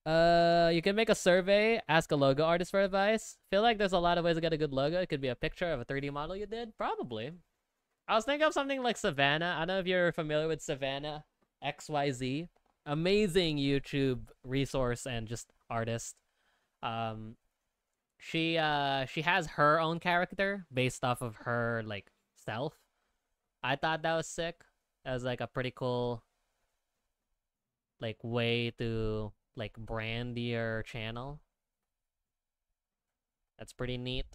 Uh, you can make a survey, ask a logo artist for advice. Feel like there's a lot of ways to get a good logo. It could be a picture of a 3D model you did. Probably. I was thinking of something like Savannah. I don't know if you're familiar with Savannah XYZ. Amazing YouTube resource and just artist. Um, she uh she has her own character based off of her like self. I thought that was sick. That was like a pretty cool like way to like brand your channel. That's pretty neat.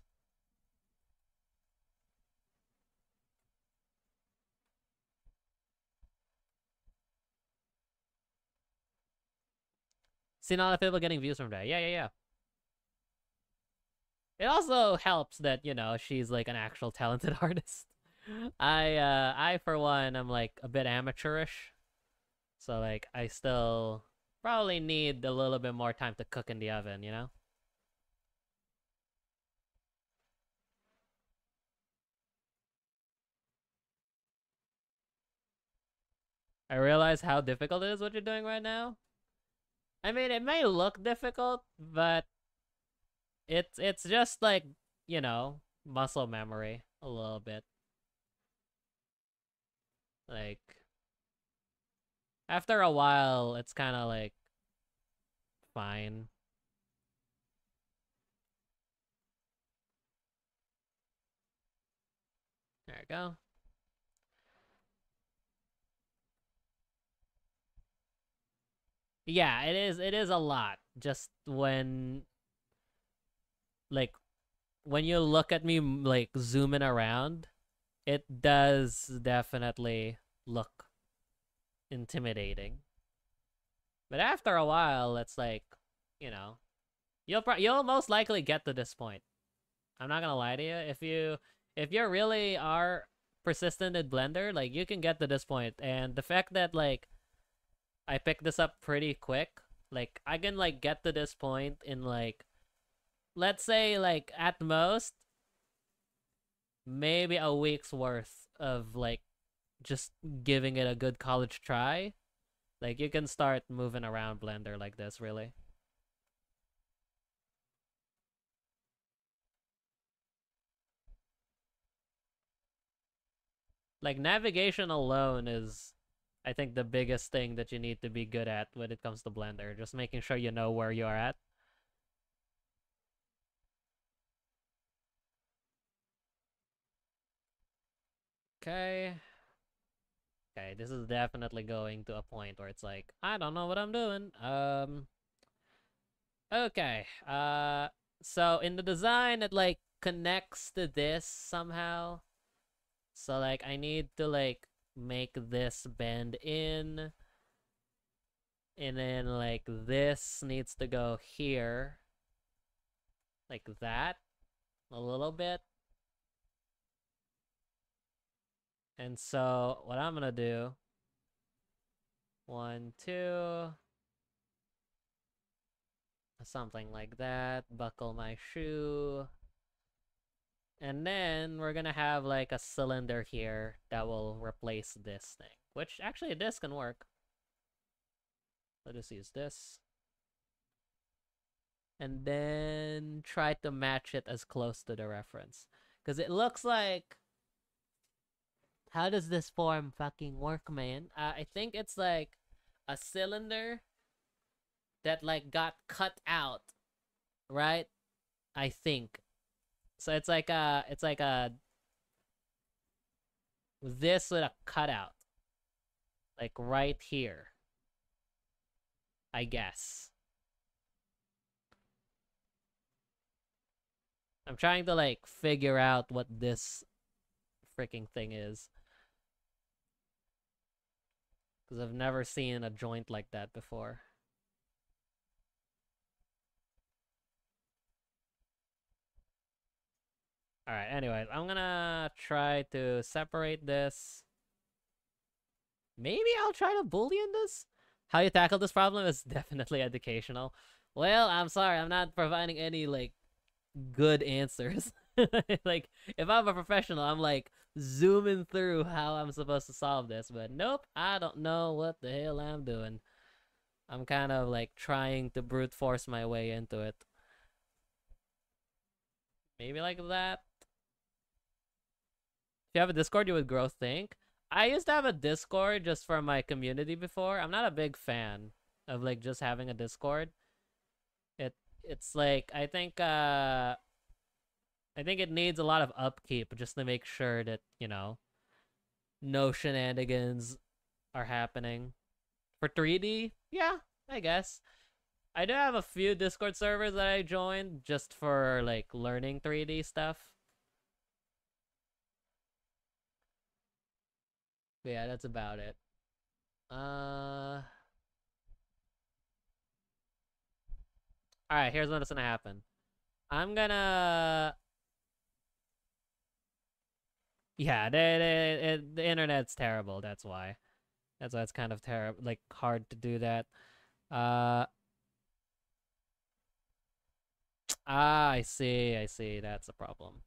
Seen a lot of people getting views from that. Yeah, yeah, yeah. It also helps that, you know, she's like an actual talented artist. I uh I for one am like a bit amateurish. So like I still probably need a little bit more time to cook in the oven, you know? I realize how difficult it is what you're doing right now. I mean, it may look difficult, but it's it's just like you know muscle memory a little bit. Like after a while, it's kind of like fine. There we go. Yeah, it is it is a lot. Just when like when you look at me like zooming around, it does definitely look intimidating. But after a while, it's like, you know, you'll pro- you'll most likely get to this point. I'm not gonna lie to you. If you if you really are persistent in Blender, like you can get to this point. And the fact that like I picked this up pretty quick, like I can like get to this point in like let's say like at most maybe a week's worth of like just giving it a good college try. Like you can start moving around blender like this really. Like navigation alone is i think the biggest thing that you need to be good at when it comes to blender. Just making sure you know where you are at Okay. Okay, this is definitely going to a point where it's like, I don't know what I'm doing. Um. Okay. Uh. So in the design, it like connects to this somehow. So like, I need to like make this bend in. And then like this needs to go here. Like that. A little bit. And so what I'm gonna do, one, two, something like that, buckle my shoe. And then we're gonna have like a cylinder here that will replace this thing, which actually this can work. Let us use this. And then try to match it as close to the reference. Because it looks like how does this form fucking work, man? Uh, I think it's like a cylinder that like got cut out, right? I think. So it's like a, it's like a, this with a cutout. Like right here. I guess. I'm trying to like figure out what this freaking thing is. Because I've never seen a joint like that before. Alright, anyways, I'm gonna try to separate this. Maybe I'll try to boolean this? How you tackle this problem is definitely educational. Well, I'm sorry, I'm not providing any, like, good answers. like, if I'm a professional, I'm like, zooming through how I'm supposed to solve this, but nope, I don't know what the hell I'm doing. I'm kind of like trying to brute force my way into it. Maybe like that. If you have a Discord, you would grow think. I used to have a Discord just for my community before. I'm not a big fan of like just having a Discord. It it's like I think uh I think it needs a lot of upkeep just to make sure that, you know, no shenanigans are happening. For 3D, yeah, I guess. I do have a few Discord servers that I joined just for, like, learning 3D stuff. But yeah, that's about it. Uh... Alright, here's what's gonna happen. I'm gonna yeah, the, the, the internet's terrible. That's why. That's why it's kind of terrible, like hard to do that. Uh. Ah, I see. I see. That's the problem.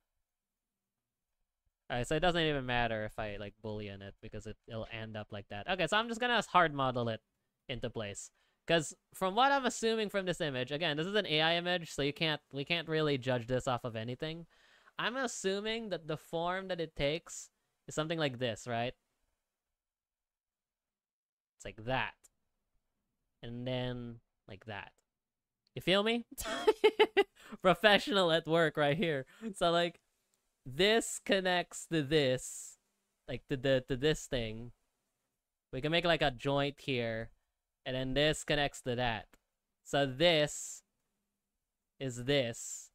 Alright, so it doesn't even matter if I like boolean it because it, it'll end up like that. Okay, so I'm just gonna hard model it into place. Because from what I'm assuming from this image, again, this is an AI image, so you can't we can't really judge this off of anything. I'm assuming that the form that it takes is something like this, right? It's like that. And then like that. You feel me? Professional at work right here. So like this connects to this, like to the to this thing. We can make like a joint here, and then this connects to that. So this is this.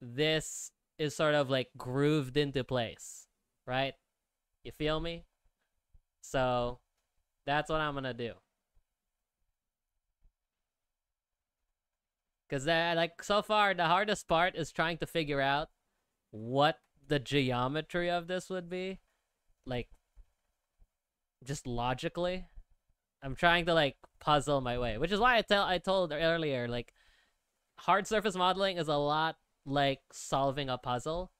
This is sort of like grooved into place, right? You feel me? So that's what I'm gonna do. Cause that like so far the hardest part is trying to figure out what the geometry of this would be. Like just logically. I'm trying to like puzzle my way. Which is why I tell I told earlier, like hard surface modeling is a lot like solving a puzzle.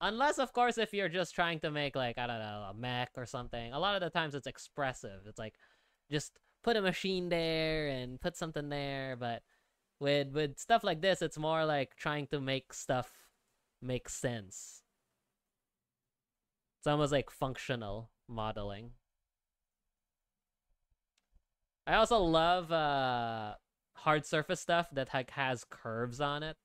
Unless of course if you're just trying to make like, I don't know, a mech or something. A lot of the times it's expressive. It's like just put a machine there and put something there, but with with stuff like this, it's more like trying to make stuff make sense. It's almost like functional modeling. I also love uh, hard surface stuff that has curves on it.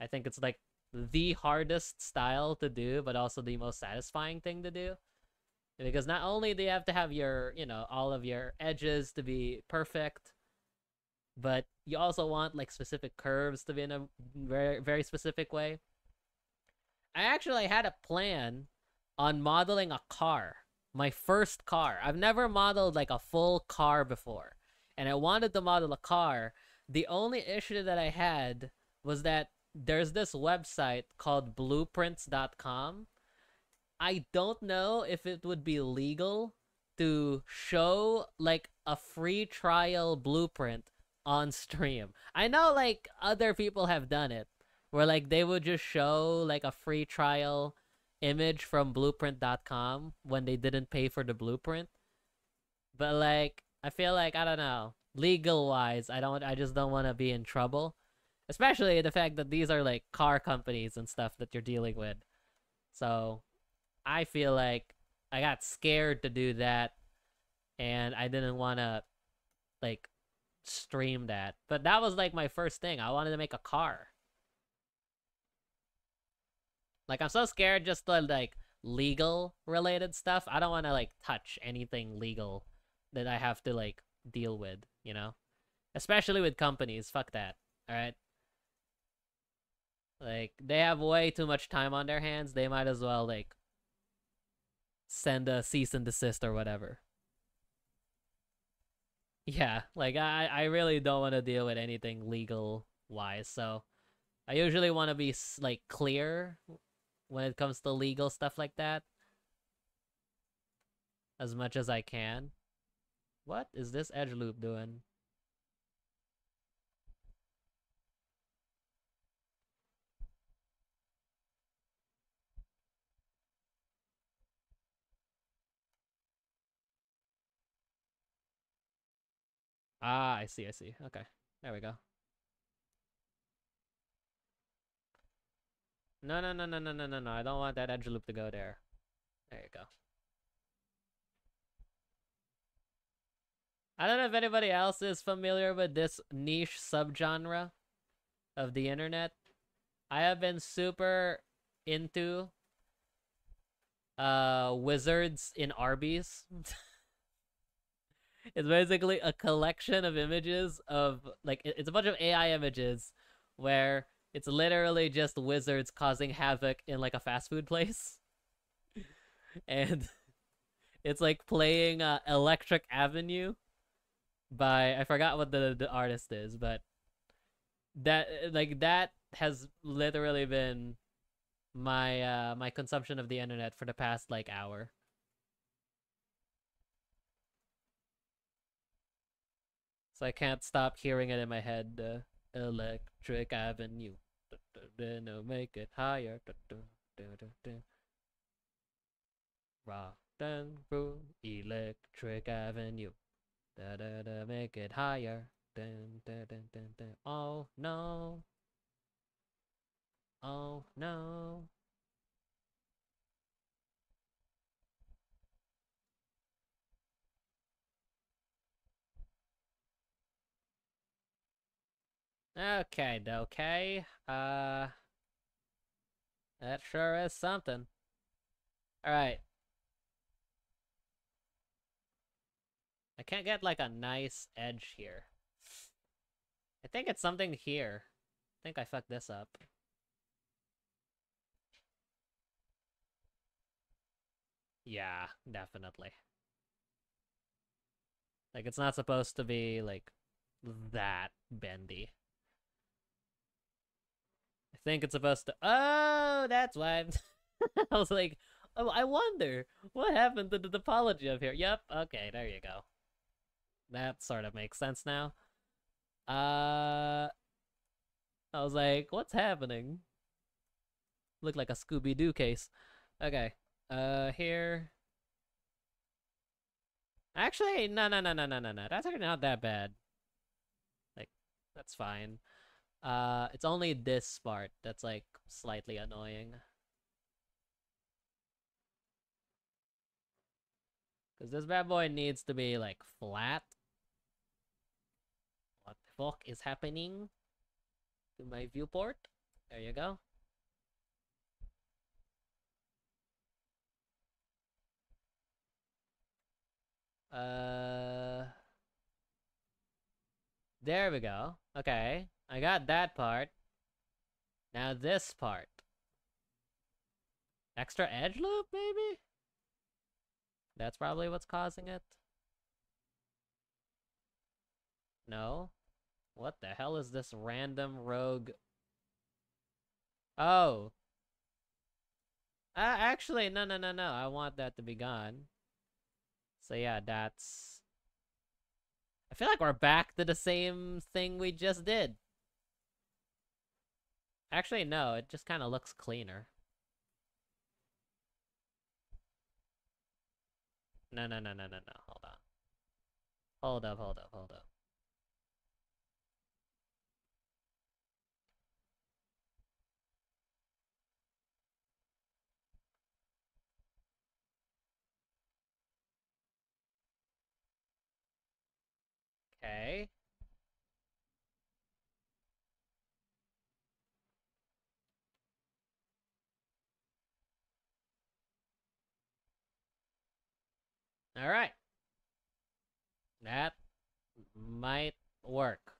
I think it's like the hardest style to do, but also the most satisfying thing to do. Because not only do you have to have your, you know, all of your edges to be perfect, but you also want like specific curves to be in a very very specific way. I actually had a plan on modeling a car, my first car. I've never modeled like a full car before, and I wanted to model a car. The only issue that I had was that there's this website called blueprints.com. I don't know if it would be legal to show like a free trial blueprint on stream. I know like other people have done it where like they would just show like a free trial image from blueprint.com when they didn't pay for the blueprint. But like I feel like I don't know, legal wise, I don't I just don't want to be in trouble. Especially the fact that these are like car companies and stuff that you're dealing with. So I feel like I got scared to do that and I didn't want to like stream that. But that was like my first thing. I wanted to make a car. Like I'm so scared just the like legal related stuff. I don't want to like touch anything legal that I have to like deal with, you know? Especially with companies. Fuck that. All right? Like they have way too much time on their hands. They might as well like send a cease and desist or whatever. Yeah, like I I really don't want to deal with anything legal wise. So I usually want to be like clear when it comes to legal stuff like that as much as I can. What is this edge loop doing? Ah, I see, I see. Okay. There we go. No, no, no, no, no, no, no, no. I don't want that edge loop to go there. There you go. I don't know if anybody else is familiar with this niche subgenre of the internet. I have been super into uh wizards in Arby's. it's basically a collection of images of like it's a bunch of AI images where it's literally just wizards causing havoc in like a fast food place. and it's like playing uh, Electric Avenue by I forgot what the the artist is, but that like that has literally been my uh my consumption of the internet for the past like hour. So I can't stop hearing it in my head. Uh, Electric Avenue. Then make it higher. Rock and roll, Electric Avenue. Da da da, make it higher. Dun, dun, dun, dun, dun. Oh no. Oh no. Okay, okay. Uh, that sure is something. All right. I can't get like a nice edge here. I think it's something here. I think I fucked this up. Yeah, definitely. Like, it's not supposed to be, like, that bendy. Think it's supposed to... Oh, that's why... I was like, oh, I wonder, what happened to the topology of here? Yep, okay, there you go. That sort of makes sense now. Uh... I was like, what's happening? Looked like a Scooby-Doo case. Okay. Uh, here. Actually, no, no, no, no, no, no, no. That's actually not that bad. Like, that's fine. Uh, it's only this part that's, like, slightly annoying. Because this bad boy needs to be, like, flat. What the fuck is happening to my viewport? There you go. Uh, there we go. Okay, I got that part. Now this part. Extra edge loop, maybe? That's probably what's causing it. No? What the hell is this random rogue? Oh. Uh, actually, no, no, no, no. I want that to be gone. So yeah, that's... I feel like we're back to the same thing we just did. Actually, no, it just kind of looks cleaner. No, no, no, no, no, no, hold on. Hold up, hold up, hold up. Okay. All right. That might work.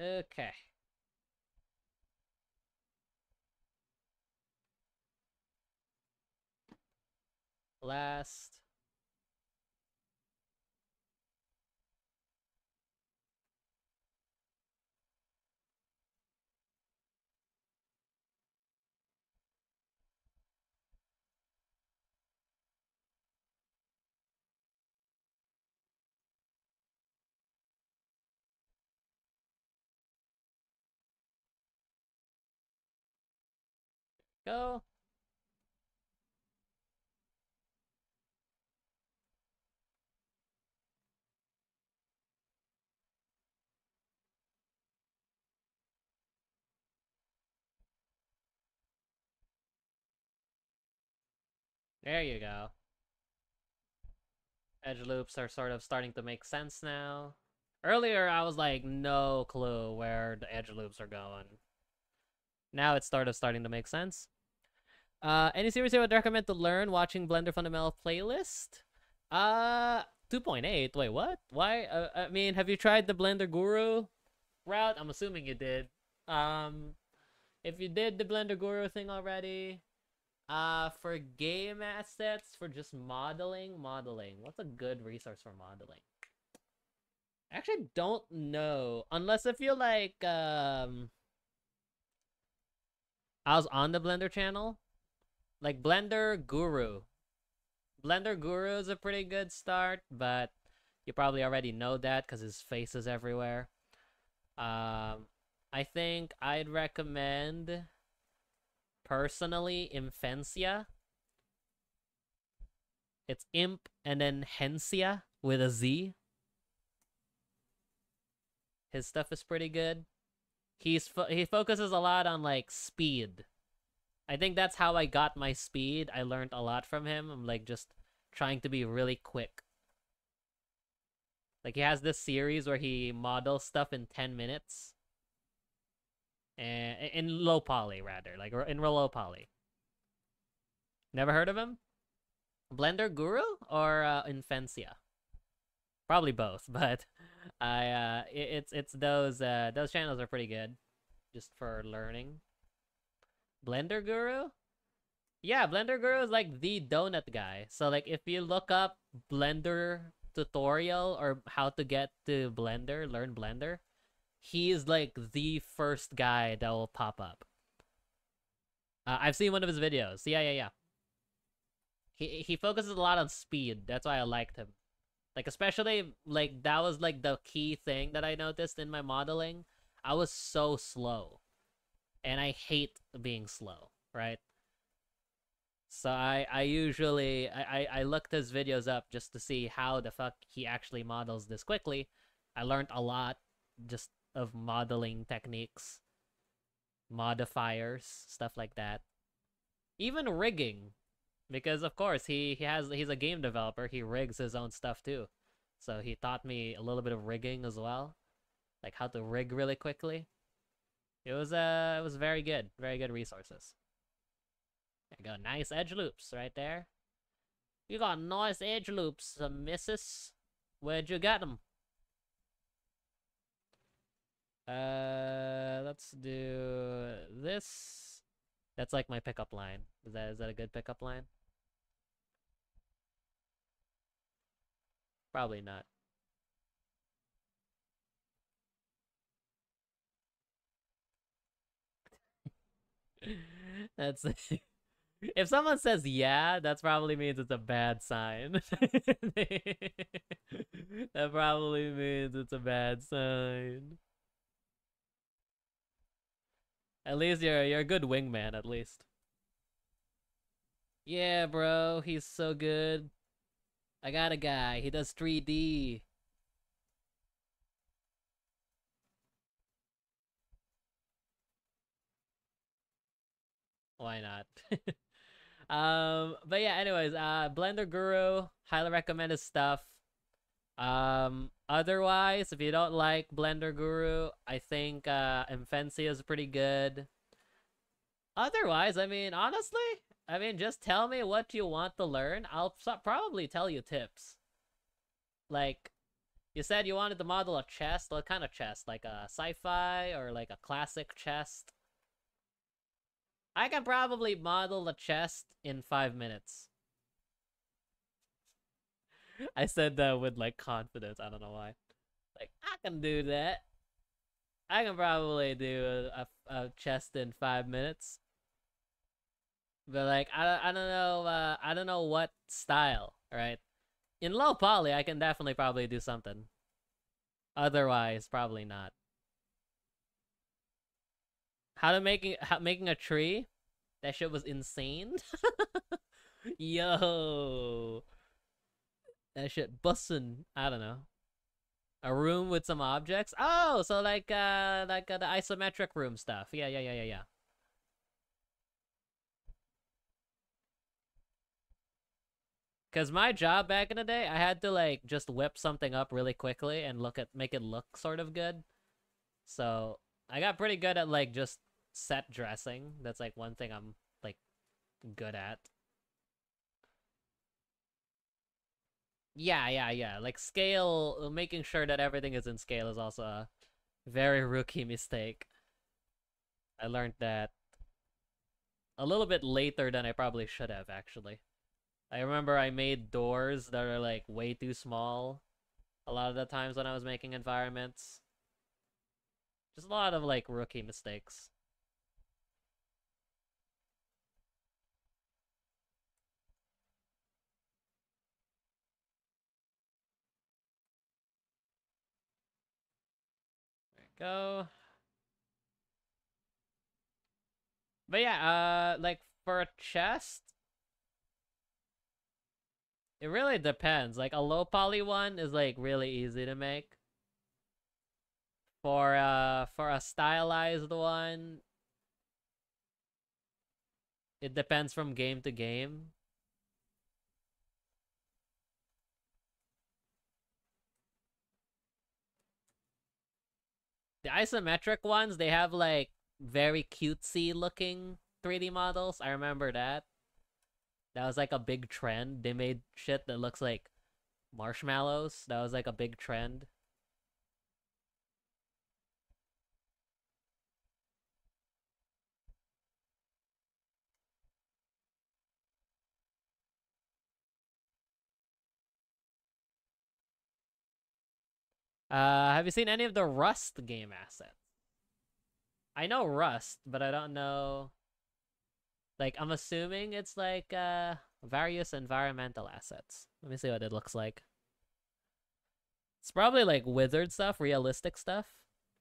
Okay. Last. Go. There you go. Edge loops are sort of starting to make sense now. Earlier, I was like, no clue where the edge loops are going. Now it's sort of starting to make sense. Uh, any series you would recommend to learn watching Blender Fundamental playlist? Uh, 2.8. Wait, what? Why? Uh, I mean, have you tried the Blender Guru route? I'm assuming you did. Um, if you did the Blender Guru thing already, uh, for game assets, for just modeling, modeling. What's a good resource for modeling? I actually don't know. Unless if you're like, um... I was on the Blender channel. Like Blender Guru. Blender Guru is a pretty good start, but you probably already know that because his face is everywhere. Um, I think I'd recommend personally Imphenzia. It's Imp and then Hensia with a Z. His stuff is pretty good. He's fo he focuses a lot on like speed. I think that's how I got my speed. I learned a lot from him. I'm like just trying to be really quick. Like he has this series where he models stuff in 10 minutes. And in low poly rather, like in low poly. Never heard of him? Blender Guru or uh, Imphenzia? Probably both, but I uh it, it's it's those uh those channels are pretty good just for learning. Blender Guru? Yeah, Blender Guru is like the donut guy. So like if you look up Blender tutorial or how to get to Blender, learn Blender, he is like the first guy that will pop up. Uh, I've seen one of his videos. Yeah, yeah, yeah. He he focuses a lot on speed. That's why I liked him. Like especially like that was like the key thing that I noticed in my modeling. I was so slow. And I hate being slow, right? So I I usually I I looked his videos up just to see how the fuck he actually models this quickly. I learned a lot just of modeling techniques, modifiers, stuff like that. Even rigging, because of course he he has he's a game developer. He rigs his own stuff too, so he taught me a little bit of rigging as well, like how to rig really quickly. It was uh it was very good, very good resources. There you go, nice edge loops right there. You got nice edge loops, uh, missus. Where'd you get them? Uh, let's do this. That's like my pickup line. Is that is that a good pickup line? Probably not. That's if someone says yeah, that probably means it's a bad sign. that probably means it's a bad sign. At least you're you're a good wingman, at least. Yeah, bro, he's so good. I got a guy. He does 3D. Why not? um, but yeah, anyways, uh, Blender Guru, highly recommend his stuff. Um, otherwise, if you don't like Blender Guru, I think uh, Imphenzia is pretty good. Otherwise, I mean, honestly, I mean, just tell me what you want to learn. I'll probably tell you tips. Like, you said you wanted to model a chest. What kind of chest? Like a sci-fi or like a classic chest? I can probably model a chest in five minutes. I said that with like confidence. I don't know why. Like I can do that. I can probably do a, a, a chest in five minutes. But like I, I don't know uh, I don't know what style, right? In low poly, I can definitely probably do something. Otherwise, probably not. How to making how, making a tree? That shit was insane. Yo, that shit bussin'. I don't know. A room with some objects. Oh, so like uh like uh, the isometric room stuff. Yeah, yeah, yeah, yeah, yeah. Cause my job back in the day, I had to like just whip something up really quickly and look at make it look sort of good. So I got pretty good at like just set dressing. That's like one thing I'm like good at. Yeah, yeah, yeah. Like scale, uh, making sure that everything is in scale is also a very rookie mistake. I learned that a little bit later than I probably should have, actually. I remember I made doors that are like way too small a lot of the times when I was making environments. Just a lot of like rookie mistakes. Go. But yeah, uh, like for a chest, it really depends. Like a low poly one is like really easy to make. For uh for a stylized one, it depends from game to game. The isometric ones, they have like very cutesy looking 3D models. I remember that. That was like a big trend. They made shit that looks like marshmallows. That was like a big trend. Uh, have you seen any of the Rust game assets? I know Rust, but I don't know. Like, I'm assuming it's like uh various environmental assets. Let me see what it looks like. It's probably like wizard stuff, realistic stuff.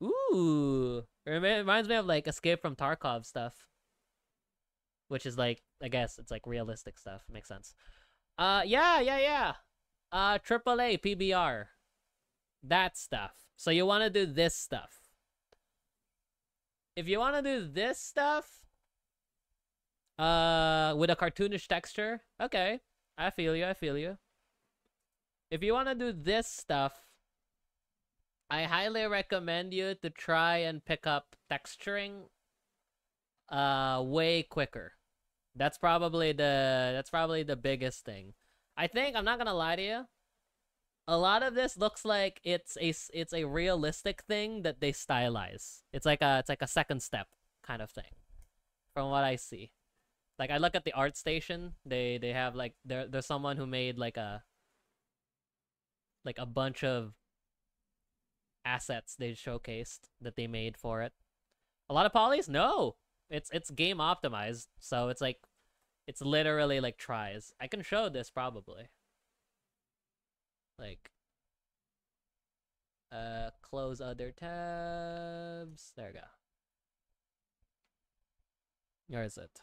Ooh, it reminds me of like Escape from Tarkov stuff, which is like I guess it's like realistic stuff. Makes sense. Uh, yeah, yeah, yeah. Uh, AAA PBR that stuff. So you want to do this stuff. If you want to do this stuff, uh, with a cartoonish texture, okay, I feel you, I feel you. If you want to do this stuff, I highly recommend you to try and pick up texturing uh way quicker. That's probably the that's probably the biggest thing. I think I'm not going to lie to you a lot of this looks like it's a it's a realistic thing that they stylize. It's like a it's like a second step kind of thing, from what I see. Like I look at the ArtStation, they they have like there there's someone who made like a like a bunch of assets they showcased that they made for it. A lot of polys? No. It's it's game optimized, so it's like it's literally like tris. I can show this probably. Like, uh, close other tabs. There we go. Where is it?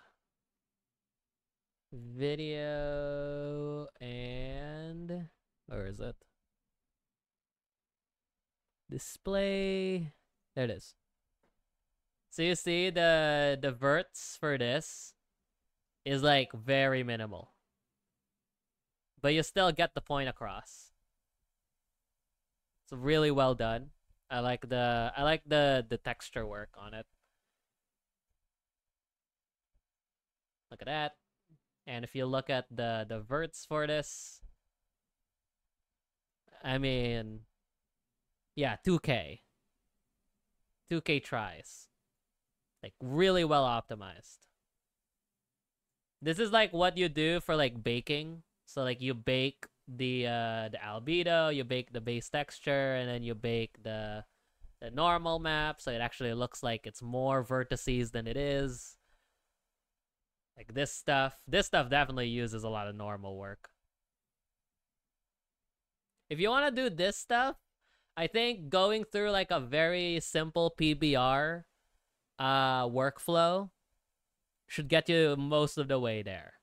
Video and where is it? Display. There it is. So you see the the verts for this is like very minimal. But you still get the point across. It's really well done. I like the I like the the texture work on it. Look at that. And if you look at the the verts for this, I mean, yeah, 2K. 2K tris. Like really well optimized. This is like what you do for like baking. So like you bake the uh the albedo, you bake the base texture, and then you bake the the normal map, so it actually looks like it's more vertices than it is. Like this stuff, this stuff definitely uses a lot of normal work. If you want to do this stuff, I think going through like a very simple PBR uh workflow should get you most of the way there.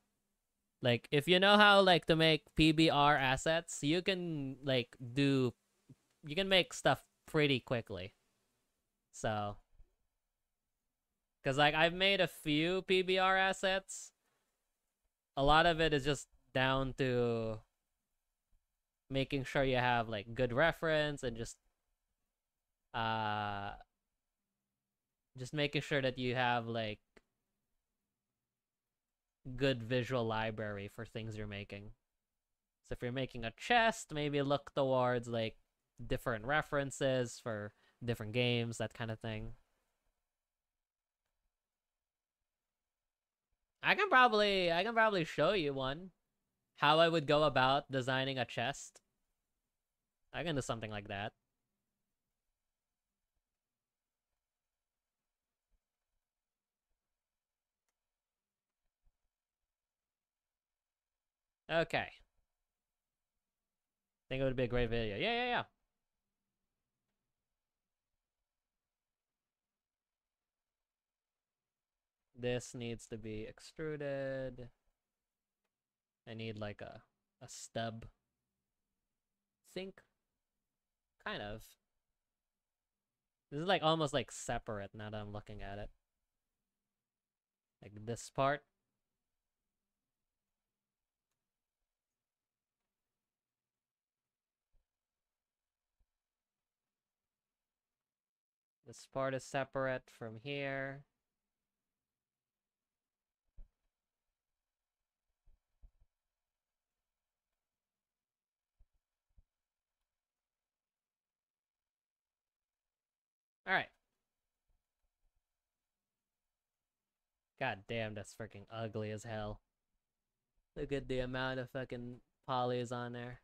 Like if you know how like to make PBR assets, you can like do you can make stuff pretty quickly. So cuz like I've made a few PBR assets. A lot of it is just down to making sure you have like good reference and just uh just making sure that you have like good visual library for things you're making. So if you're making a chest, maybe look towards like different references for different games, that kind of thing. I can probably I can probably show you one. How I would go about designing a chest. I can do something like that. Okay. Think it would be a great video. Yeah, yeah, yeah. This needs to be extruded. I need like a, a stub sink. Kind of. This is like almost like separate now that I'm looking at it. Like this part This part is separate from here. Alright. God damn, that's freaking ugly as hell. Look at the amount of fucking polys on there.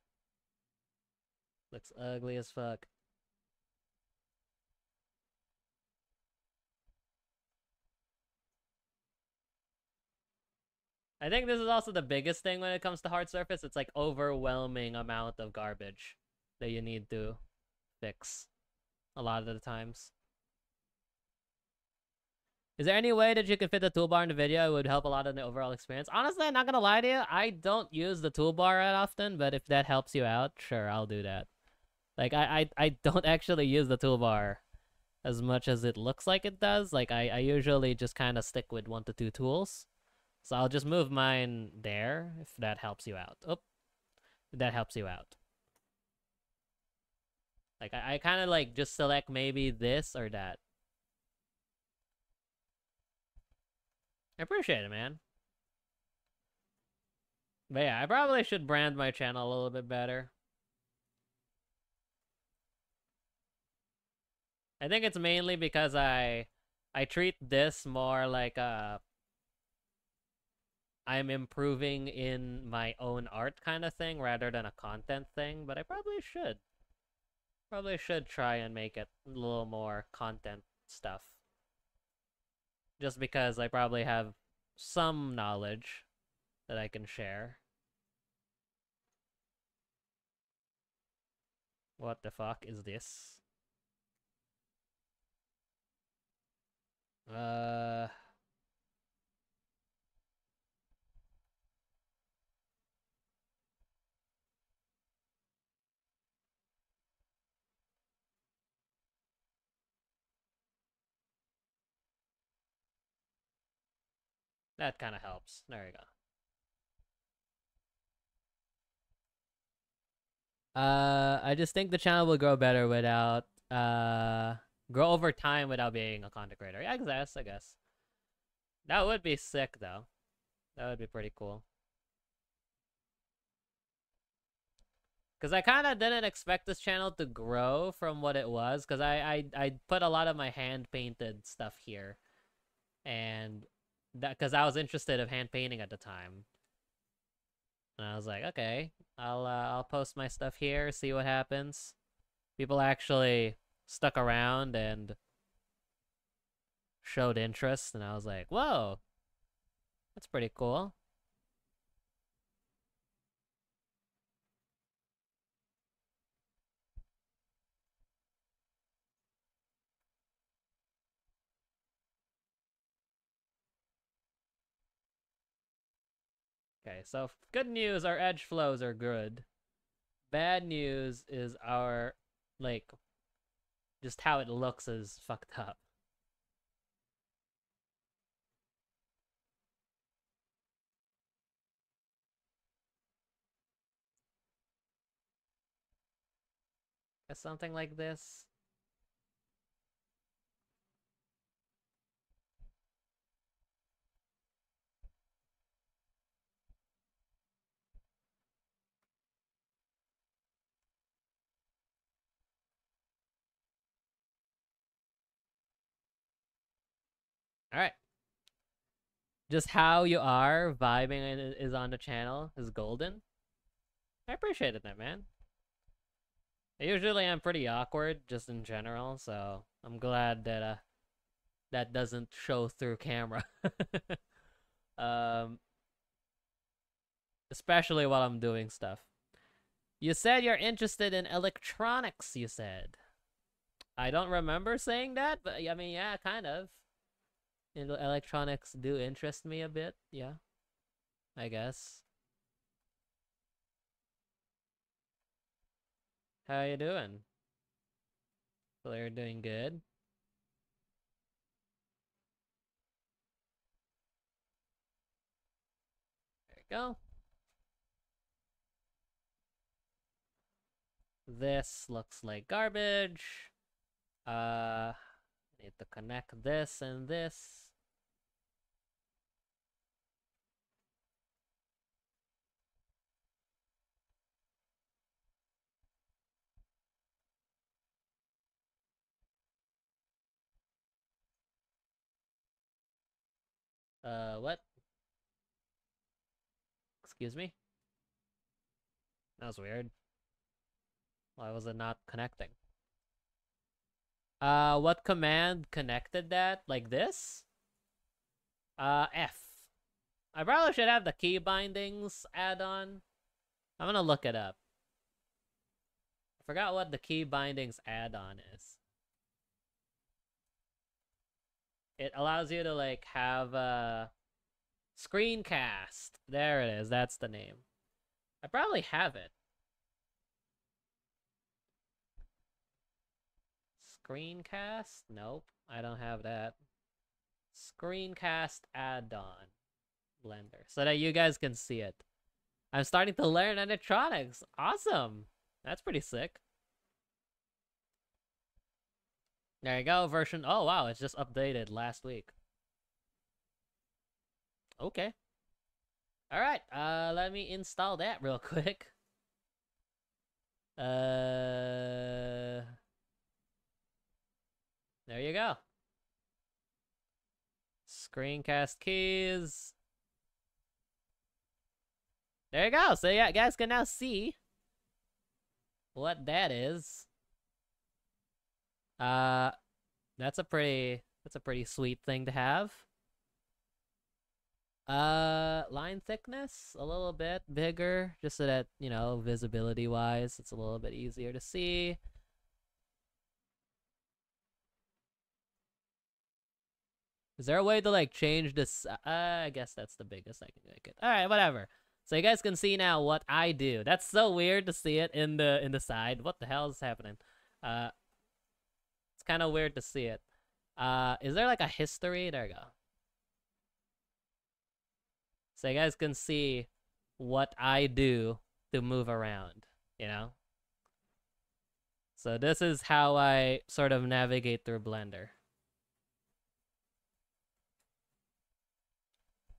Looks ugly as fuck. I think this is also the biggest thing when it comes to hard surface. It's like overwhelming amount of garbage that you need to fix a lot of the times. Is there any way that you could fit the toolbar in the video? It would help a lot in the overall experience. Honestly, I'm not gonna lie to you. I don't use the toolbar that often, but if that helps you out, sure, I'll do that. Like, I, I, I don't actually use the toolbar as much as it looks like it does. Like, I, I usually just kind of stick with one to two tools. So I'll just move mine there, if that helps you out. Oh, that helps you out. Like, I, I kind of, like, just select maybe this or that. I appreciate it, man. But yeah, I probably should brand my channel a little bit better. I think it's mainly because I I treat this more like a I'm improving in my own art kind of thing rather than a content thing, but I probably should. Probably should try and make it a little more content stuff just because I probably have some knowledge that I can share. What the fuck is this? Uh... That kind of helps. There you go. Uh, I just think the channel will grow better without, uh, grow over time without being a content creator. Yeah, I guess, I guess. That would be sick, though. That would be pretty cool. Because I kind of didn't expect this channel to grow from what it was. Because I, I, I put a lot of my hand-painted stuff here. And that because I was interested of hand painting at the time. And I was like, okay, I'll uh, I'll post my stuff here, see what happens. People actually stuck around and showed interest, and I was like, whoa, that's pretty cool. Okay, so good news, our edge flows are good. Bad news is our, like, just how it looks is fucked up. Something like this. All right. Just how you are vibing is on the channel is golden. I appreciate that man. Usually I'm pretty awkward just in general, so I'm glad that uh that doesn't show through camera. um especially while I'm doing stuff. You said you're interested in electronics, you said. I don't remember saying that, but I mean, yeah, kind of. Electronics do interest me a bit. Yeah, I guess. How are you doing? You're doing good. There you go. This looks like garbage. Uh, need to connect this and this. Uh, what? Excuse me? That was weird. Why was it not connecting? Uh, what command connected that? Like this? Uh, F. I probably should have the key bindings add-on. I'm gonna look it up. I forgot what the key bindings add-on is. It allows you to like have a screencast. There it is. That's the name. I probably have it. Screencast? Nope, I don't have that. Screencast add-on Blender so that you guys can see it. I'm starting to learn electronics. Awesome. That's pretty sick. There you go, version. Oh, wow, it's just updated last week. Okay. Alright, uh, let me install that real quick. Uh... There you go. Screencast keys. There you go. So yeah, guys can now see what that is. Uh, that's a pretty, that's a pretty sweet thing to have. Uh, line thickness, a little bit bigger, just so that, you know, visibility wise, it's a little bit easier to see. Is there a way to like change this? Uh, I guess that's the biggest I can make it. All right, whatever. So you guys can see now what I do. That's so weird to see it in the in the side. What the hell is happening? Uh, kind of weird to see it. Uh, is there like a history? There you go. So you guys can see what I do to move around, you know? So this is how I sort of navigate through Blender.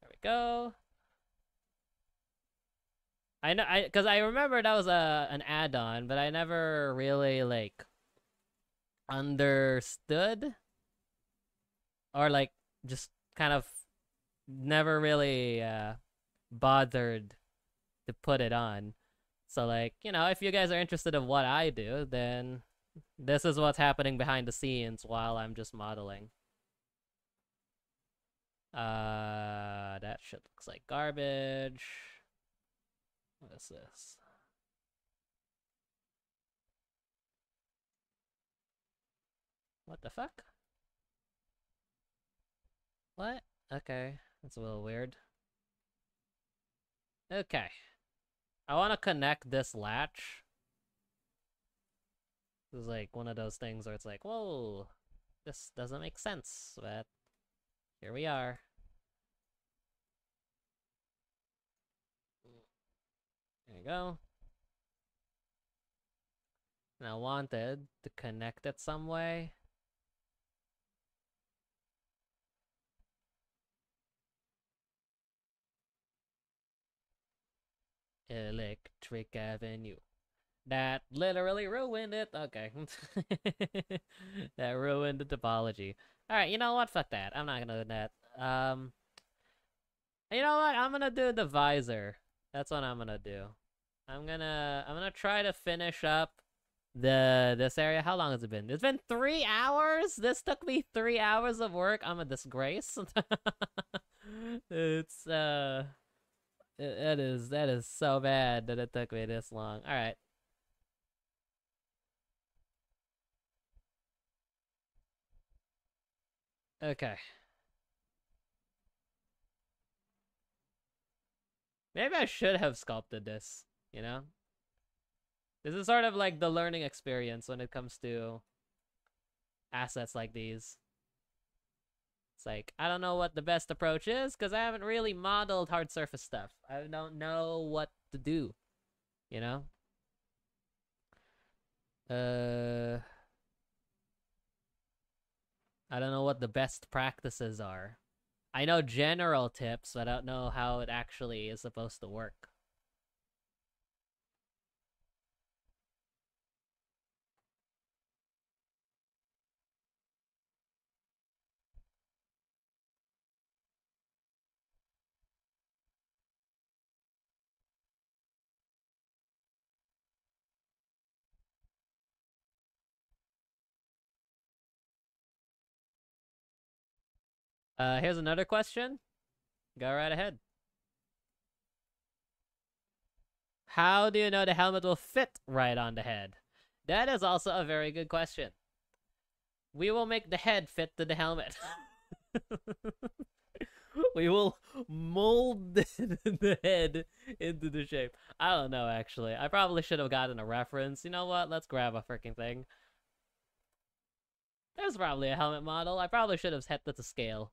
There we go. I know, I because I remember that was a an add-on, but I never really like understood or like just kind of never really uh bothered to put it on. So like, you know, if you guys are interested in what I do, then this is what's happening behind the scenes while I'm just modeling. Uh, that shit looks like garbage. What is this? What the fuck? What? Okay, that's a little weird. Okay. I want to connect this latch. This is like one of those things where it's like, whoa, this doesn't make sense, but here we are. There you go. And I wanted to connect it some way. Electric Avenue. That literally ruined it. Okay. that ruined the topology. Alright, you know what? Fuck that. I'm not gonna do that. Um, you know what? I'm gonna do the visor. That's what I'm gonna do. I'm gonna I'm gonna try to finish up the this area. How long has it been? It's been three hours. This took me three hours of work. I'm a disgrace. it's uh, that is that is so bad that it took me this long. All right. Okay. Maybe I should have sculpted this, you know? This is sort of like the learning experience when it comes to assets like these. Like, I don't know what the best approach is because I haven't really modeled hard surface stuff. I don't know what to do, you know? Uh, I don't know what the best practices are. I know general tips, but I don't know how it actually is supposed to work. Uh, here's another question. Go right ahead. How do you know the helmet will fit right on the head? That is also a very good question. We will make the head fit to the helmet. we will mold the head into the shape. I don't know, actually. I probably should have gotten a reference. You know what? Let's grab a freaking thing. There's probably a helmet model. I probably should have set that to scale.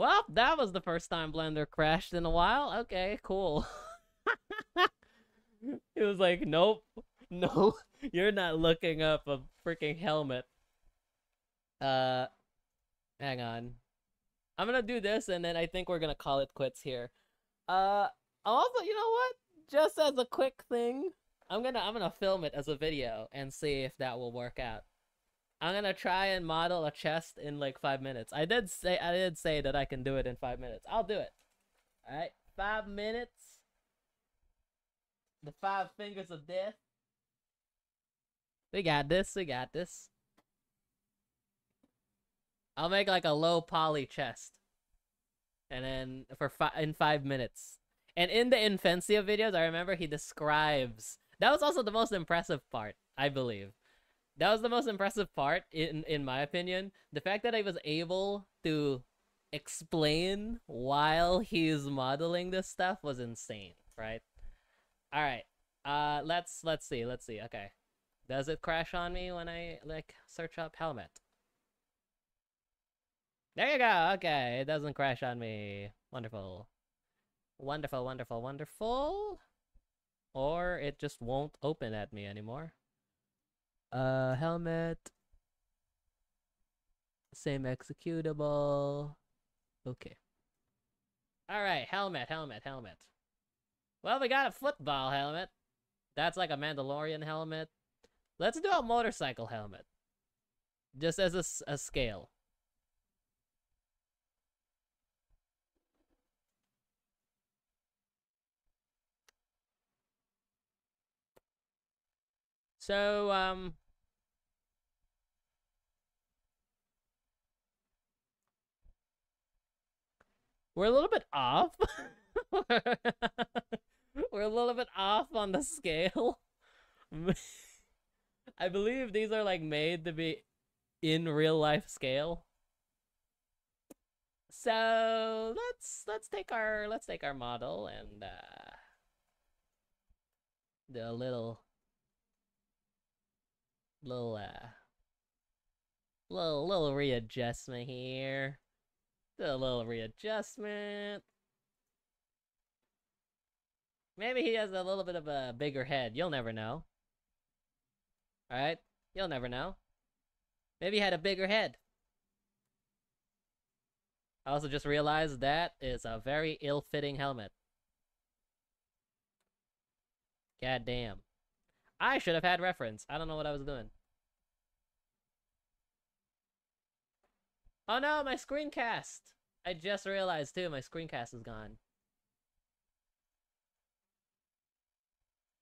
Well, that was the first time Blender crashed in a while. Okay, cool. it was like, nope, no, you're not looking up a freaking helmet. Uh, hang on. I'm gonna do this, and then I think we're gonna call it quits here. Uh, also, you know what? Just as a quick thing, I'm gonna I'm gonna film it as a video and see if that will work out. I'm gonna try and model a chest in like five minutes. I did say I did say that I can do it in five minutes. I'll do it. All right, five minutes. The five fingers of death. We got this. We got this. I'll make like a low poly chest, and then for fi- in five minutes. And in the Imphenzia videos, I remember he describes that was also the most impressive part, I believe that was the most impressive part in in my opinion. The fact that i was able to explain while he's modeling this stuff was insane right? All right uh let's let's see let's see okay. Does it crash on me when i like search up helmet? There you go okay it doesn't crash on me. Wonderful. Wonderful wonderful wonderful. Or it just won't open at me anymore uh, helmet. Same executable. Okay. Alright, helmet, helmet, helmet. Well, we got a football helmet. That's like a Mandalorian helmet. Let's do a motorcycle helmet. Just as a, a scale. So, um, we're a little bit off. we're a little bit off on the scale. I believe these are like made to be in real life scale. So let's let's take our let's take our model and uh do a little little uh little little readjustment here. A little readjustment. Maybe he has a little bit of a bigger head. You'll never know. Alright? You'll never know. Maybe he had a bigger head. I also just realized that is a very ill-fitting helmet. God damn. I should have had reference. I don't know what I was doing. Oh no, my screencast! I just realized too, my screencast is gone.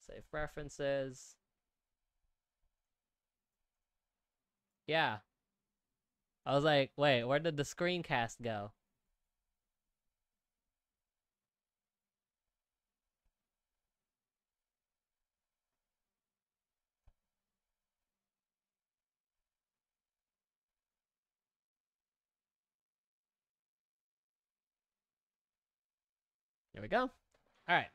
Save preferences. Yeah. I was like, wait, where did the screencast go? Here we go. All right.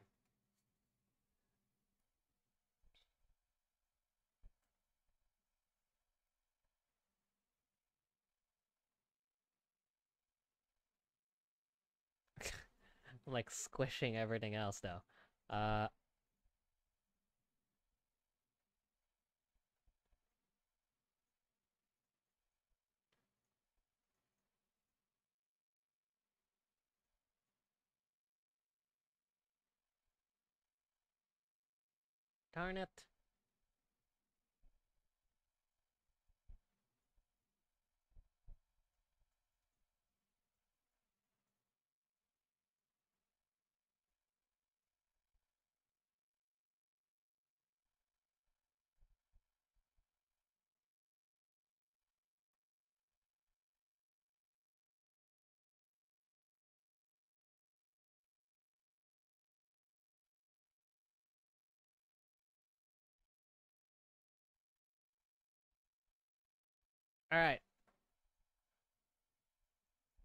Like squishing everything else though. Uh Darn it. All right.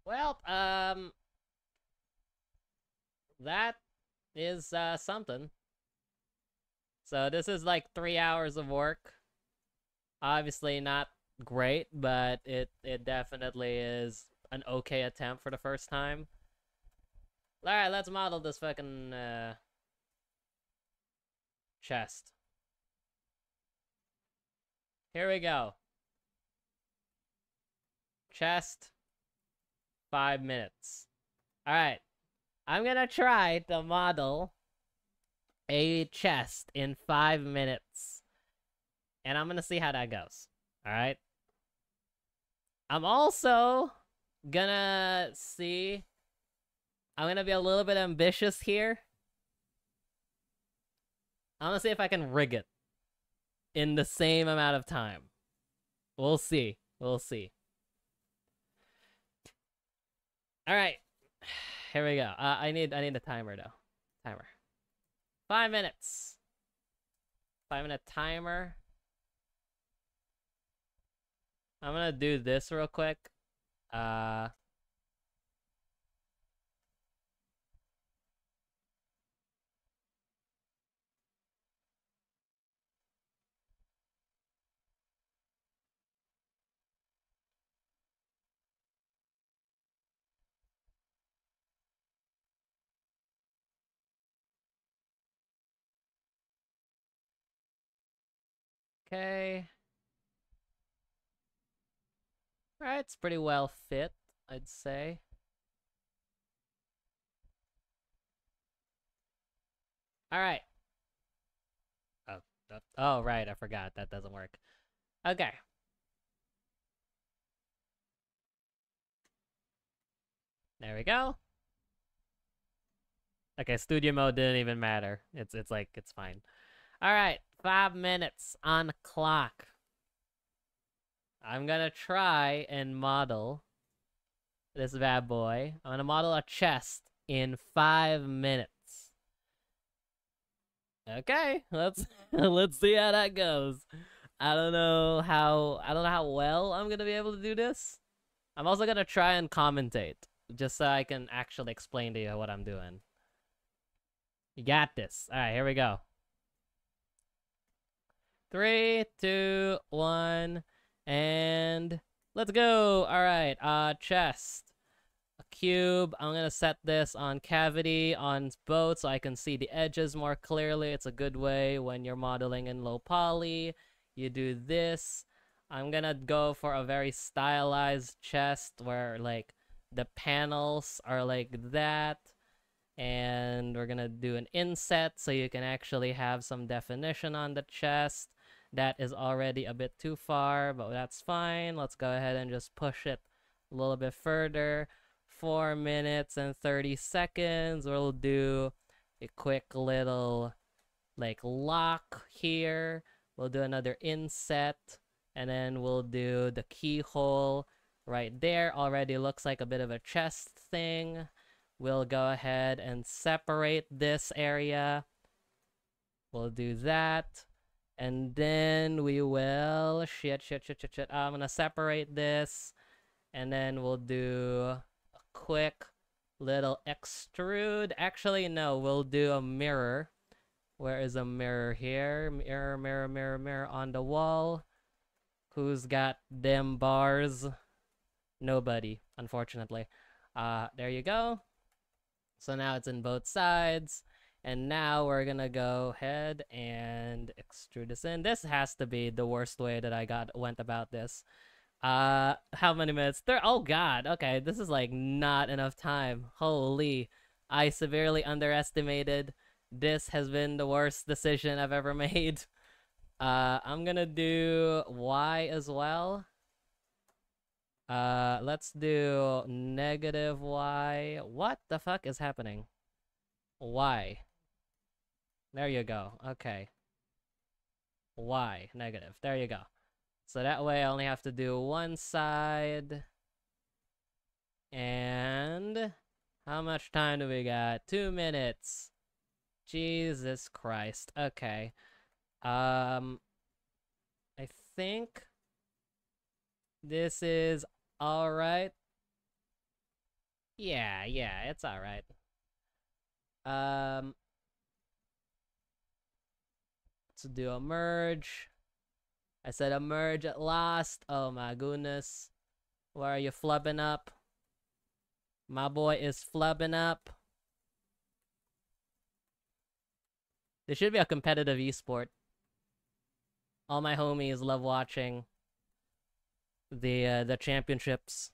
Well, um, that is uh, something. So this is like three hours of work. Obviously not great, but it it definitely is an okay attempt for the first time. All right, let's model this fucking uh, chest. Here we go. Chest. Five minutes. Alright. I'm gonna try to model a chest in five minutes. And I'm gonna see how that goes. Alright. I'm also gonna see. I'm gonna be a little bit ambitious here. I'm gonna see if I can rig it in the same amount of time. We'll see. We'll see. All right, here we go. Uh, I need I need a timer though. Timer. Five minutes. Five minute timer. I'm gonna do this real quick. Uh. Okay. Alright, it's pretty well fit, I'd say. Alright. Oh, oh, right, I forgot. That doesn't work. Okay. There we go. Okay, studio mode didn't even matter. It's it's like it's fine. All right, five minutes on the clock. I'm gonna try and model this bad boy. I'm gonna model a chest in five minutes. Okay, let's let's see how that goes. I don't know how I don't know how well I'm gonna be able to do this. I'm also gonna try and commentate just so I can actually explain to you what I'm doing. You got this. All right, here we go. Three, two, one, and let's go. All right, uh, chest. A cube. I'm gonna set this on cavity on both so I can see the edges more clearly. It's a good way when you're modeling in low poly. You do this. I'm gonna go for a very stylized chest where like the panels are like that and we're gonna do an inset so you can actually have some definition on the chest that is already a bit too far, but that's fine. Let's go ahead and just push it a little bit further. 4 minutes and 30 seconds. We'll do a quick little like lock here. We'll do another inset. And then we'll do the keyhole right there. Already looks like a bit of a chest thing. We'll go ahead and separate this area. We'll do that. And then we will, shit, shit, shit, shit, shit. I'm gonna separate this. And then we'll do a quick little extrude. Actually, no, we'll do a mirror. Where is a mirror here? Mirror, mirror, mirror, mirror on the wall. Who's got them bars? Nobody, unfortunately. Uh, there you go. So now it's in both sides. And now we're gonna go ahead and extrude this in. This has to be the worst way that I got went about this. Uh, how many minutes? There. Oh God. Okay, this is like not enough time. Holy, I severely underestimated. This has been the worst decision I've ever made. Uh, I'm gonna do Y as well. Uh, let's do negative Y. What the fuck is happening? Y. There you go. Okay. Y, negative. There you go. So that way I only have to do one side. And how much time do we got? Two minutes. Jesus Christ. Okay. Um, I think this is alright. Yeah, yeah, it's alright. Um, let's do a merge. I said a merge at last. Oh my goodness. Where are you flubbing up? My boy is flubbing up. This should be a competitive esport. All my homies love watching the uh, the championships,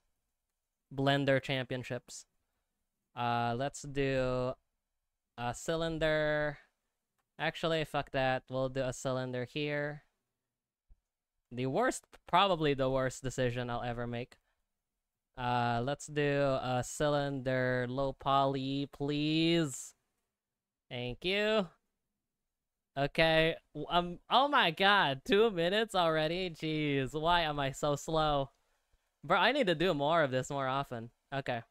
Blender championships. Uh, let's do a cylinder. Actually, fuck that. We'll do a cylinder here. The worst, probably the worst decision I'll ever make. Uh, let's do a cylinder low poly, please. Thank you. Okay, um, oh my god, two minutes already? Jeez, why am I so slow? Bro, I need to do more of this more often. Okay.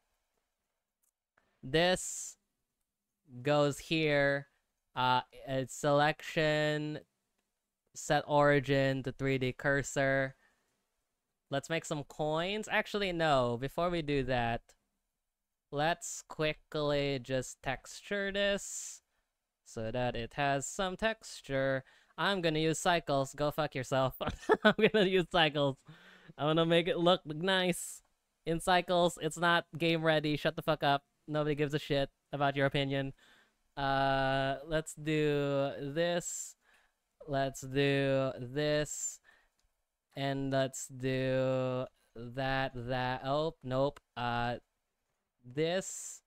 This goes here. Uh, selection, set origin the 3D cursor. Let's make some coins. Actually, no, before we do that, let's quickly just texture this so that it has some texture. I'm gonna use cycles. Go fuck yourself. I'm gonna use cycles. I'm gonna make it look nice in cycles. It's not game ready. Shut the fuck up. Nobody gives a shit about your opinion. Uh, let's do this. Let's do this. And let's do that, that. Oh, nope. Uh, this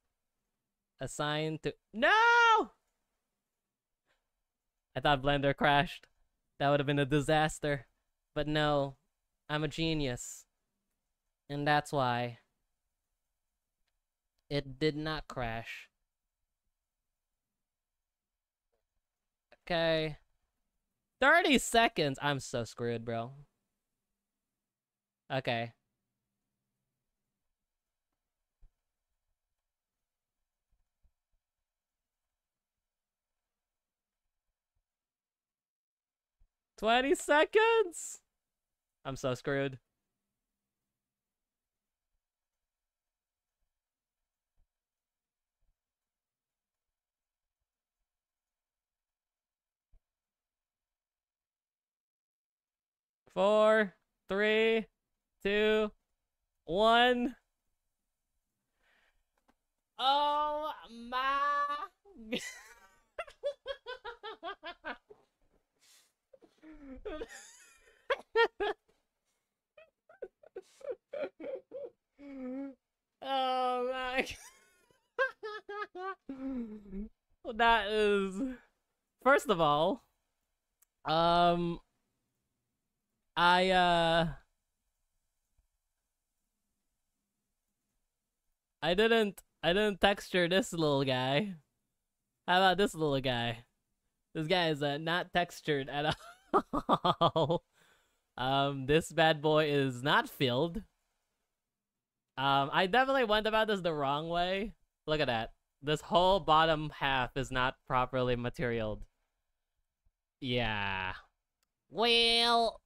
assigned to. No! I thought Blender crashed. That would have been a disaster. But no, I'm a genius. And that's why it did not crash. Okay. 30 seconds. I'm so screwed, bro. Okay. Twenty seconds. I'm so screwed. Four, three, two, one. Oh my. oh my that is first of all um i uh i didn't i didn't texture this little guy how about this little guy this guy is uh, not textured at all um this bad boy is not filled um, I definitely went about this the wrong way. Look at that. This whole bottom half is not properly materialed. Yeah. Well,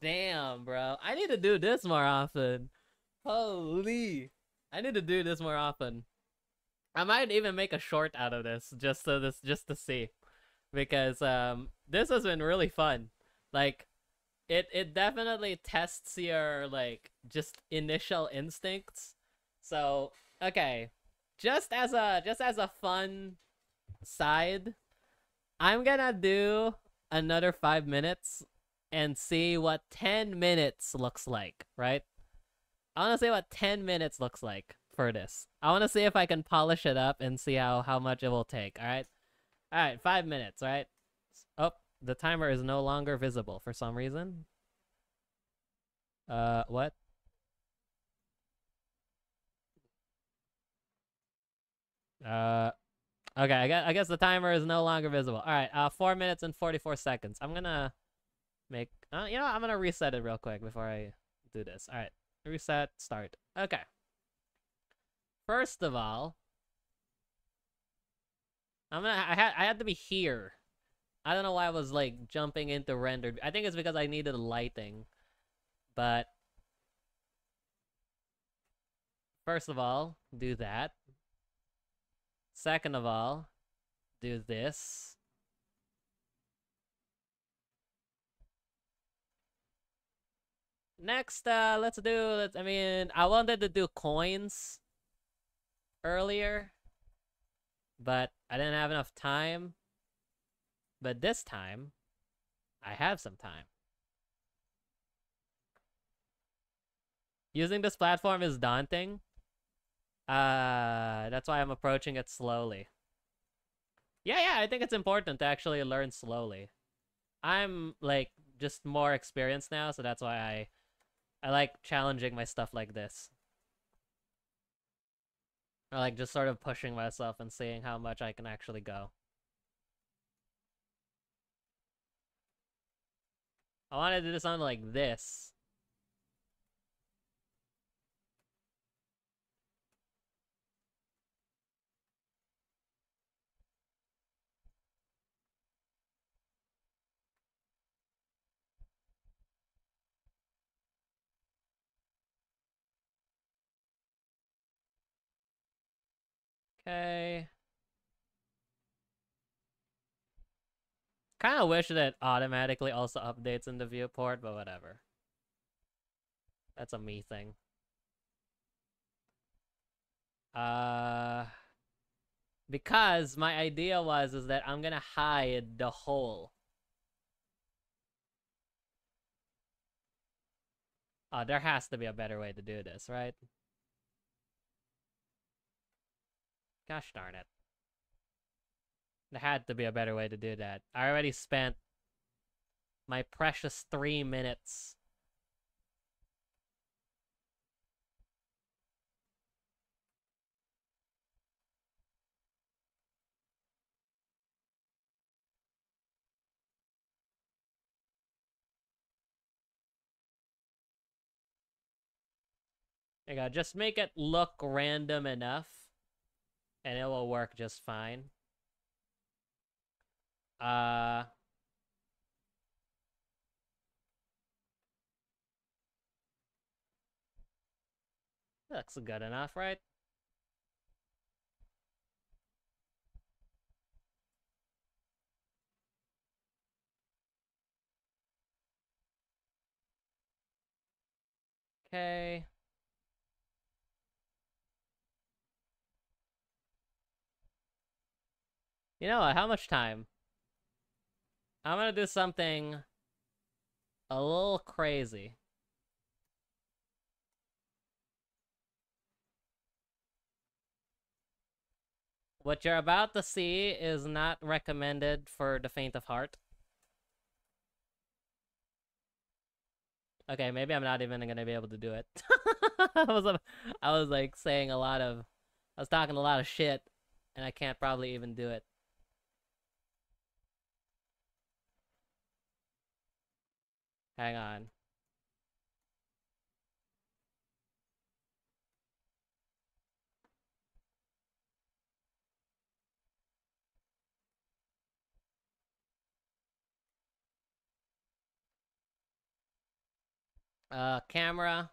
damn, bro. I need to do this more often. Holy. I need to do this more often. I might even make a short out of this just so this just to see, because um this has been really fun. Like, it it definitely tests your like just initial instincts. So okay, just as a just as a fun side, I'm gonna do another five minutes and see what ten minutes looks like. Right? I want to see what ten minutes looks like for this. I want to see if I can polish it up and see how how much it will take. All right, all right, five minutes. Right? Oh, the timer is no longer visible for some reason. Uh, what? Uh, okay. I guess I guess the timer is no longer visible. All right. Uh, four minutes and forty-four seconds. I'm gonna make. Uh, you know, I'm gonna reset it real quick before I do this. All right. Reset. Start. Okay. First of all, I'm gonna. I had. I had to be here. I don't know why I was like jumping into rendered. I think it's because I needed lighting. But first of all, do that. Second of all, do this. Next, uh, let's do, let's, I mean, I wanted to do coins earlier, but I didn't have enough time. But this time, I have some time. Using this platform is daunting. Uh, that's why I'm approaching it slowly. Yeah, yeah, I think it's important to actually learn slowly. I'm like just more experienced now, so that's why I I like challenging my stuff like this. I like just sort of pushing myself and seeing how much I can actually go. I wanted to do something like this. Okay. Kind of wish that automatically also updates in the viewport, but whatever. That's a me thing. Uh, because my idea was is that I'm gonna hide the hole. Oh, there has to be a better way to do this, right? Gosh darn it. There had to be a better way to do that. I already spent my precious three minutes. There you go. Just make it look random enough and it will work just fine. Uh, looks good enough, right? Okay. You know what? How much time? I'm gonna do something a little crazy. What you're about to see is not recommended for the faint of heart. Okay, maybe I'm not even gonna be able to do it. I was, I was like saying a lot of, I was talking a lot of shit, and I can't probably even do it. Hang on. Uh, camera.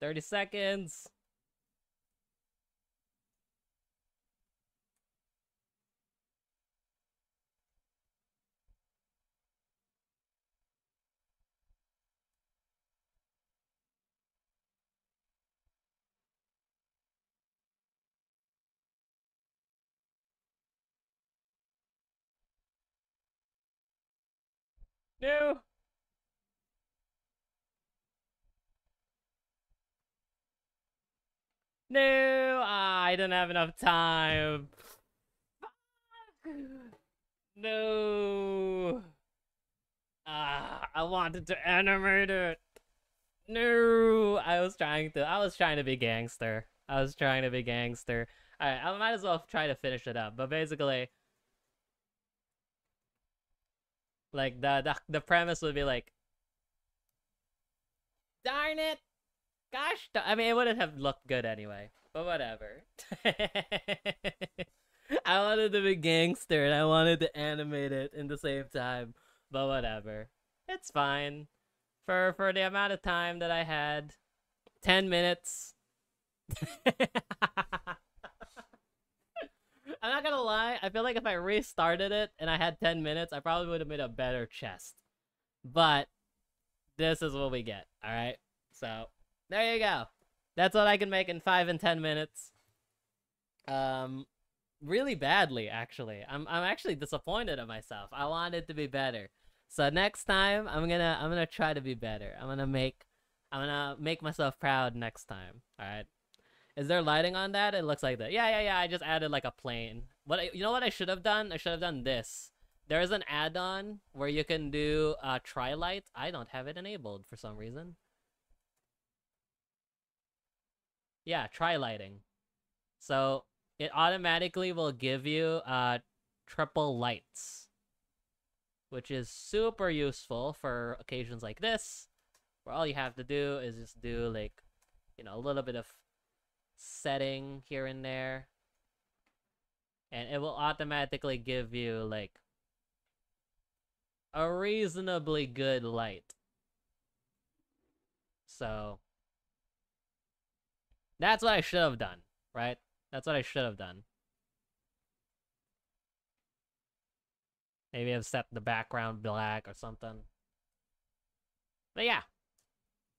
30 seconds. No. No, I don't have enough time. No. Ah, I wanted to animate it. No, I was trying to. I was trying to be gangster. I was trying to be gangster. Alright, I might as well try to finish it up. But basically, like the the the premise would be like, darn it, gosh, I mean, it wouldn't have looked good anyway. But whatever. I wanted to be gangster and I wanted to animate it in the same time. But whatever. It's fine. For for the amount of time that I had. Ten minutes. I'm not gonna lie, I feel like if I restarted it and I had 10 minutes, I probably would have made a better chest. But this is what we get, alright? So, there you go. That's what I can make in 5 and 10 minutes. Um, really badly, actually. I'm, I'm actually disappointed in myself. I wanted it to be better. So next time, I'm gonna, I'm gonna try to be better. I'm gonna make, I'm gonna make myself proud next time, alright? Is there lighting on that? It looks like that. Yeah, yeah, yeah. I just added like a plane. What I, you know what I should have done? I should have done this. There is an add-on where you can do uh, tri-light. I don't have it enabled for some reason. Yeah, Tri-Lighting. So it automatically will give you uh, triple lights, which is super useful for occasions like this, where all you have to do is just do like, you know, a little bit of setting here and there. And it will automatically give you like a reasonably good light. So that's what I should have done, right? That's what I should have done. Maybe I've set the background black or something. But yeah.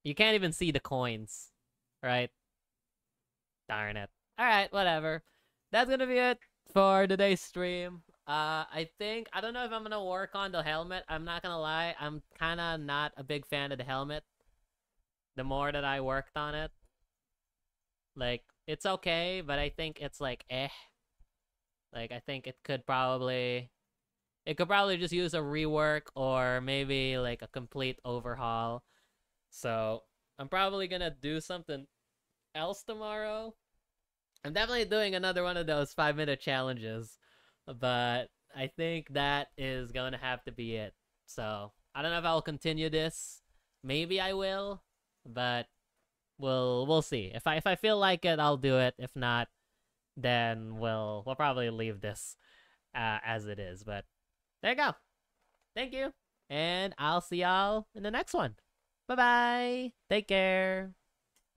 You can't even see the coins, right? Darn it. Alright, whatever. That's gonna be it for today's stream. Uh, I think, I don't know if I'm gonna work on the helmet. I'm not gonna lie, I'm kinda not a big fan of the helmet. The more that I worked on it. Like, it's okay, but I think it's like, eh. Like, I think it could probably... It could probably just use a rework or maybe like a complete overhaul. So, I'm probably gonna do something else tomorrow. I'm definitely doing another one of those five minute challenges, but I think that is going to have to be it. So I don't know if I'll continue this. Maybe I will, but we'll we'll see. If I if I feel like it, I'll do it. If not, then we'll we'll probably leave this uh, as it is. But there you go. Thank you, and I'll see y'all in the next one. Bye bye. Take care.